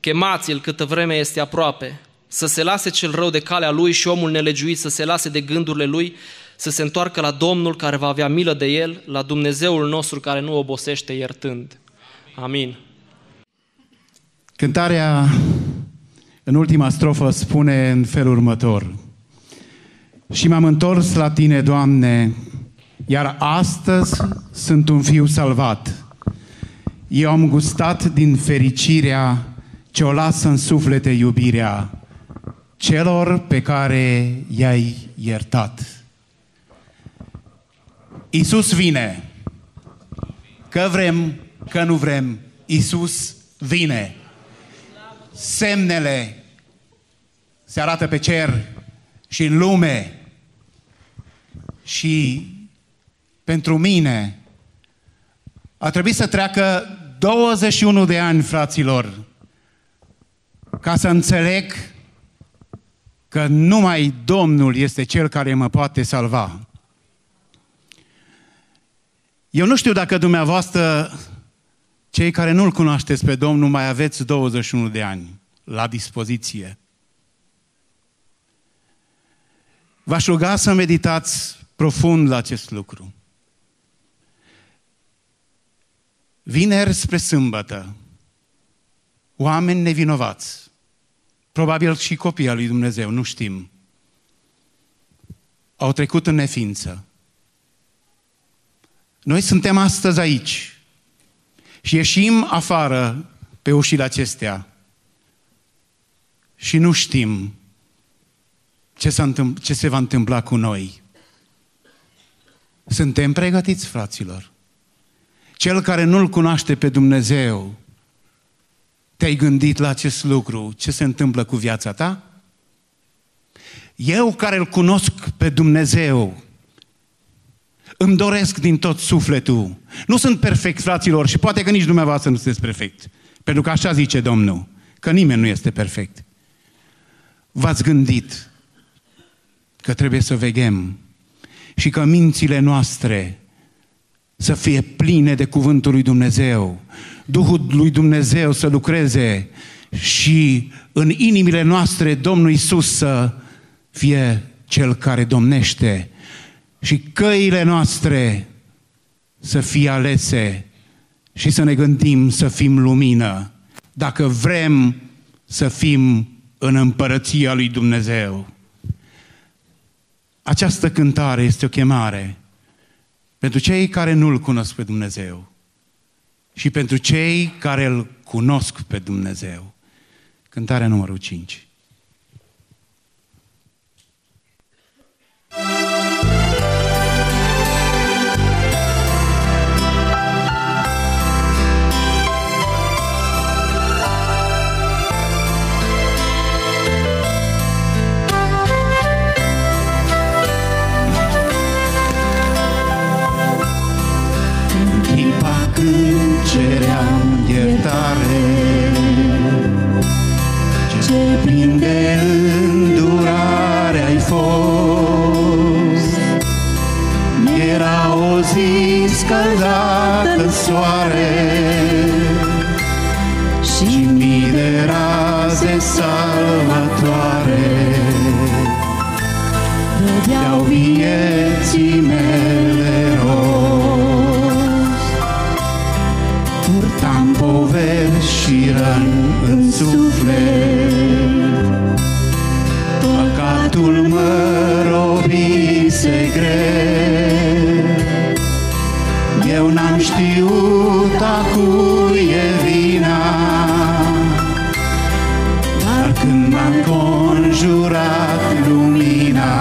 chemați-l câtă vreme este aproape, să se lase cel rău de calea lui și omul nelegiuit să se lase de gândurile lui, să se întoarcă la Domnul care va avea milă de el, la Dumnezeul nostru care nu obosește iertând. Amin. Cântarea în ultima strofă spune în felul următor. Și m-am întors la tine, Doamne, iar astăzi sunt un fiu salvat. Eu am gustat din fericirea ce o lasă în suflete iubirea celor pe care i-ai iertat. Isus vine. Că vrem, că nu vrem, Isus vine. Semnele se arată pe cer și în lume și pentru mine a trebuit să treacă 21 de ani, fraților, ca să înțeleg că numai Domnul este Cel care mă poate salva. Eu nu știu dacă dumneavoastră, cei care nu-L cunoașteți pe Domnul, mai aveți 21 de ani la dispoziție. V-aș ruga să meditați profund la acest lucru. Vineri spre sâmbătă, oameni nevinovați, probabil și copii al lui Dumnezeu, nu știm, au trecut în neființă. Noi suntem astăzi aici și ieșim afară pe ușile acestea și nu știm ce, s-a întâmpl- ce se va întâmpla cu noi. Suntem pregătiți, fraților. Cel care nu-L cunoaște pe Dumnezeu, te-ai gândit la acest lucru, ce se întâmplă cu viața ta? Eu care îl cunosc pe Dumnezeu, îmi doresc din tot sufletul. Nu sunt perfect, fraților, și poate că nici dumneavoastră nu sunteți perfect. Pentru că așa zice Domnul, că nimeni nu este perfect. V-ați gândit că trebuie să veghem și că mințile noastre să fie pline de cuvântul lui Dumnezeu, Duhul lui Dumnezeu să lucreze și în inimile noastre Domnul Isus să fie Cel care domnește și căile noastre să fie alese și să ne gândim să fim lumină, dacă vrem să fim în împărăția lui Dumnezeu. Această cântare este o chemare pentru cei care nu-L cunosc pe Dumnezeu și pentru cei care îl cunosc pe Dumnezeu. Cântarea numărul 5. clipa când ceream iertare. Ce plin de îndurare ai fost. Era o zi scăldată în soare. Și mii de raze salvatoare. Dădeau vieții mele suflet Păcatul mă robise greu. Eu n-am știut a cui e vina. Dar când m-a conjurat lumina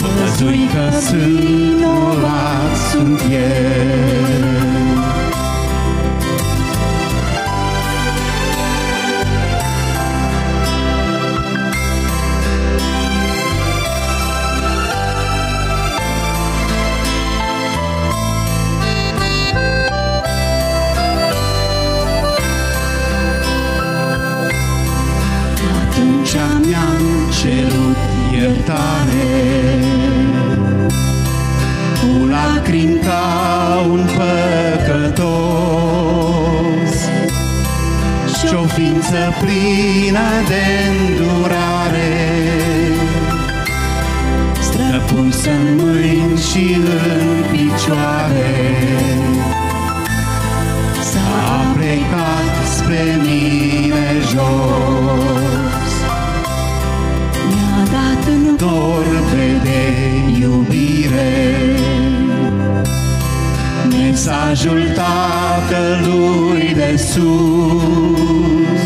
Văzui că sunt vinovat sunt eu Și o ființă plină de îndurare. Străpunsă în mâini și în picioare. S-a plecat spre mine jos. Mi-a dat în torbe de iubire Mesajul Tatălui de sus.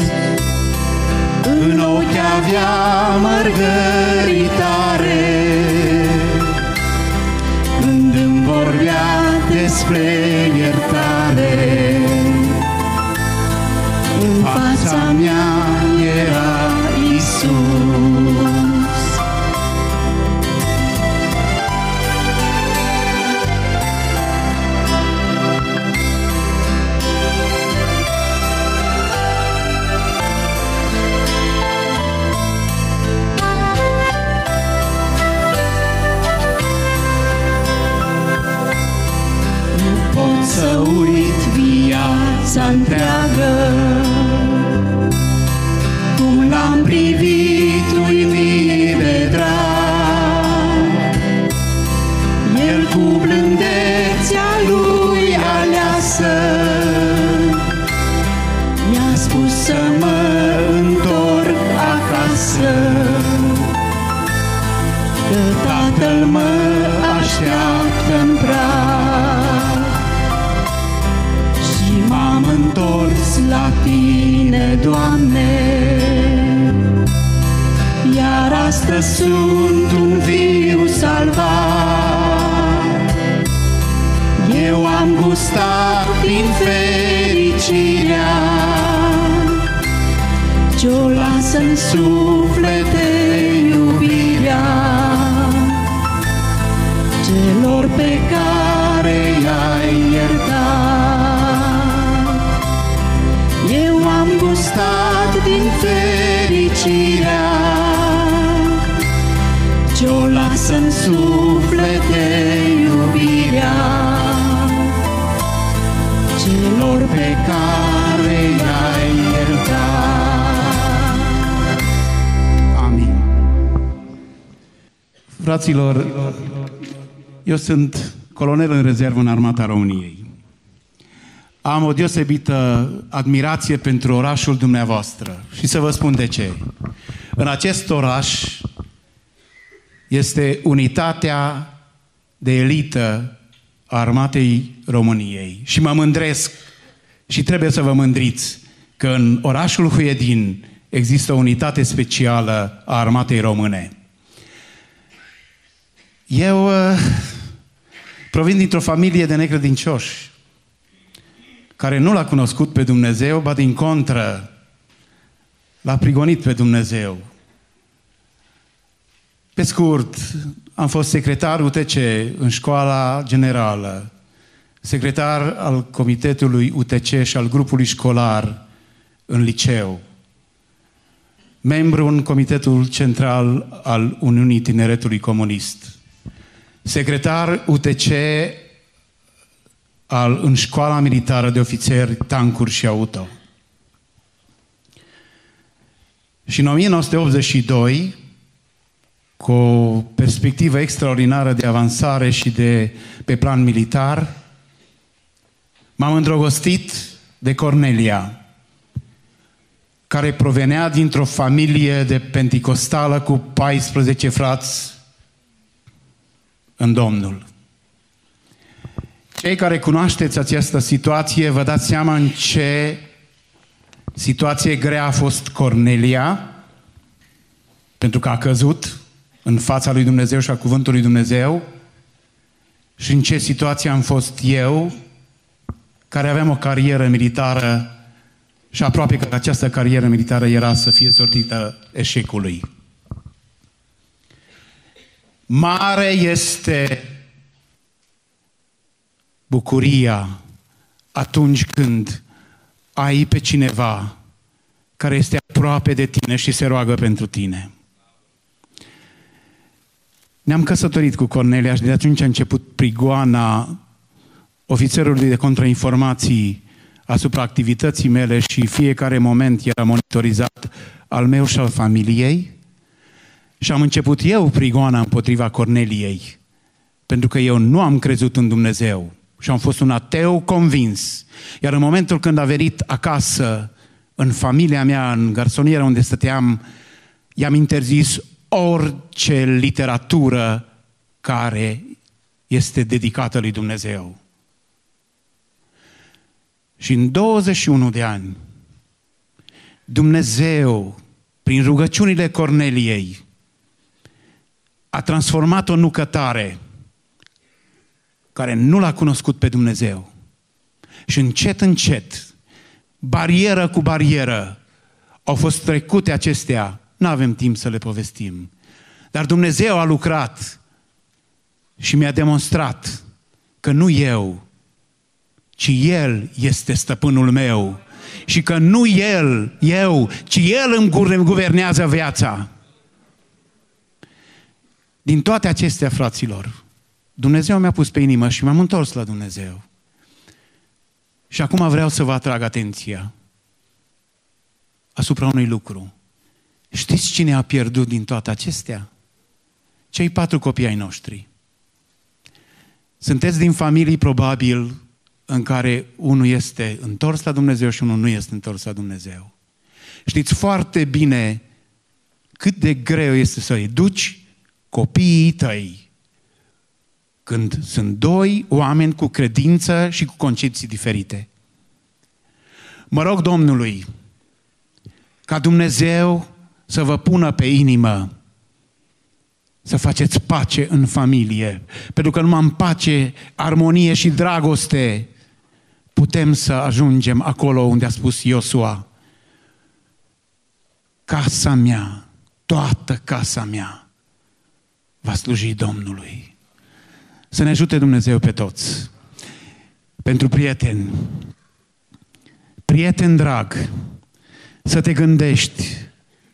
În ochi avea mărgăritare Când îmi vorbea despre iertare În fața mea era Isus sunt colonel în rezervă în Armata României. Am o deosebită admirație pentru orașul dumneavoastră și să vă spun de ce. În acest oraș este unitatea de elită a Armatei României și mă mândresc și trebuie să vă mândriți că în orașul Huedin există o unitate specială a Armatei Române. Eu uh, provin dintr-o familie de necredincioși care nu l-a cunoscut pe Dumnezeu, ba din contră l-a prigonit pe Dumnezeu. Pe scurt, am fost secretar UTC în școala generală, secretar al comitetului UTC și al grupului școlar în liceu, membru în comitetul central al Uniunii Tineretului Comunist, secretar UTC al, în școala militară de ofițeri, tancuri și auto. Și în 1982, cu o perspectivă extraordinară de avansare și de pe plan militar, m-am îndrăgostit de Cornelia, care provenea dintr-o familie de penticostală cu 14 frați în Domnul. Cei care cunoașteți această situație, vă dați seama în ce situație grea a fost Cornelia, pentru că a căzut în fața lui Dumnezeu și a cuvântului Dumnezeu și în ce situație am fost eu, care aveam o carieră militară și aproape că această carieră militară era să fie sortită eșecului. Mare este bucuria atunci când ai pe cineva care este aproape de tine și se roagă pentru tine. Ne-am căsătorit cu Cornelia și de atunci a început prigoana ofițerului de contrainformații asupra activității mele și fiecare moment era monitorizat al meu și al familiei. Și am început eu prigoana împotriva Corneliei, pentru că eu nu am crezut în Dumnezeu și am fost un ateu convins. Iar în momentul când a venit acasă, în familia mea, în garsoniera unde stăteam, i-am interzis orice literatură care este dedicată lui Dumnezeu. Și în 21 de ani, Dumnezeu, prin rugăciunile Corneliei, a transformat o nucătare care nu l-a cunoscut pe Dumnezeu. Și încet, încet, barieră cu barieră, au fost trecute acestea. Nu avem timp să le povestim. Dar Dumnezeu a lucrat și mi-a demonstrat că nu eu, ci El este stăpânul meu. Și că nu El, eu, ci El îmi guvernează viața. Din toate acestea, fraților, Dumnezeu mi-a pus pe inimă și m-am întors la Dumnezeu. Și acum vreau să vă atrag atenția asupra unui lucru. Știți cine a pierdut din toate acestea? Cei patru copii ai noștri. Sunteți din familii probabil în care unul este întors la Dumnezeu și unul nu este întors la Dumnezeu. Știți foarte bine cât de greu este să educi copiii tăi când sunt doi oameni cu credință și cu concepții diferite. Mă rog Domnului ca Dumnezeu să vă pună pe inimă să faceți pace în familie. Pentru că numai în pace, armonie și dragoste putem să ajungem acolo unde a spus Iosua. Casa mea, toată casa mea, va sluji Domnului. Să ne ajute Dumnezeu pe toți. Pentru prieteni, prieten drag, să te gândești,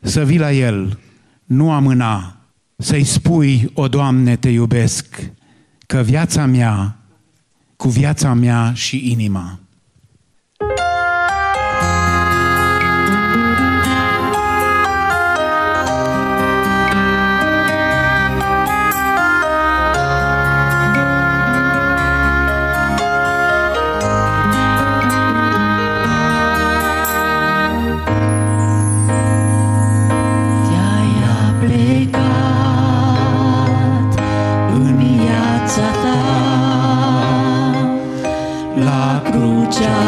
să vii la El, nu amâna, să-i spui, o Doamne, te iubesc, că viața mea, cu viața mea și inima. La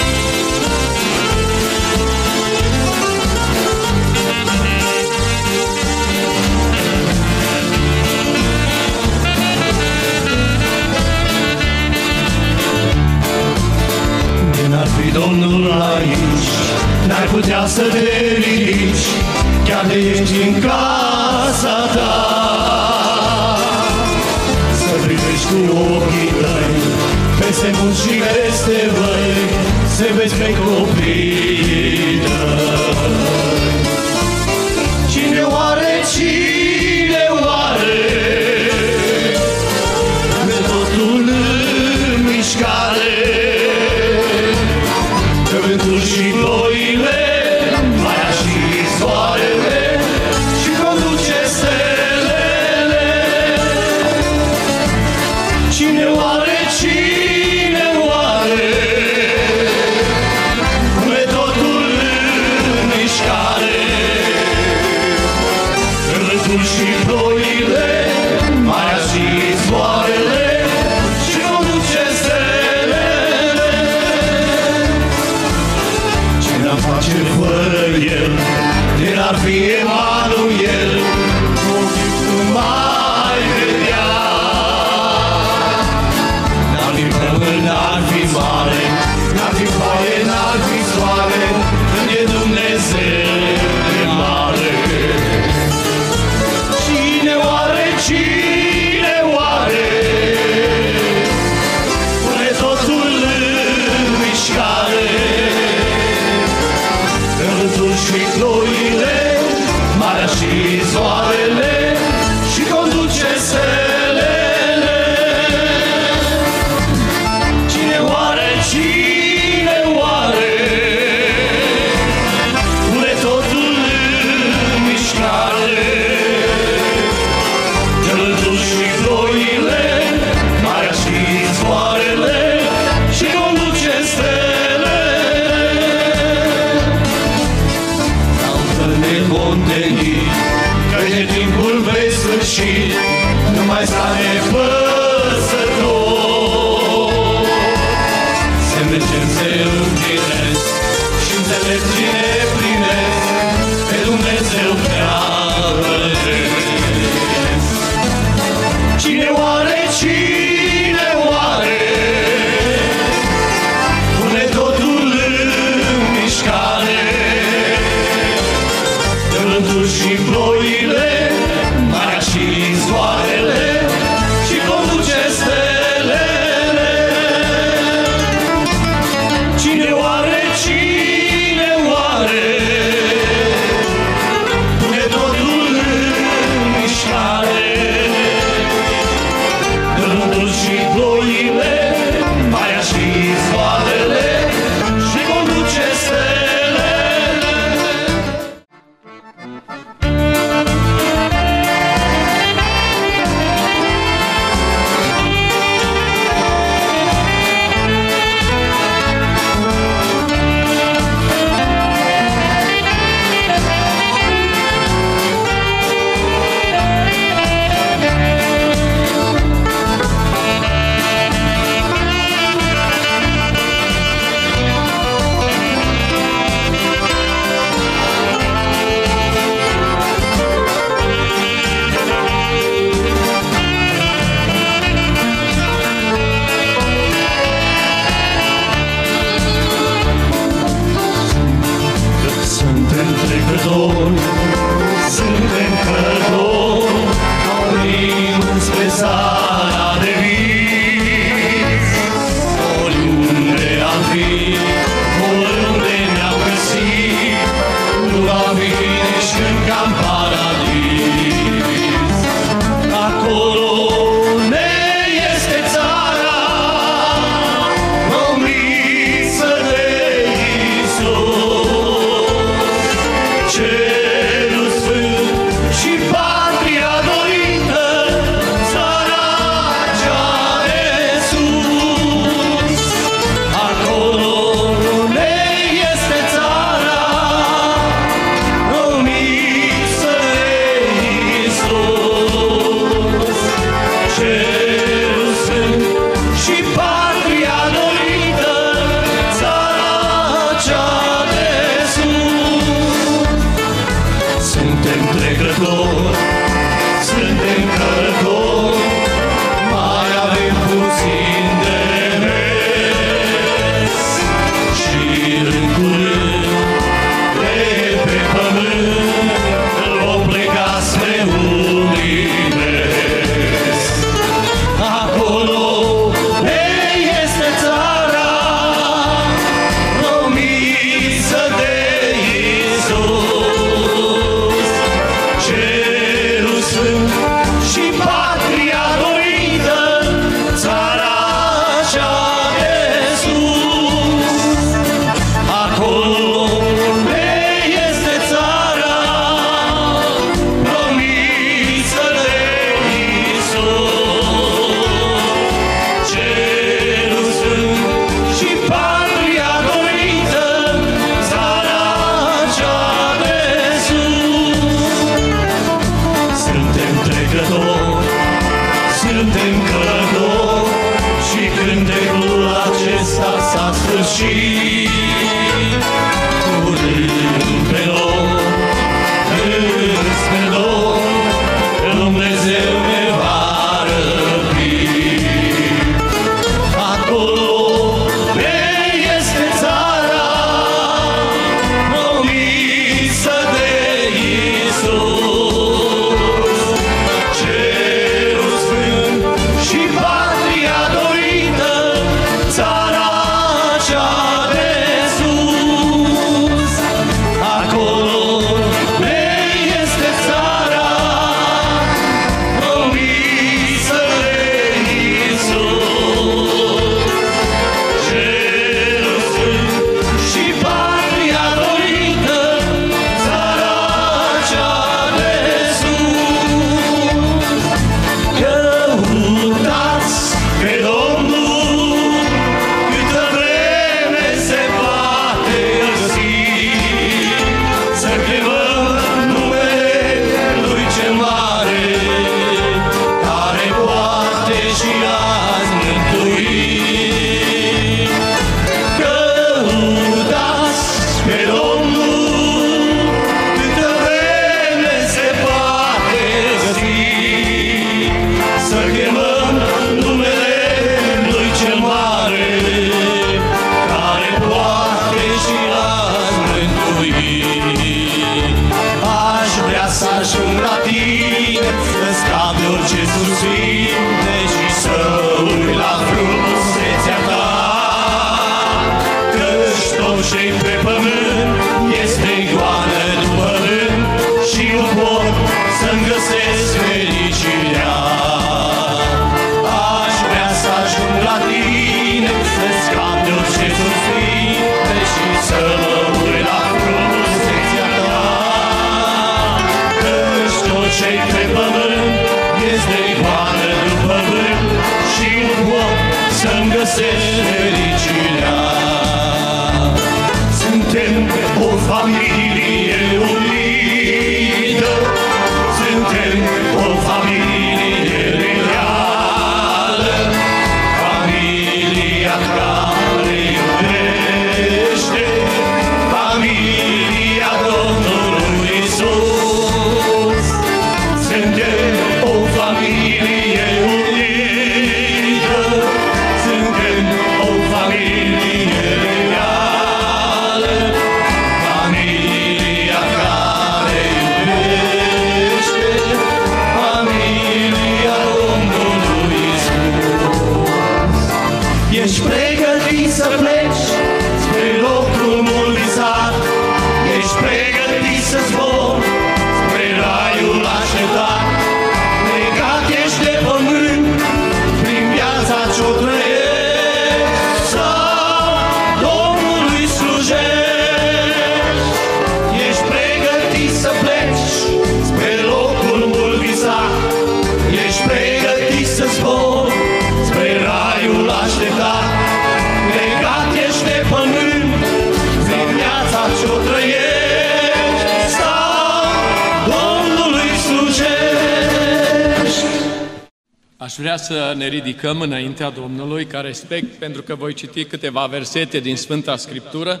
ne ridicăm înaintea Domnului ca respect pentru că voi citi câteva versete din Sfânta Scriptură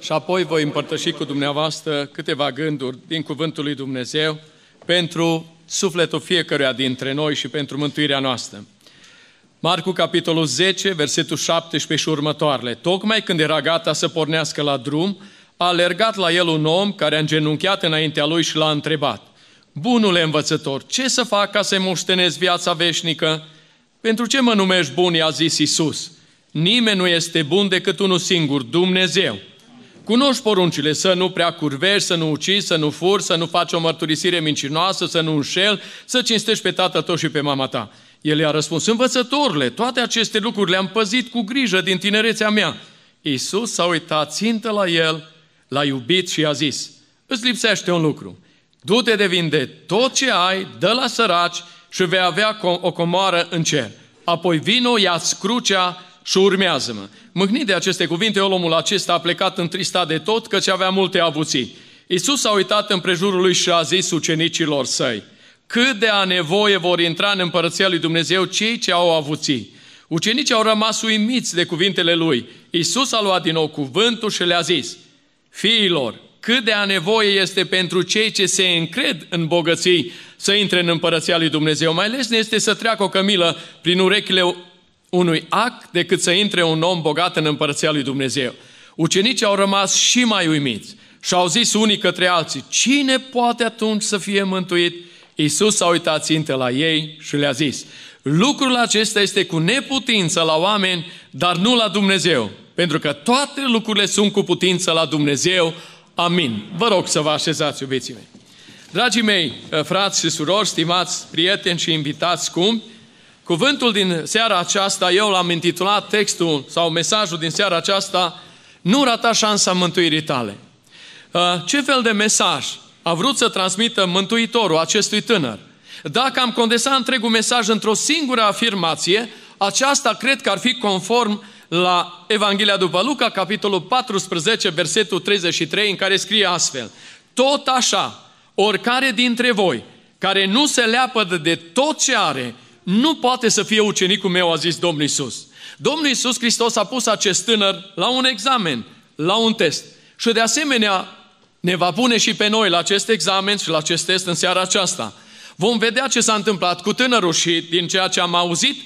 și apoi voi împărtăși cu dumneavoastră câteva gânduri din Cuvântul lui Dumnezeu pentru sufletul fiecăruia dintre noi și pentru mântuirea noastră. Marcu, capitolul 10, versetul 17 și următoarele. Tocmai când era gata să pornească la drum, a alergat la el un om care a îngenunchiat înaintea lui și l-a întrebat. Bunule învățător, ce să fac ca să-i moștenesc viața veșnică? Pentru ce mă numești bun, i-a zis Iisus. Nimeni nu este bun decât unul singur, Dumnezeu. Cunoști poruncile, să nu prea curvești, să nu ucizi, să nu furi, să nu faci o mărturisire mincinoasă, să nu înșel, să cinstești pe tatăl tău și pe mama ta. El i-a răspuns, învățătorule, toate aceste lucruri le-am păzit cu grijă din tinerețea mea. Iisus s-a uitat țintă la el, l-a iubit și i-a zis, îți lipsește un lucru. Du-te de vinde tot ce ai, dă la săraci și vei avea co- o comoară în cer. Apoi vino, ia crucea și urmează-mă. Mâhnit de aceste cuvinte, omul acesta a plecat întristat de tot, căci avea multe avuții. Iisus a uitat în prejurul lui și a zis ucenicilor săi, cât de a nevoie vor intra în împărăția lui Dumnezeu cei ce au avuții. Ucenicii au rămas uimiți de cuvintele lui. Iisus a luat din nou cuvântul și le-a zis, Fiilor, cât de a nevoie este pentru cei ce se încred în bogății să intre în împărăția lui Dumnezeu. Mai ales ne este să treacă o cămilă prin urechile unui ac decât să intre un om bogat în împărăția lui Dumnezeu. Ucenicii au rămas și mai uimiți și au zis unii către alții, cine poate atunci să fie mântuit? Iisus s-a uitat țintă la ei și le-a zis, lucrul acesta este cu neputință la oameni, dar nu la Dumnezeu, pentru că toate lucrurile sunt cu putință la Dumnezeu. Amin. Vă rog să vă așezați, iubiții mei. Dragii mei, frați și surori, stimați prieteni și invitați scumpi, cuvântul din seara aceasta, eu l-am intitulat textul sau mesajul din seara aceasta, nu rata șansa mântuirii tale. Ce fel de mesaj a vrut să transmită Mântuitorul acestui tânăr? Dacă am condensat întregul mesaj într-o singură afirmație, aceasta cred că ar fi conform la Evanghelia după Luca, capitolul 14, versetul 33, în care scrie astfel. Tot așa, oricare dintre voi care nu se leapădă de tot ce are, nu poate să fie ucenicul meu, a zis Domnul Isus. Domnul Isus Hristos a pus acest tânăr la un examen, la un test. Și de asemenea ne va pune și pe noi la acest examen și la acest test în seara aceasta. Vom vedea ce s-a întâmplat cu tânărul și din ceea ce am auzit,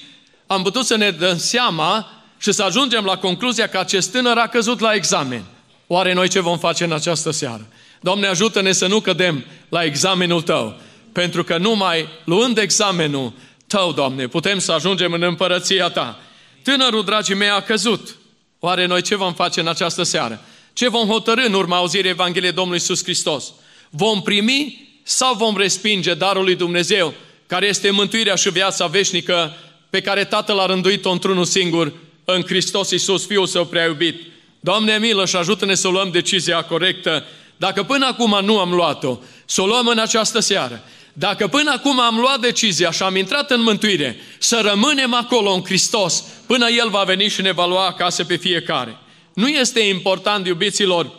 am putut să ne dăm seama și să ajungem la concluzia că acest tânăr a căzut la examen. Oare noi ce vom face în această seară? Doamne, ajută-ne să nu cădem la examenul Tău, pentru că numai luând examenul Tău, Doamne, putem să ajungem în împărăția Ta. Tânărul, dragii mei, a căzut. Oare noi ce vom face în această seară? Ce vom hotărâ în urma auzirii Evangheliei Domnului Iisus Hristos? Vom primi sau vom respinge darul lui Dumnezeu, care este mântuirea și viața veșnică pe care Tatăl a rânduit-o într-unul singur în Hristos Iisus, Fiul Său prea iubit. Doamne milă și ajută-ne să luăm decizia corectă. Dacă până acum nu am luat-o, să o luăm în această seară. Dacă până acum am luat decizia și am intrat în mântuire, să rămânem acolo în Hristos până El va veni și ne va lua acasă pe fiecare. Nu este important, iubiților,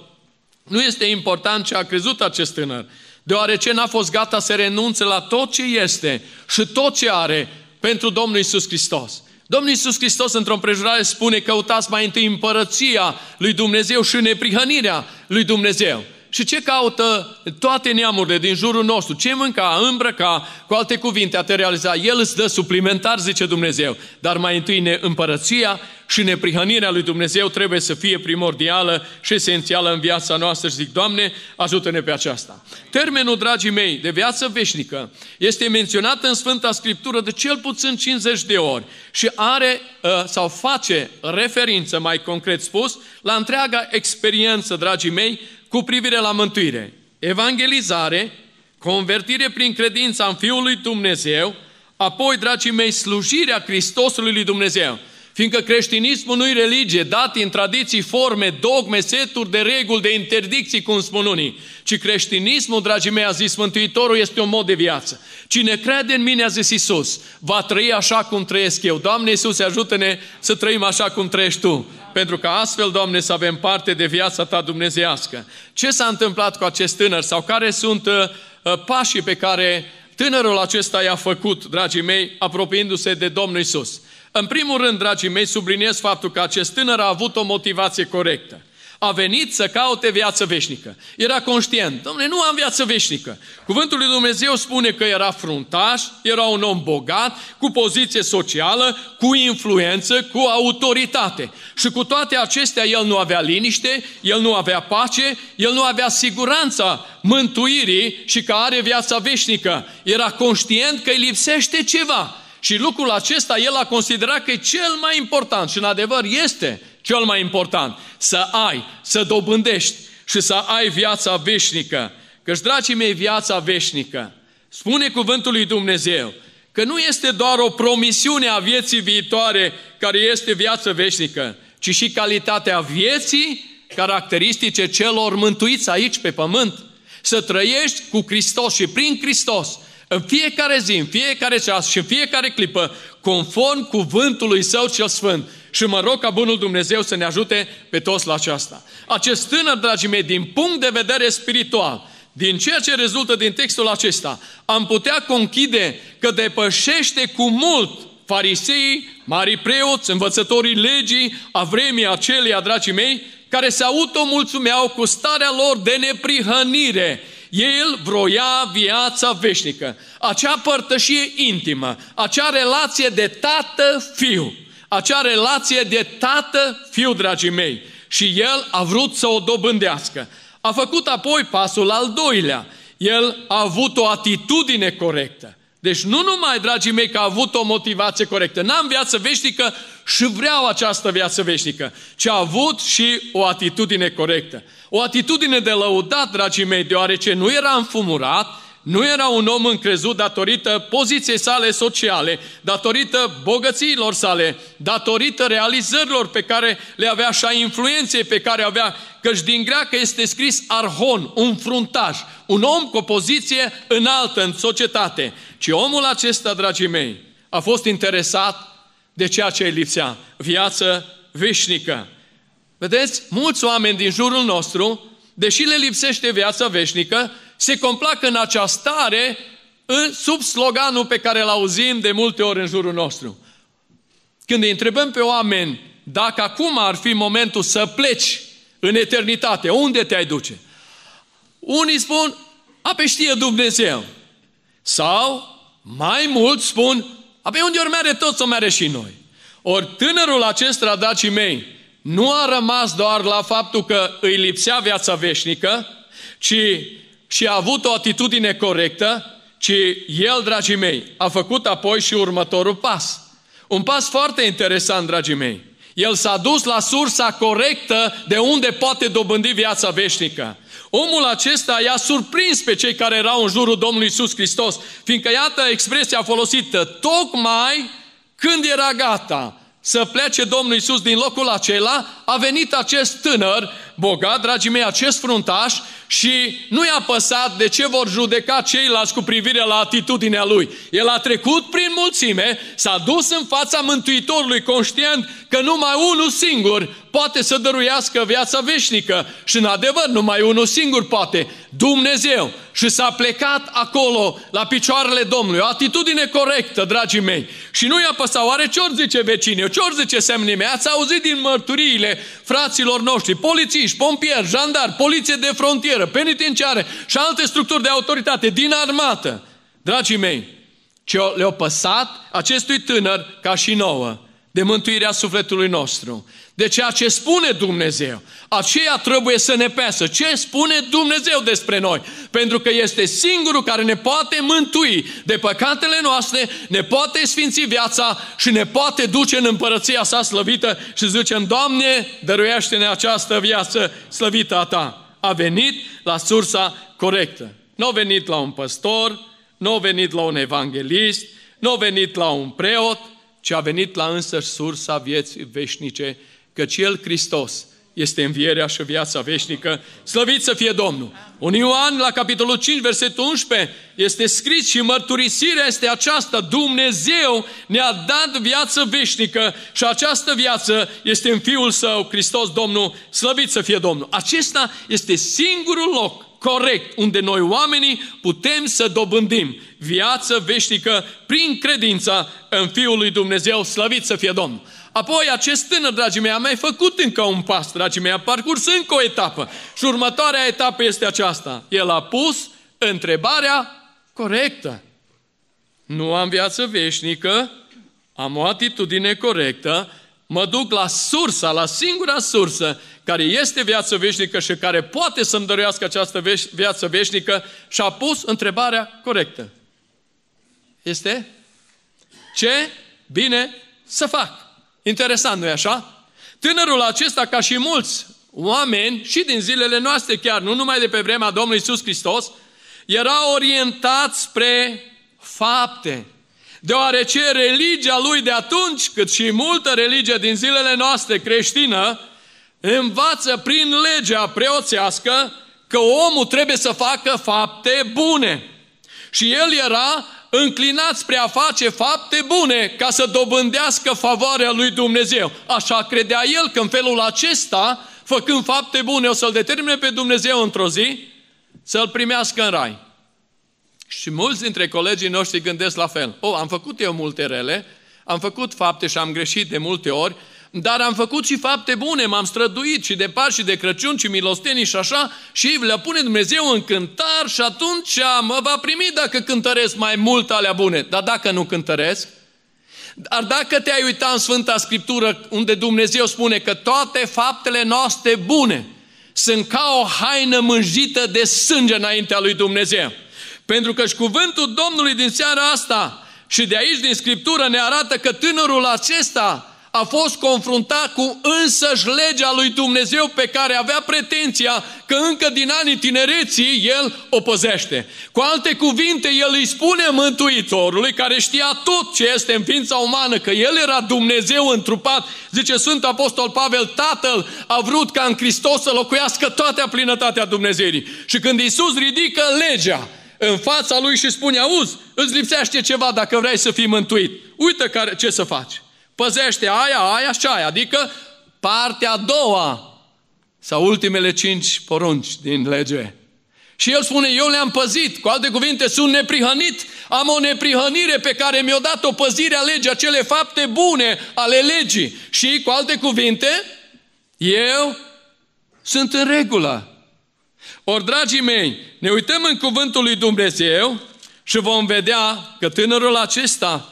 nu este important ce a crezut acest tânăr, deoarece n-a fost gata să renunțe la tot ce este și tot ce are pentru Domnul Isus Hristos. Domnul Iisus Hristos într-o împrejurare spune căutați mai întâi împărăția lui Dumnezeu și neprihănirea lui Dumnezeu. Și ce caută toate neamurile din jurul nostru? Ce mânca, îmbrăca, cu alte cuvinte, a te realiza. El îți dă suplimentar, zice Dumnezeu. Dar mai întâi ne împărăția și neprihănirea lui Dumnezeu trebuie să fie primordială și esențială în viața noastră. Și zic, Doamne, ajută-ne pe aceasta. Termenul, dragii mei, de viață veșnică este menționat în Sfânta Scriptură de cel puțin 50 de ori și are sau face referință, mai concret spus, la întreaga experiență, dragii mei, cu privire la mântuire. Evangelizare, convertire prin credința în Fiul lui Dumnezeu, apoi, dragii mei, slujirea Hristosului lui Dumnezeu. Fiindcă creștinismul nu-i religie, dat în tradiții, forme, dogme, seturi de reguli, de interdicții, cum spun unii, ci creștinismul, dragii mei, a zis Mântuitorul, este un mod de viață. Cine crede în mine, a zis Isus, va trăi așa cum trăiesc eu. Doamne Isus, ajută-ne să trăim așa cum trăiești Tu pentru că astfel, Doamne, să avem parte de viața Ta dumnezească. Ce s-a întâmplat cu acest tânăr sau care sunt uh, uh, pașii pe care tânărul acesta i-a făcut, dragii mei, apropiindu-se de Domnul Isus? În primul rând, dragii mei, subliniez faptul că acest tânăr a avut o motivație corectă a venit să caute viață veșnică. Era conștient, domnule, nu am viață veșnică. Cuvântul lui Dumnezeu spune că era fruntaș, era un om bogat, cu poziție socială, cu influență, cu autoritate. Și cu toate acestea el nu avea liniște, el nu avea pace, el nu avea siguranța mântuirii și că are viața veșnică. Era conștient că îi lipsește ceva. Și lucrul acesta el a considerat că e cel mai important și în adevăr este cel mai important, să ai, să dobândești și să ai viața veșnică. Căci, dragii mei, viața veșnică, spune cuvântul lui Dumnezeu, că nu este doar o promisiune a vieții viitoare care este viață veșnică, ci și calitatea vieții caracteristice celor mântuiți aici pe pământ. Să trăiești cu Hristos și prin Hristos în fiecare zi, în fiecare ceas și în fiecare clipă, conform cuvântului Său cel Sfânt. Și mă rog ca Bunul Dumnezeu să ne ajute pe toți la aceasta. Acest tânăr, dragii mei, din punct de vedere spiritual, din ceea ce rezultă din textul acesta, am putea conchide că depășește cu mult Fariseii, mari preoți, învățătorii legii a vremii aceleia, dragii mei, care se automulțumeau cu starea lor de neprihănire. El vroia viața veșnică, acea părtășie intimă, acea relație de tată-fiu, acea relație de tată-fiu, dragii mei. Și el a vrut să o dobândească. A făcut apoi pasul al doilea. El a avut o atitudine corectă. Deci nu numai, dragii mei, că a avut o motivație corectă. N-am viață veșnică și vreau această viață veșnică, ci a avut și o atitudine corectă. O atitudine de lăudat, dragii mei, deoarece nu era înfumurat, nu era un om încrezut datorită poziției sale sociale, datorită bogățiilor sale, datorită realizărilor pe care le avea și a influenței pe care avea, căci din greacă este scris arhon, un fruntaș, un om cu o poziție înaltă în societate. Ci omul acesta, dragii mei, a fost interesat de ceea ce îi lipsea, viață veșnică. Vedeți, mulți oameni din jurul nostru, deși le lipsește viața veșnică, se complac în acea stare în, sub sloganul pe care îl auzim de multe ori în jurul nostru. Când îi întrebăm pe oameni dacă acum ar fi momentul să pleci în eternitate, unde te-ai duce? Unii spun, a pe știe Dumnezeu. Sau, mai mult spun, a pe unde ori mere tot să mere și noi. Ori tânărul acesta, dragii mei, nu a rămas doar la faptul că îi lipsea viața veșnică, ci și a avut o atitudine corectă, ci el, dragii mei, a făcut apoi și următorul pas. Un pas foarte interesant, dragii mei. El s-a dus la sursa corectă de unde poate dobândi viața veșnică. Omul acesta i-a surprins pe cei care erau în jurul Domnului Isus Hristos, fiindcă iată expresia folosită, tocmai când era gata să plece Domnul Isus din locul acela, a venit acest tânăr bogat, dragii mei, acest fruntaș și nu i-a păsat de ce vor judeca ceilalți cu privire la atitudinea lui. El a trecut prin mulțime, s-a dus în fața Mântuitorului conștient că numai unul singur poate să dăruiască viața veșnică și în adevăr numai unul singur poate, Dumnezeu. Și s-a plecat acolo la picioarele Domnului, o atitudine corectă, dragii mei. Și nu i-a păsat, oare ce ori zice vecinii, ce ori zice semnii mei? Ați auzit din mărturiile fraților noștri, polițiști, pompieri, jandari, poliție de frontieră, penitenciare și alte structuri de autoritate din armată. Dragii mei, ce le-a păsat acestui tânăr ca și nouă de mântuirea sufletului nostru. De ceea ce spune Dumnezeu. Aceea trebuie să ne pesă. Ce spune Dumnezeu despre noi? Pentru că este singurul care ne poate mântui de păcatele noastre, ne poate sfinți viața și ne poate duce în împărăția sa slăvită și zicem, Doamne, dăruiește-ne această viață slăvită a Ta. A venit la sursa corectă. Nu a venit la un păstor, nu a venit la un evanghelist, nu a venit la un preot, ci a venit la însăși sursa vieții veșnice, căci El, Hristos, este învierea și viața veșnică. Slăvit să fie Domnul! Un Ioan, la capitolul 5, versetul 11, este scris și mărturisirea este aceasta. Dumnezeu ne-a dat viață veșnică și această viață este în Fiul Său, Hristos Domnul. Slăvit să fie Domnul! Acesta este singurul loc corect, unde noi oamenii putem să dobândim viață veșnică prin credința în Fiul lui Dumnezeu, slăvit să fie Domnul. Apoi acest tânăr, dragii mei, a mai făcut încă un pas, dragii mei, a parcurs încă o etapă. Și următoarea etapă este aceasta. El a pus întrebarea corectă. Nu am viață veșnică, am o atitudine corectă, mă duc la sursa, la singura sursă care este viață veșnică și care poate să-mi dăruiască această viață veșnică și a pus întrebarea corectă. Este? Ce bine să fac? Interesant, nu-i așa? Tânărul acesta, ca și mulți oameni, și din zilele noastre chiar, nu numai de pe vremea Domnului Isus Hristos, era orientat spre fapte. Deoarece religia lui de atunci, cât și multă religie din zilele noastre creștină, învață prin legea preoțească că omul trebuie să facă fapte bune. Și el era înclinat spre a face fapte bune ca să dobândească favoarea lui Dumnezeu. Așa credea el că în felul acesta, făcând fapte bune, o să-l determine pe Dumnezeu într-o zi să-l primească în rai. Și mulți dintre colegii noștri gândesc la fel. O, oh, am făcut eu multe rele, Am făcut fapte și am greșit de multe ori, dar am făcut și fapte bune, m-am străduit și de Paști și de Crăciun și milostenii și așa și le pune Dumnezeu în cântar și atunci mă va primi dacă cântăresc mai mult alea bune. Dar dacă nu cântăresc, dar dacă te-ai uitat în Sfânta Scriptură unde Dumnezeu spune că toate faptele noastre bune sunt ca o haină mânjită de sânge înaintea lui Dumnezeu. Pentru că și cuvântul Domnului din seara asta și de aici din Scriptură ne arată că tânărul acesta a fost confruntat cu însăși legea lui Dumnezeu pe care avea pretenția că încă din anii tinereții el o păzește. Cu alte cuvinte, el îi spune Mântuitorului, care știa tot ce este în ființa umană, că el era Dumnezeu întrupat, zice Sfântul Apostol Pavel, Tatăl a vrut ca în Hristos să locuiască toată plinătatea Dumnezeirii. Și când Iisus ridică legea, în fața lui și spune, auzi, îți lipsește ceva dacă vrei să fii mântuit. Uite care, ce să faci. Păzește aia, aia și aia, adică partea a doua sau ultimele cinci porunci din lege. Și el spune, eu le-am păzit, cu alte cuvinte, sunt neprihănit, am o neprihănire pe care mi-o dat o păzire a legii, acele fapte bune ale legii. Și, cu alte cuvinte, eu sunt în regulă. Ori, dragii mei, ne uităm în cuvântul lui Dumnezeu și vom vedea că tânărul acesta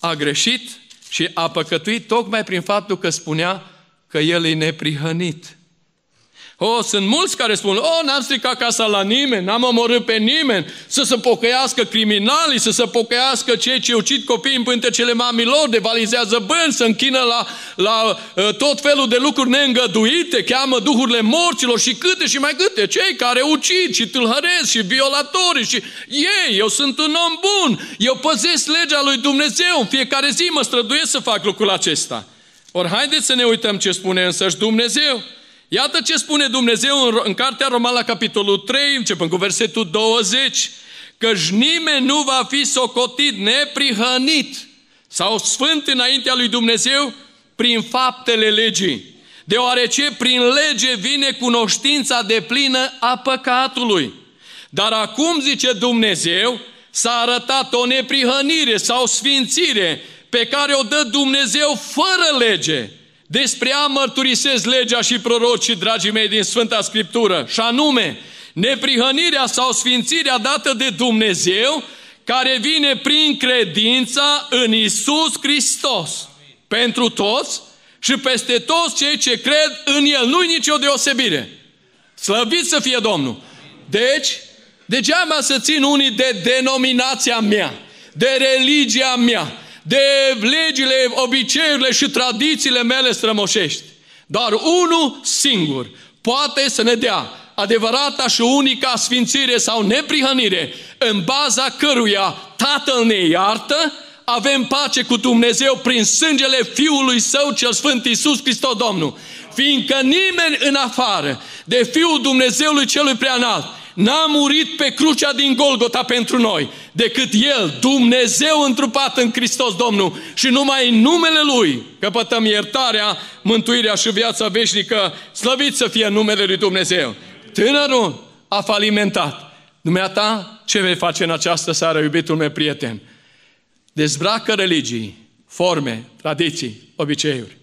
a greșit și a păcătuit tocmai prin faptul că spunea că el e neprihănit. Oh, sunt mulți care spun, oh, n-am stricat casa la nimeni, n-am omorât pe nimeni, să se pocăiască criminalii, să se pocăiască cei ce ucid copiii în pântecele mamilor, devalizează bani, să închină la, la uh, tot felul de lucruri neîngăduite, cheamă duhurile morților și câte și mai câte, cei care ucid și tâlhăresc și violatori și ei, eu sunt un om bun, eu păzesc legea lui Dumnezeu, în fiecare zi mă străduiesc să fac lucrul acesta. Ori haideți să ne uităm ce spune însăși Dumnezeu. Iată ce spune Dumnezeu în, în Cartea Romană, capitolul 3, începând cu versetul 20, căci nimeni nu va fi socotit neprihănit sau sfânt înaintea lui Dumnezeu prin faptele legii, deoarece prin lege vine cunoștința de plină a păcatului. Dar acum, zice Dumnezeu, s-a arătat o neprihănire sau sfințire pe care o dă Dumnezeu fără lege, despre a mărturisesc legea și prorocii, dragii mei, din Sfânta Scriptură, și anume, neprihănirea sau sfințirea dată de Dumnezeu, care vine prin credința în Isus Hristos. Pentru toți și peste toți cei ce cred în El. Nu-i nicio deosebire. Slăvit să fie Domnul! Deci, degeaba să țin unii de denominația mea, de religia mea, de legile, obiceiurile și tradițiile mele strămoșești. Doar unul singur poate să ne dea adevărata și unica sfințire sau neprihănire în baza căruia Tatăl ne iartă, avem pace cu Dumnezeu prin sângele Fiului Său cel Sfânt Iisus Hristos Domnul. Fiindcă nimeni în afară de Fiul Dumnezeului Celui Preanalt n-a murit pe crucea din Golgota pentru noi, decât El, Dumnezeu întrupat în Hristos Domnul și numai în numele Lui căpătăm iertarea, mântuirea și viața veșnică, slăvit să fie numele Lui Dumnezeu. Tânărul a falimentat. Dumneata, ce vei face în această seară, iubitul meu prieten? Dezbracă religii, forme, tradiții, obiceiuri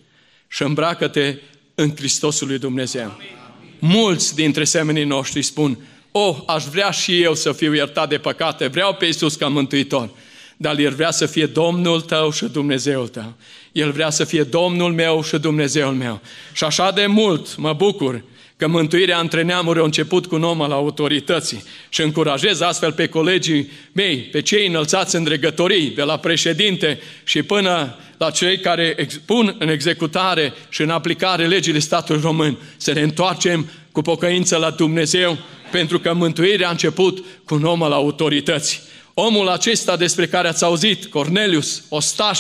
și îmbracă-te în Hristosul lui Dumnezeu. Mulți dintre semenii noștri spun, oh, aș vrea și eu să fiu iertat de păcate, vreau pe Iisus ca mântuitor. Dar El vrea să fie Domnul tău și Dumnezeul tău. El vrea să fie Domnul meu și Dumnezeul meu. Și așa de mult mă bucur că mântuirea între neamuri a început cu un om al autorității și încurajez astfel pe colegii mei, pe cei înălțați în dregătorii, de la președinte și până la cei care pun în executare și în aplicare legile statului român, să ne întoarcem cu pocăință la Dumnezeu, pentru că mântuirea a început cu un om al autorității. Omul acesta despre care ați auzit, Cornelius, ostaș,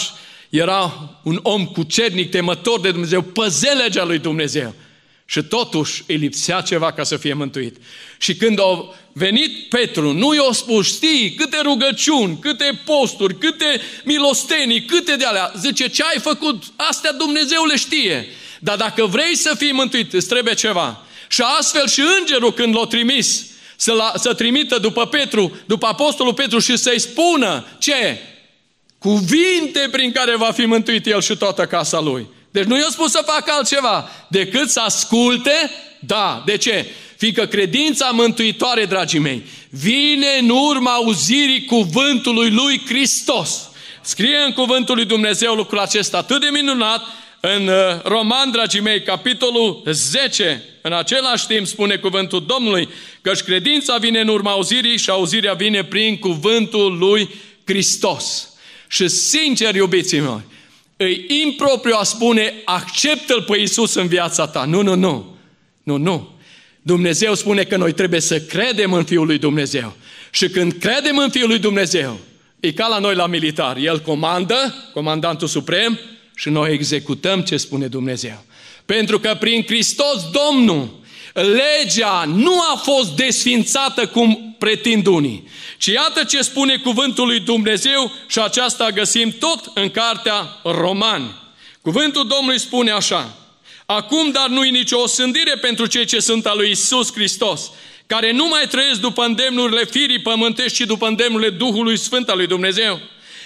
era un om cucernic, temător de Dumnezeu, păze legea lui Dumnezeu. Și totuși îi lipsea ceva ca să fie mântuit. Și când a venit Petru, nu i-a spus, știi, câte rugăciuni, câte posturi, câte milostenii, câte de alea. Zice, ce ai făcut? Astea Dumnezeu le știe. Dar dacă vrei să fii mântuit, îți trebuie ceva. Și astfel și îngerul când l-a trimis să, la, să trimită după Petru, după apostolul Petru și să-i spună ce? Cuvinte prin care va fi mântuit el și toată casa lui. Deci nu i-a spus să facă altceva decât să asculte, da. De ce? Fiindcă credința mântuitoare, dragii mei, vine în urma auzirii cuvântului lui Hristos. Scrie în cuvântul lui Dumnezeu lucrul acesta atât de minunat, în uh, Roman, dragii mei, capitolul 10, în același timp spune cuvântul Domnului, căci credința vine în urma auzirii și auzirea vine prin cuvântul lui Hristos. Și sincer, iubiții mei, îi impropriu a spune, acceptă-L pe Iisus în viața ta. Nu, nu, nu. Nu, nu. Dumnezeu spune că noi trebuie să credem în Fiul lui Dumnezeu. Și când credem în Fiul lui Dumnezeu, e ca la noi la militar. El comandă, comandantul suprem, și noi executăm ce spune Dumnezeu. Pentru că prin Hristos Domnul, legea nu a fost desfințată cum pretind unii, ci iată ce spune cuvântul lui Dumnezeu și aceasta găsim tot în cartea Romani. Cuvântul Domnului spune așa, Acum, dar nu-i nicio osândire pentru cei ce sunt al lui Isus Hristos, care nu mai trăiesc după îndemnurile firii pământești, ci după îndemnurile Duhului Sfânt al lui Dumnezeu.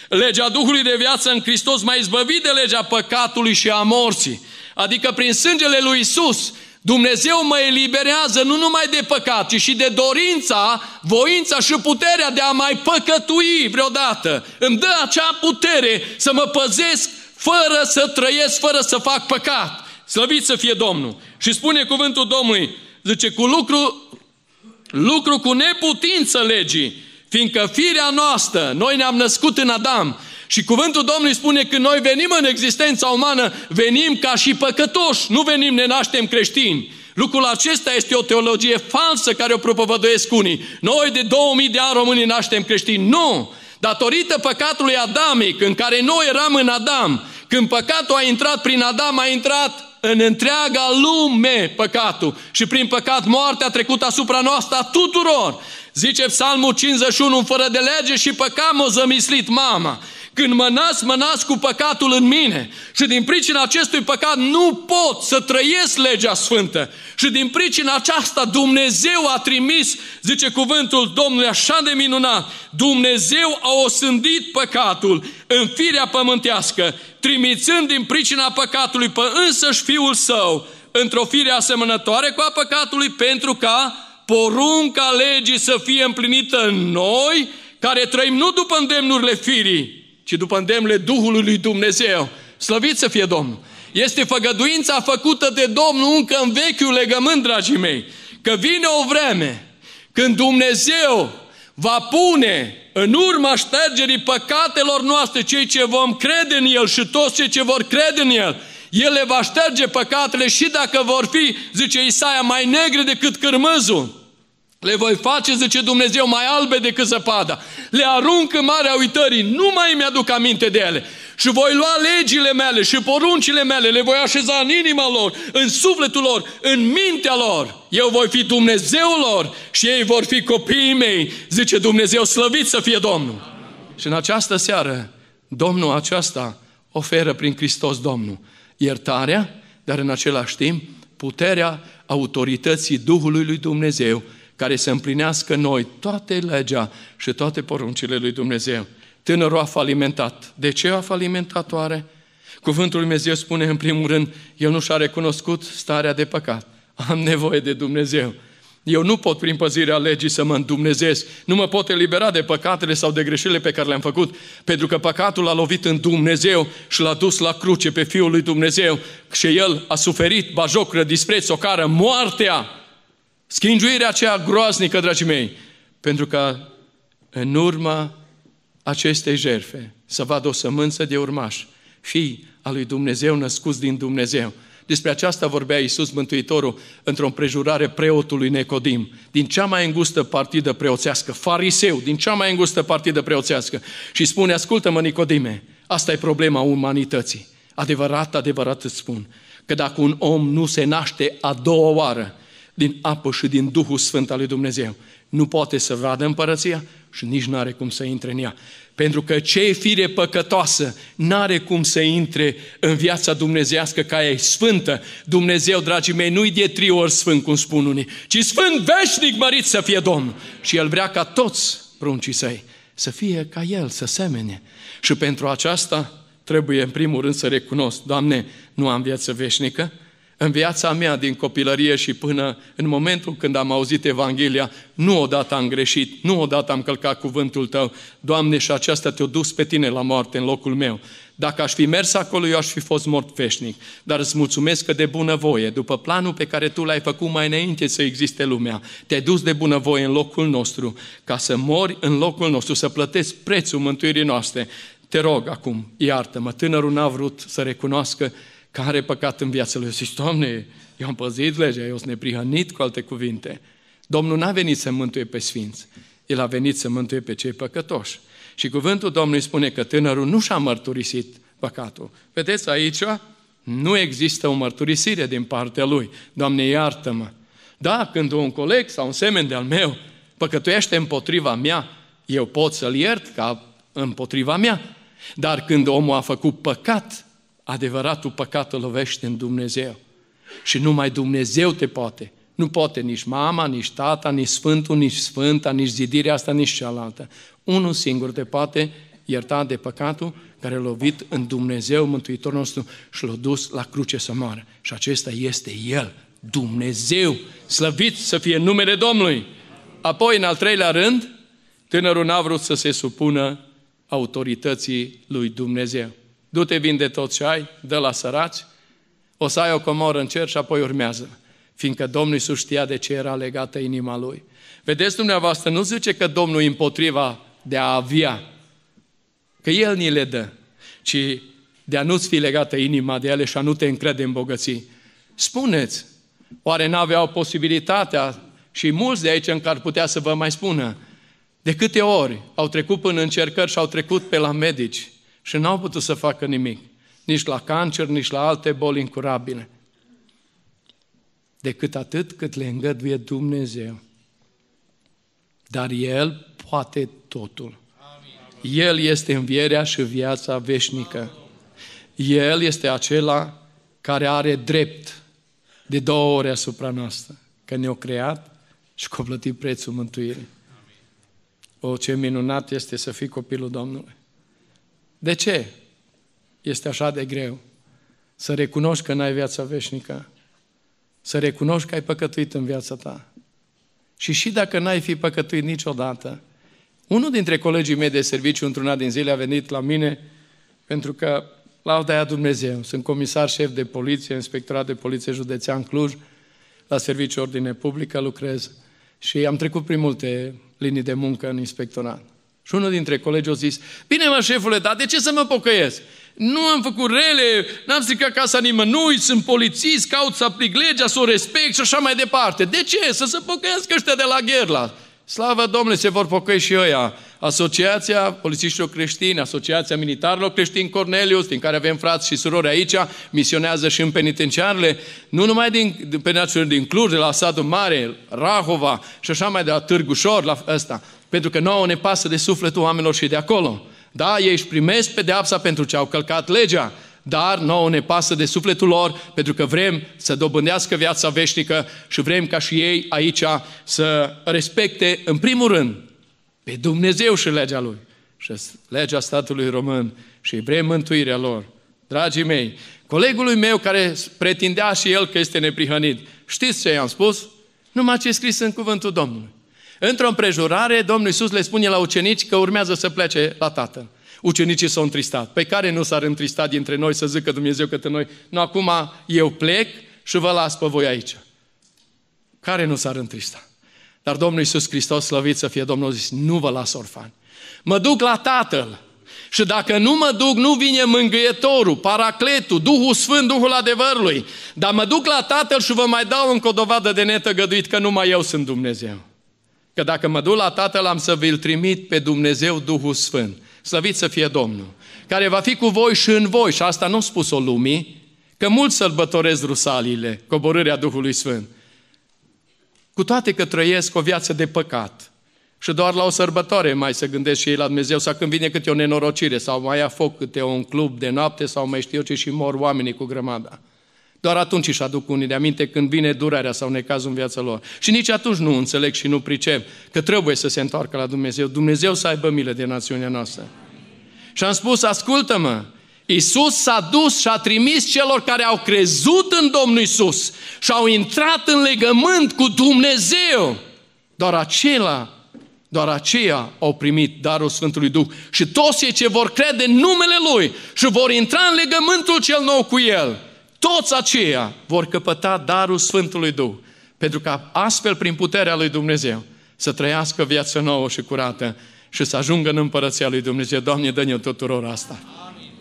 Legea Duhului de viață în Hristos mai izbăvit de legea păcatului și a morții. Adică prin sângele lui Isus, Dumnezeu mă eliberează nu numai de păcat, ci și de dorința, voința și puterea de a mai păcătui vreodată. Îmi dă acea putere să mă păzesc fără să trăiesc, fără să fac păcat. Slăvit să fie Domnul. Și spune cuvântul Domnului, zice, cu lucru, lucru cu neputință legii, fiindcă firea noastră, noi ne-am născut în Adam, și cuvântul Domnului spune că noi venim în existența umană, venim ca și păcătoși, nu venim, ne naștem creștini. Lucrul acesta este o teologie falsă care o propovăduiesc unii. Noi de 2000 de ani românii naștem creștini. Nu! Datorită păcatului adamic, în care noi eram în Adam, când păcatul a intrat prin Adam, a intrat în întreaga lume păcatul și prin păcat moartea a trecut asupra noastră a tuturor. Zice Psalmul 51, fără de lege și păcat m-a zămislit mama. Când mă nasc, mă nasc cu păcatul în mine. Și din pricina acestui păcat nu pot să trăiesc legea sfântă. Și din pricina aceasta Dumnezeu a trimis, zice cuvântul Domnului așa de minunat, Dumnezeu a osândit păcatul în firea pământească, trimițând din pricina păcatului pe însăși Fiul Său, într-o fire asemănătoare cu a păcatului, pentru ca porunca legii să fie împlinită în noi, care trăim nu după îndemnurile firii, ci după îndemnurile Duhului lui Dumnezeu. Slăvit să fie Domnul! Este făgăduința făcută de Domnul încă în vechiul legământ, dragii mei, că vine o vreme când Dumnezeu va pune în urma ștergerii păcatelor noastre cei ce vom crede în El și toți cei ce vor crede în El, El le va șterge păcatele și dacă vor fi, zice Isaia, mai negre decât cârmăzul. Le voi face, zice Dumnezeu, mai albe decât zăpada. Le arunc în marea uitării, nu mai mi-aduc aminte de ele. Și voi lua legile mele și poruncile mele, le voi așeza în inima lor, în sufletul lor, în mintea lor. Eu voi fi Dumnezeul lor și ei vor fi copiii mei, zice Dumnezeu, slăvit să fie Domnul. Și în această seară, Domnul aceasta oferă prin Hristos Domnul iertarea, dar în același timp puterea autorității Duhului lui Dumnezeu care să împlinească noi toate legea și toate poruncile lui Dumnezeu. Tânărul a falimentat. De ce a falimentat oare? Cuvântul lui Dumnezeu spune în primul rând, el nu și-a recunoscut starea de păcat. Am nevoie de Dumnezeu. Eu nu pot prin păzirea legii să mă îndumnezesc. Nu mă pot elibera de păcatele sau de greșelile pe care le-am făcut, pentru că păcatul a lovit în Dumnezeu și l-a dus la cruce pe Fiul lui Dumnezeu. Și El a suferit bajocură, dispreț, ocară, moartea. Schingiuirea aceea groaznică, dragii mei, pentru că în urma acestei jerfe să vadă o sămânță de urmaș, fii al lui Dumnezeu născuți din Dumnezeu. Despre aceasta vorbea Iisus Mântuitorul într-o împrejurare preotului Necodim, din cea mai îngustă partidă preoțească, fariseu, din cea mai îngustă partidă preoțească. Și spune, ascultă-mă Nicodime, asta e problema umanității. Adevărat, adevărat îți spun, că dacă un om nu se naște a doua oară, din apă și din Duhul Sfânt al lui Dumnezeu. Nu poate să vadă împărăția și nici nu are cum să intre în ea. Pentru că ce e fire păcătoasă n-are cum să intre în viața dumnezească ca e sfântă. Dumnezeu, dragii mei, nu-i de trei ori sfânt, cum spun unii, ci sfânt veșnic mărit să fie Domnul. Și El vrea ca toți pruncii săi să fie ca El, să semene. Și pentru aceasta trebuie în primul rând să recunosc, Doamne, nu am viață veșnică, în viața mea din copilărie și până în momentul când am auzit Evanghelia, nu odată am greșit, nu odată am călcat cuvântul Tău. Doamne, și aceasta te-a dus pe Tine la moarte în locul meu. Dacă aș fi mers acolo, eu aș fi fost mort veșnic. Dar îți mulțumesc că de bunăvoie, după planul pe care Tu l-ai făcut mai înainte să existe lumea, te-ai dus de bunăvoie în locul nostru, ca să mori în locul nostru, să plătesc prețul mântuirii noastre. Te rog acum, iartă-mă, tânărul n-a vrut să recunoască că are păcat în viața lui. Zici, Doamne, eu am păzit legea, eu sunt neprihănit cu alte cuvinte. Domnul n-a venit să mântuie pe sfinți, El a venit să mântuie pe cei păcătoși. Și cuvântul Domnului spune că tânărul nu și-a mărturisit păcatul. Vedeți aici? Nu există o mărturisire din partea lui. Doamne, iartă-mă. Da, când un coleg sau un semen de-al meu păcătuiește împotriva mea, eu pot să-l iert ca împotriva mea. Dar când omul a făcut păcat, adevăratul păcat îl lovește în Dumnezeu. Și numai Dumnezeu te poate. Nu poate nici mama, nici tata, nici Sfântul, nici Sfânta, nici zidirea asta, nici cealaltă. Unul singur te poate ierta de păcatul care l-a lovit în Dumnezeu, Mântuitorul nostru, și l-a dus la cruce să moară. Și acesta este El, Dumnezeu, slăvit să fie numele Domnului. Apoi, în al treilea rând, tânărul n-a vrut să se supună autorității lui Dumnezeu. Du-te, vinde tot ce ai, dă la săraci, o să ai o comoră în cer și apoi urmează. Fiindcă Domnul Iisus știa de ce era legată inima lui. Vedeți dumneavoastră, nu zice că Domnul e împotriva de a avea, că El ni le dă, ci de a nu-ți fi legată inima de ele și a nu te încrede în bogății. Spuneți, oare n-aveau posibilitatea și mulți de aici încă ar putea să vă mai spună, de câte ori au trecut până încercări și au trecut pe la medici și n-au putut să facă nimic, nici la cancer, nici la alte boli incurabile, decât atât cât le îngăduie Dumnezeu. Dar El poate totul. El este învierea și viața veșnică. El este acela care are drept de două ori asupra noastră, că ne-a creat și că a plătit prețul mântuirii. O, ce minunat este să fii copilul Domnului. De ce este așa de greu? Să recunoști că n-ai viața veșnică. Să recunoști că ai păcătuit în viața ta. Și și dacă n-ai fi păcătuit niciodată, unul dintre colegii mei de serviciu într-una din zile a venit la mine pentru că lauda aia Dumnezeu. Sunt comisar șef de poliție, inspectorat de poliție județean Cluj, la serviciu ordine publică lucrez și am trecut prin multe linii de muncă în inspectorat. Și unul dintre colegi a zis, bine mă șefule, dar de ce să mă pocăiesc? Nu am făcut rele, n-am stricat casa nimănui, sunt polițist, caut să aplic legea, să o respect și așa mai departe. De ce? Să se pocăiască ăștia de la Gherla. Slavă Domnului, se vor pocăi și ăia. Asociația Polițiștilor Creștini, Asociația Militarilor Creștini Cornelius, din care avem frați și surori aici, misionează și în penitenciarele, nu numai din penitenciarele din Cluj, de la Sadul Mare, Rahova și așa mai de la Târgușor, la ăsta. Pentru că nouă ne pasă de sufletul oamenilor și de acolo. Da, ei își primesc pedeapsa pentru ce au călcat legea, dar nouă ne pasă de sufletul lor pentru că vrem să dobândească viața veșnică și vrem ca și ei aici să respecte în primul rând pe Dumnezeu și legea Lui și legea statului român și vrem mântuirea lor. Dragii mei, colegului meu care pretindea și el că este neprihănit, știți ce i-am spus? Numai ce e scris în cuvântul Domnului. Într-o împrejurare, Domnul Iisus le spune la ucenici că urmează să plece la Tatăl. Ucenicii s-au întristat. Pe care nu s-ar întrista dintre noi să zică Dumnezeu către noi, nu, acum eu plec și vă las pe voi aici. Care nu s-ar întrista? Dar Domnul Iisus Hristos, slăvit să fie Domnul, a zis, nu vă las orfani. Mă duc la Tatăl. Și dacă nu mă duc, nu vine mângâietorul, paracletul, Duhul Sfânt, Duhul adevărului. Dar mă duc la Tatăl și vă mai dau încă o dovadă de netăgăduit că numai eu sunt Dumnezeu. Că dacă mă duc la Tatăl, am să vi-l trimit pe Dumnezeu Duhul Sfânt. Slăvit să fie Domnul. Care va fi cu voi și în voi. Și asta nu spus-o lumii, că mulți sărbătoresc rusaliile, coborârea Duhului Sfânt. Cu toate că trăiesc o viață de păcat. Și doar la o sărbătoare mai se gândesc și ei la Dumnezeu sau când vine câte o nenorocire sau mai ia foc câte un club de noapte sau mai știu eu ce și mor oamenii cu grămada. Doar atunci își aduc unii de aminte când vine durerea sau necazul în viața lor. Și nici atunci nu înțeleg și nu pricep că trebuie să se întoarcă la Dumnezeu. Dumnezeu să aibă milă de națiunea noastră. Și am spus, ascultă-mă, Iisus s-a dus și a trimis celor care au crezut în Domnul Iisus și au intrat în legământ cu Dumnezeu. Doar acela doar aceia au primit darul Sfântului Duh și toți cei ce vor crede în numele Lui și vor intra în legământul cel nou cu El, toți aceia vor căpăta darul Sfântului Duh. Pentru că astfel, prin puterea lui Dumnezeu, să trăiască viața nouă și curată și să ajungă în împărăția lui Dumnezeu. Doamne, dă-ne tuturor asta. Amin.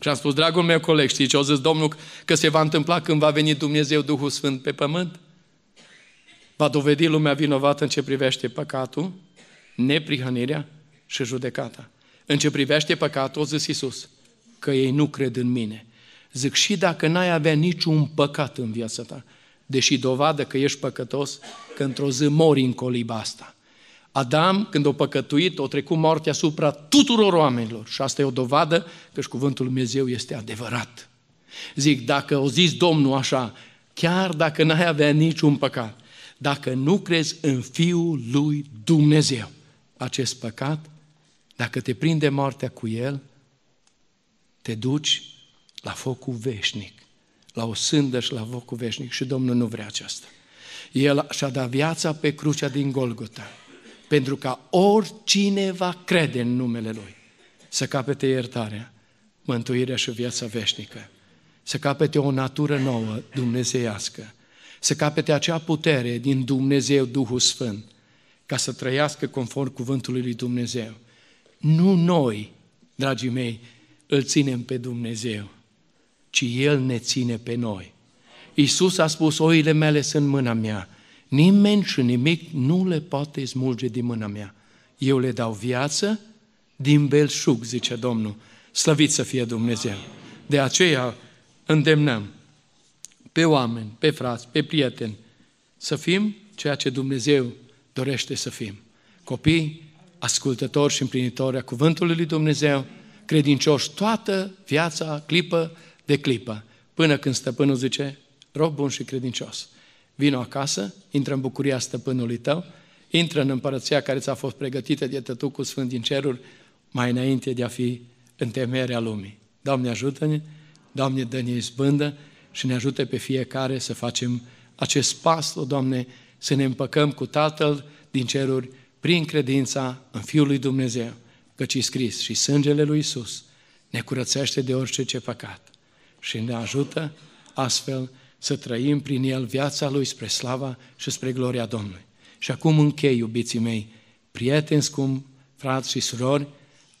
Și am spus, dragul meu coleg, știi ce au zis Domnul că se va întâmpla când va veni Dumnezeu Duhul Sfânt pe pământ? Va dovedi lumea vinovată în ce privește păcatul, neprihănirea și judecata. În ce privește păcatul, o zis Iisus, că ei nu cred în mine. Zic, și dacă n-ai avea niciun păcat în viața ta, deși dovadă că ești păcătos, că într-o zi mori în coliba asta. Adam, când a păcătuit, a trecut moartea asupra tuturor oamenilor. Și asta e o dovadă că și cuvântul Lui Dumnezeu este adevărat. Zic, dacă o zis Domnul așa, chiar dacă n-ai avea niciun păcat, dacă nu crezi în Fiul lui Dumnezeu, acest păcat, dacă te prinde moartea cu el, te duci la focul veșnic, la o sândă și la focul veșnic și Domnul nu vrea aceasta. El și-a dat viața pe crucea din Golgota, pentru ca oricine va crede în numele Lui să capete iertarea, mântuirea și viața veșnică, să capete o natură nouă, dumnezeiască, să capete acea putere din Dumnezeu, Duhul Sfânt, ca să trăiască conform cuvântului lui Dumnezeu. Nu noi, dragii mei, îl ținem pe Dumnezeu, ci El ne ține pe noi. Iisus a spus, oile mele sunt mâna mea, nimeni și nimic nu le poate smulge din mâna mea. Eu le dau viață din belșug, zice Domnul. Slăvit să fie Dumnezeu. De aceea îndemnăm pe oameni, pe frați, pe prieteni, să fim ceea ce Dumnezeu dorește să fim. Copii, ascultători și împlinitori a Cuvântului lui Dumnezeu, credincioși toată viața, clipă de clipă, până când stăpânul zice, rob bun și credincios. Vino acasă, intră în bucuria stăpânului tău, intră în împărăția care ți-a fost pregătită de tătucul Sfânt din ceruri, mai înainte de a fi în temerea lumii. Doamne ajută-ne, Doamne dă-ne izbândă și ne ajută pe fiecare să facem acest pas, o Doamne, să ne împăcăm cu Tatăl din ceruri prin credința în Fiul lui Dumnezeu, căci e scris și sângele lui Isus ne curățește de orice ce păcat și ne ajută astfel să trăim prin El viața Lui spre slava și spre gloria Domnului. Și acum închei, iubiții mei, prieteni scump, frați și surori,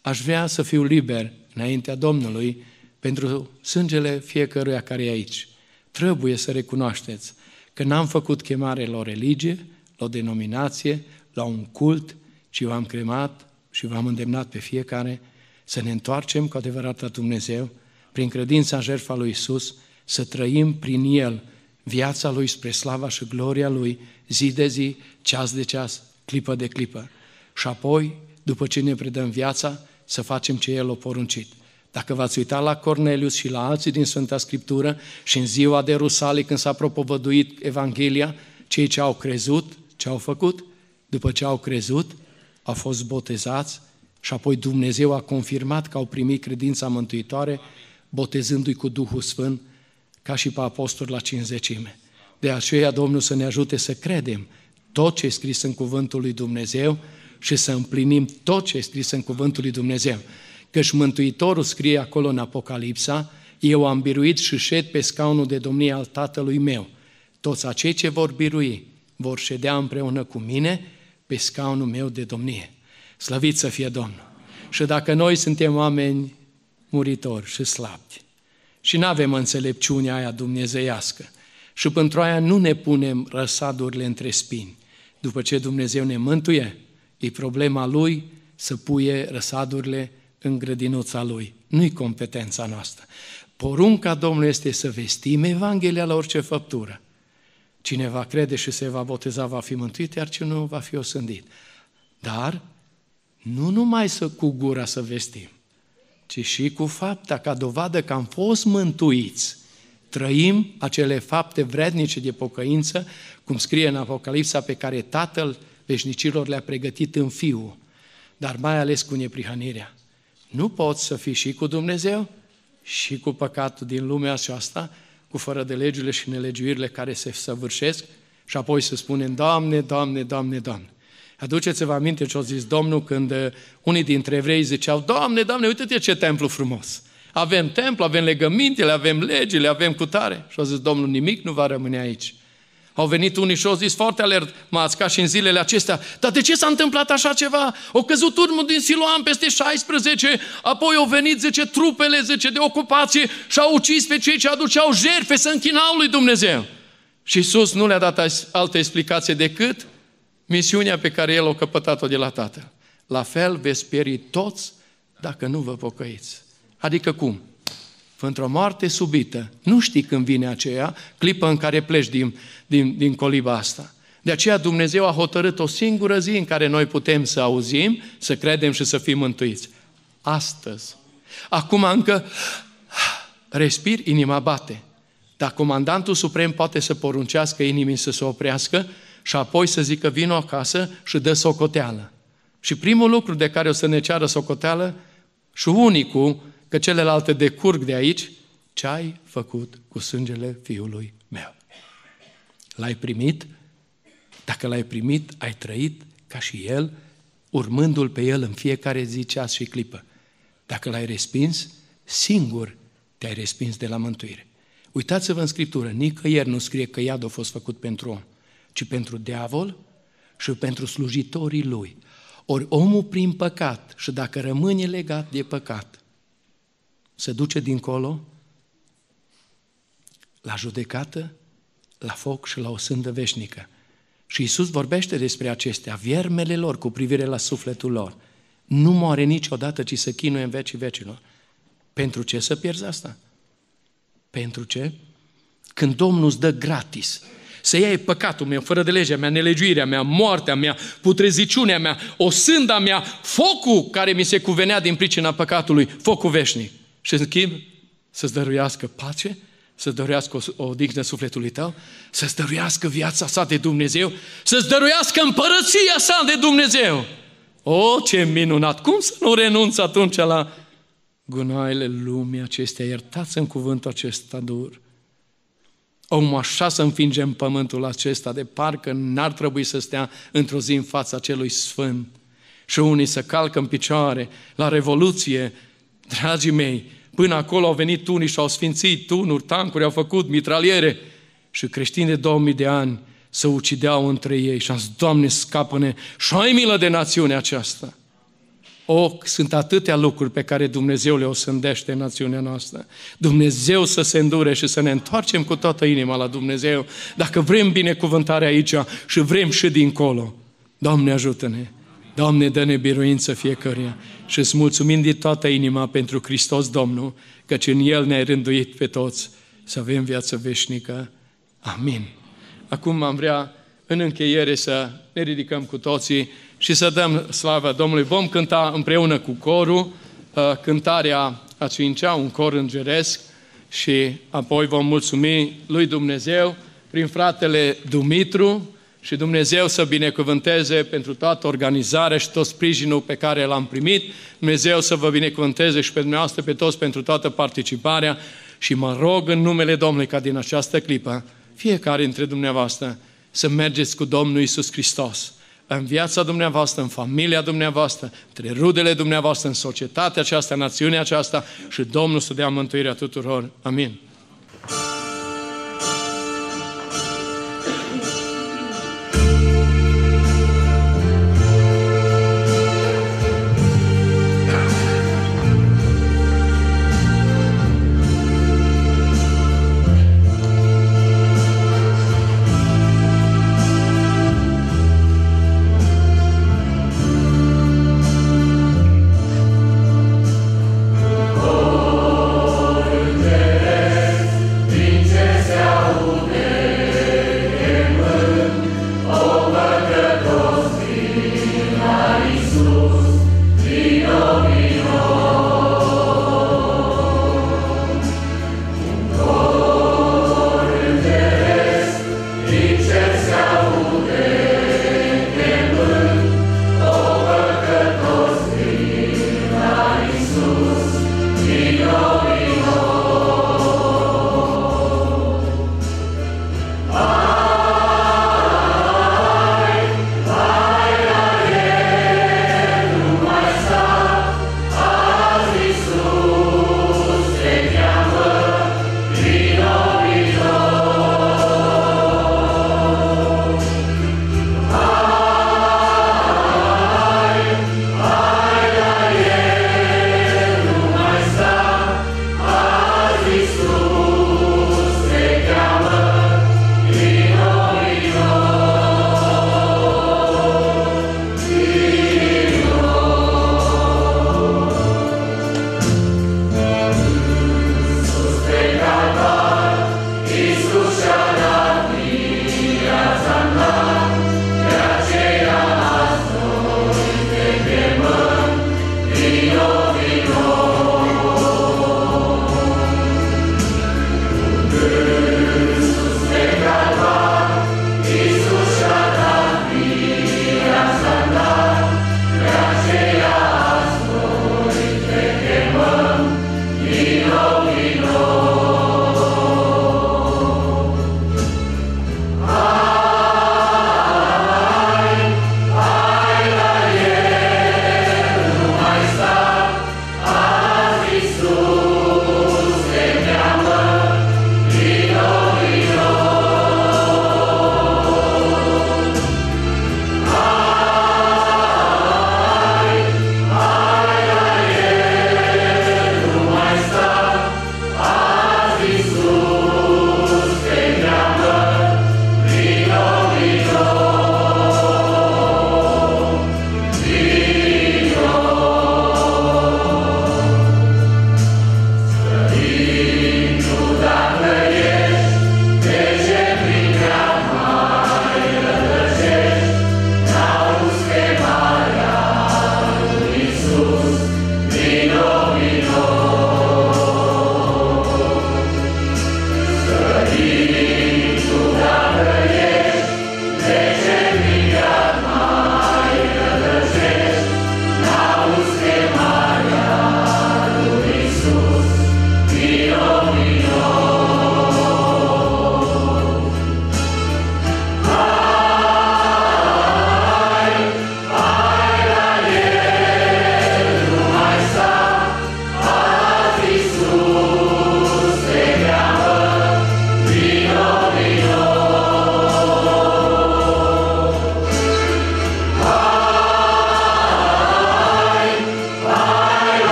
aș vrea să fiu liber înaintea Domnului pentru sângele fiecăruia care e aici. Trebuie să recunoașteți că n-am făcut chemare la o religie, la o denominație, la un cult, ci v-am cremat și v-am îndemnat pe fiecare să ne întoarcem cu adevărat la Dumnezeu, prin credința în jertfa lui Isus, să trăim prin El viața Lui spre slava și gloria Lui, zi de zi, ceas de ceas, clipă de clipă. Și apoi, după ce ne predăm viața, să facem ce El a poruncit. Dacă v-ați uitat la Cornelius și la alții din Sfânta Scriptură și în ziua de Rusalii când s-a propovăduit Evanghelia, cei ce au crezut, ce au făcut? După ce au crezut, au fost botezați și apoi Dumnezeu a confirmat că au primit credința mântuitoare, botezându-i cu Duhul Sfânt, ca și pe apostoli la cinzecime. De aceea Domnul să ne ajute să credem tot ce e scris în Cuvântul lui Dumnezeu și să împlinim tot ce e scris în Cuvântul lui Dumnezeu. Căci Mântuitorul scrie acolo în Apocalipsa, eu am biruit și șed pe scaunul de domnie al Tatălui meu. Toți acei ce vor birui vor ședea împreună cu mine pe scaunul meu de domnie. Slăvit să fie Domnul! Și dacă noi suntem oameni muritori și slabi și nu avem înțelepciunea aia dumnezeiască și pentru aia nu ne punem răsadurile între spini, după ce Dumnezeu ne mântuie, e problema Lui să puie răsadurile în grădinuța Lui. Nu-i competența noastră. Porunca Domnului este să vestim Evanghelia la orice făptură. Cine va crede și se va boteza va fi mântuit, iar cine nu va fi osândit. Dar nu numai să cu gura să vestim, ci și cu fapta, ca dovadă că am fost mântuiți, trăim acele fapte vrednice de pocăință, cum scrie în Apocalipsa, pe care Tatăl veșnicilor le-a pregătit în Fiul, dar mai ales cu neprihănirea. Nu poți să fii și cu Dumnezeu și cu păcatul din lumea aceasta, cu fără de legile și nelegiuirile care se săvârșesc și apoi să spunem, Doamne, Doamne, Doamne, Doamne. Aduceți-vă aminte ce a zis Domnul când uh, unii dintre evrei ziceau, Doamne, Doamne, uite-te ce templu frumos! Avem templu, avem legămintele, avem legile, avem cutare. Și a zis Domnul, nimic nu va rămâne aici. Au venit unii și au zis foarte alert, mați, ca și în zilele acestea, dar de ce s-a întâmplat așa ceva? O căzut urmul din Siloam peste 16, apoi au venit 10 trupele, 10 de ocupație și au ucis pe cei ce aduceau jerfe să închinau lui Dumnezeu. Și Iisus nu le-a dat altă explicație decât misiunea pe care El a căpătat-o de la Tatăl. La fel veți pieri toți dacă nu vă pocăiți. Adică cum? Într-o moarte subită. Nu știi când vine aceea, clipă în care pleci din, din, din coliba asta. De aceea Dumnezeu a hotărât o singură zi în care noi putem să auzim, să credem și să fim mântuiți. Astăzi. Acum încă respir, inima bate. Dar comandantul suprem poate să poruncească inimii să se oprească și apoi să zică vino acasă și dă socoteală. Și primul lucru de care o să ne ceară socoteală și unicul, că celelalte decurg de aici, ce ai făcut cu sângele fiului meu? L-ai primit? Dacă l-ai primit, ai trăit ca și el, urmându-l pe el în fiecare zi, ceas și clipă. Dacă l-ai respins, singur te-ai respins de la mântuire. Uitați-vă în Scriptură, nicăieri nu scrie că iadul a fost făcut pentru om, ci pentru diavol și pentru slujitorii lui. Ori omul prin păcat și dacă rămâne legat de păcat, se duce dincolo la judecată, la foc și la o sândă veșnică. Și Isus vorbește despre acestea, viermele lor cu privire la sufletul lor. Nu moare niciodată, ci să chinuie în vecii vecilor. Pentru ce să pierzi asta? Pentru ce? Când Domnul îți dă gratis, să iei păcatul meu, fără de legea mea, nelegiuirea mea, moartea mea, putreziciunea mea, o sânda mea, focul care mi se cuvenea din pricina păcatului, focul veșnic. Și în schimb, să-ți dăruiască pace, să-ți dăruiască o, o dignă sufletului tău, să-ți dăruiască viața sa de Dumnezeu, să-ți dăruiască împărăția sa de Dumnezeu. O, ce minunat! Cum să nu renunț atunci la gunoaiele lumii acestea? Iertați în cuvântul acesta dur. Omul așa să înfingem pământul acesta, de parcă n-ar trebui să stea într-o zi în fața celui sfânt. Și unii să calcă în picioare la Revoluție, dragii mei, până acolo au venit unii și au sfințit tunuri, tancuri, au făcut mitraliere și creștini de 2000 de ani să ucideau între ei și am zis, Doamne, scapă-ne și ai milă de națiunea aceasta. O, sunt atâtea lucruri pe care Dumnezeu le osândește în națiunea noastră. Dumnezeu să se îndure și să ne întoarcem cu toată inima la Dumnezeu. Dacă vrem binecuvântare aici și vrem și dincolo. Doamne ajută-ne! Doamne, dă-ne biruință fiecăruia și îți mulțumim din toată inima pentru Hristos Domnul, căci în El ne-ai rânduit pe toți să avem viață veșnică. Amin. Acum am vrea în încheiere să ne ridicăm cu toții și să dăm slavă Domnului. Vom cânta împreună cu corul uh, cântarea a cincea, un cor îngeresc și apoi vom mulțumi lui Dumnezeu prin fratele Dumitru și Dumnezeu să binecuvânteze pentru toată organizarea și tot sprijinul pe care l-am primit. Dumnezeu să vă binecuvânteze și pe dumneavoastră, pe toți, pentru toată participarea și mă rog în numele Domnului ca din această clipă, fiecare dintre dumneavoastră, să mergeți cu Domnul Isus Hristos în viața dumneavoastră, în familia dumneavoastră, între rudele dumneavoastră, în societatea aceasta, în națiunea aceasta și Domnul să dea mântuirea tuturor. Amin.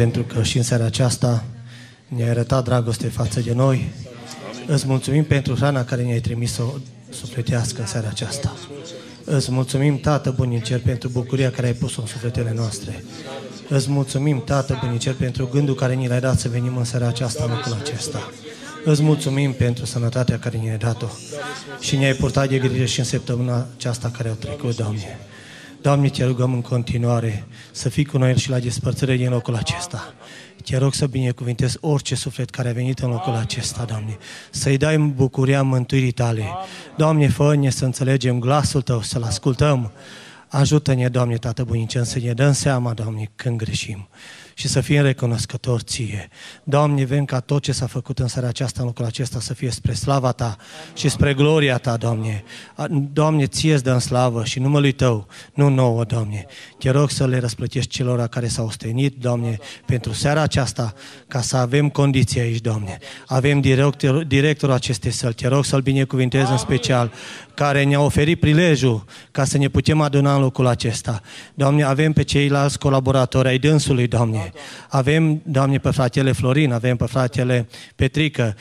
Pentru că și în seara aceasta ne-ai arătat dragoste față de noi. Îți mulțumim pentru hrana care ne-ai trimis-o sufletească în seara aceasta. Îți mulțumim, Tată Bun în Cer, pentru bucuria care ai pus-o în sufletele noastre. Îți mulțumim, Tată Bun în Cer, pentru gândul care ni l-ai dat să venim în seara aceasta, în locul acesta. Îți mulțumim pentru sănătatea care ne-ai dat-o și ne-ai purtat de grijă și în săptămâna aceasta care au trecut, Doamne. Doamne, te rugăm în continuare să fii cu noi și la despărțire din locul acesta. Te rog să binecuvintezi orice suflet care a venit în locul acesta, Doamne. Să-i dai bucuria mântuirii Tale. Doamne, fă-ne să înțelegem glasul Tău, să-L ascultăm. Ajută-ne, Doamne, Tată Bunicen, să ne dăm seama, Doamne, când greșim și să fim recunoscători Ție. Doamne, vrem ca tot ce s-a făcut în seara aceasta, în locul acesta, să fie spre slava Ta și spre gloria Ta, Doamne. A- Doamne, Ție îți dăm slavă și numele Tău, nu nouă, Doamne. Te rog să le răsplătești celor care s-au ostenit, Doamne, pentru seara aceasta, ca să avem condiții aici, Doamne. Avem director, directorul acestei săli, te rog să-l binecuvintezi în special, care ne-a oferit prilejul ca să ne putem aduna în locul acesta. Doamne, avem pe ceilalți colaboratori ai dânsului, Doamne. Avem, Doamne, pe fratele Florin, avem pe fratele Petrică,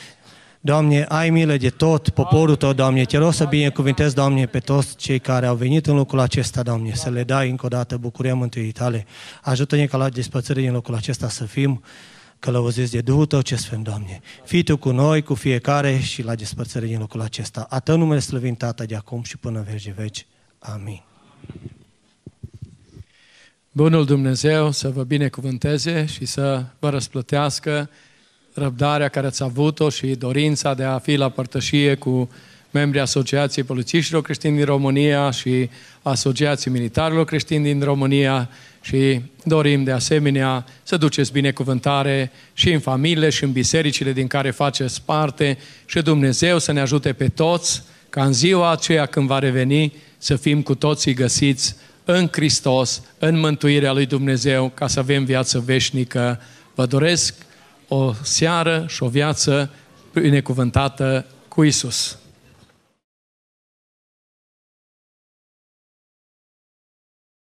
Doamne, ai milă de tot poporul Tău, Doamne. Te rog să binecuvintezi, Doamne, pe toți cei care au venit în locul acesta, Doamne, să le dai încă o dată bucuria mântuirii Tale. Ajută-ne ca la despățări din locul acesta să fim călăuziți de Duhul Tău ce Sfânt, Doamne. Fii Tu cu noi, cu fiecare și la despărțire din locul acesta. A Tău numele slăvim, Tată, de acum și până în veci de veci. Amin. Bunul Dumnezeu să vă binecuvânteze și să vă răsplătească răbdarea care ați avut-o și dorința de a fi la părtășie cu membrii Asociației Polițiștilor Creștini din România și Asociației Militarilor Creștini din România și dorim de asemenea să duceți binecuvântare și în familiile și în bisericile din care faceți parte și Dumnezeu să ne ajute pe toți ca în ziua aceea când va reveni să fim cu toții găsiți în Hristos, în mântuirea lui Dumnezeu, ca să avem viață veșnică. Vă doresc o seară și o viață binecuvântată cu Isus.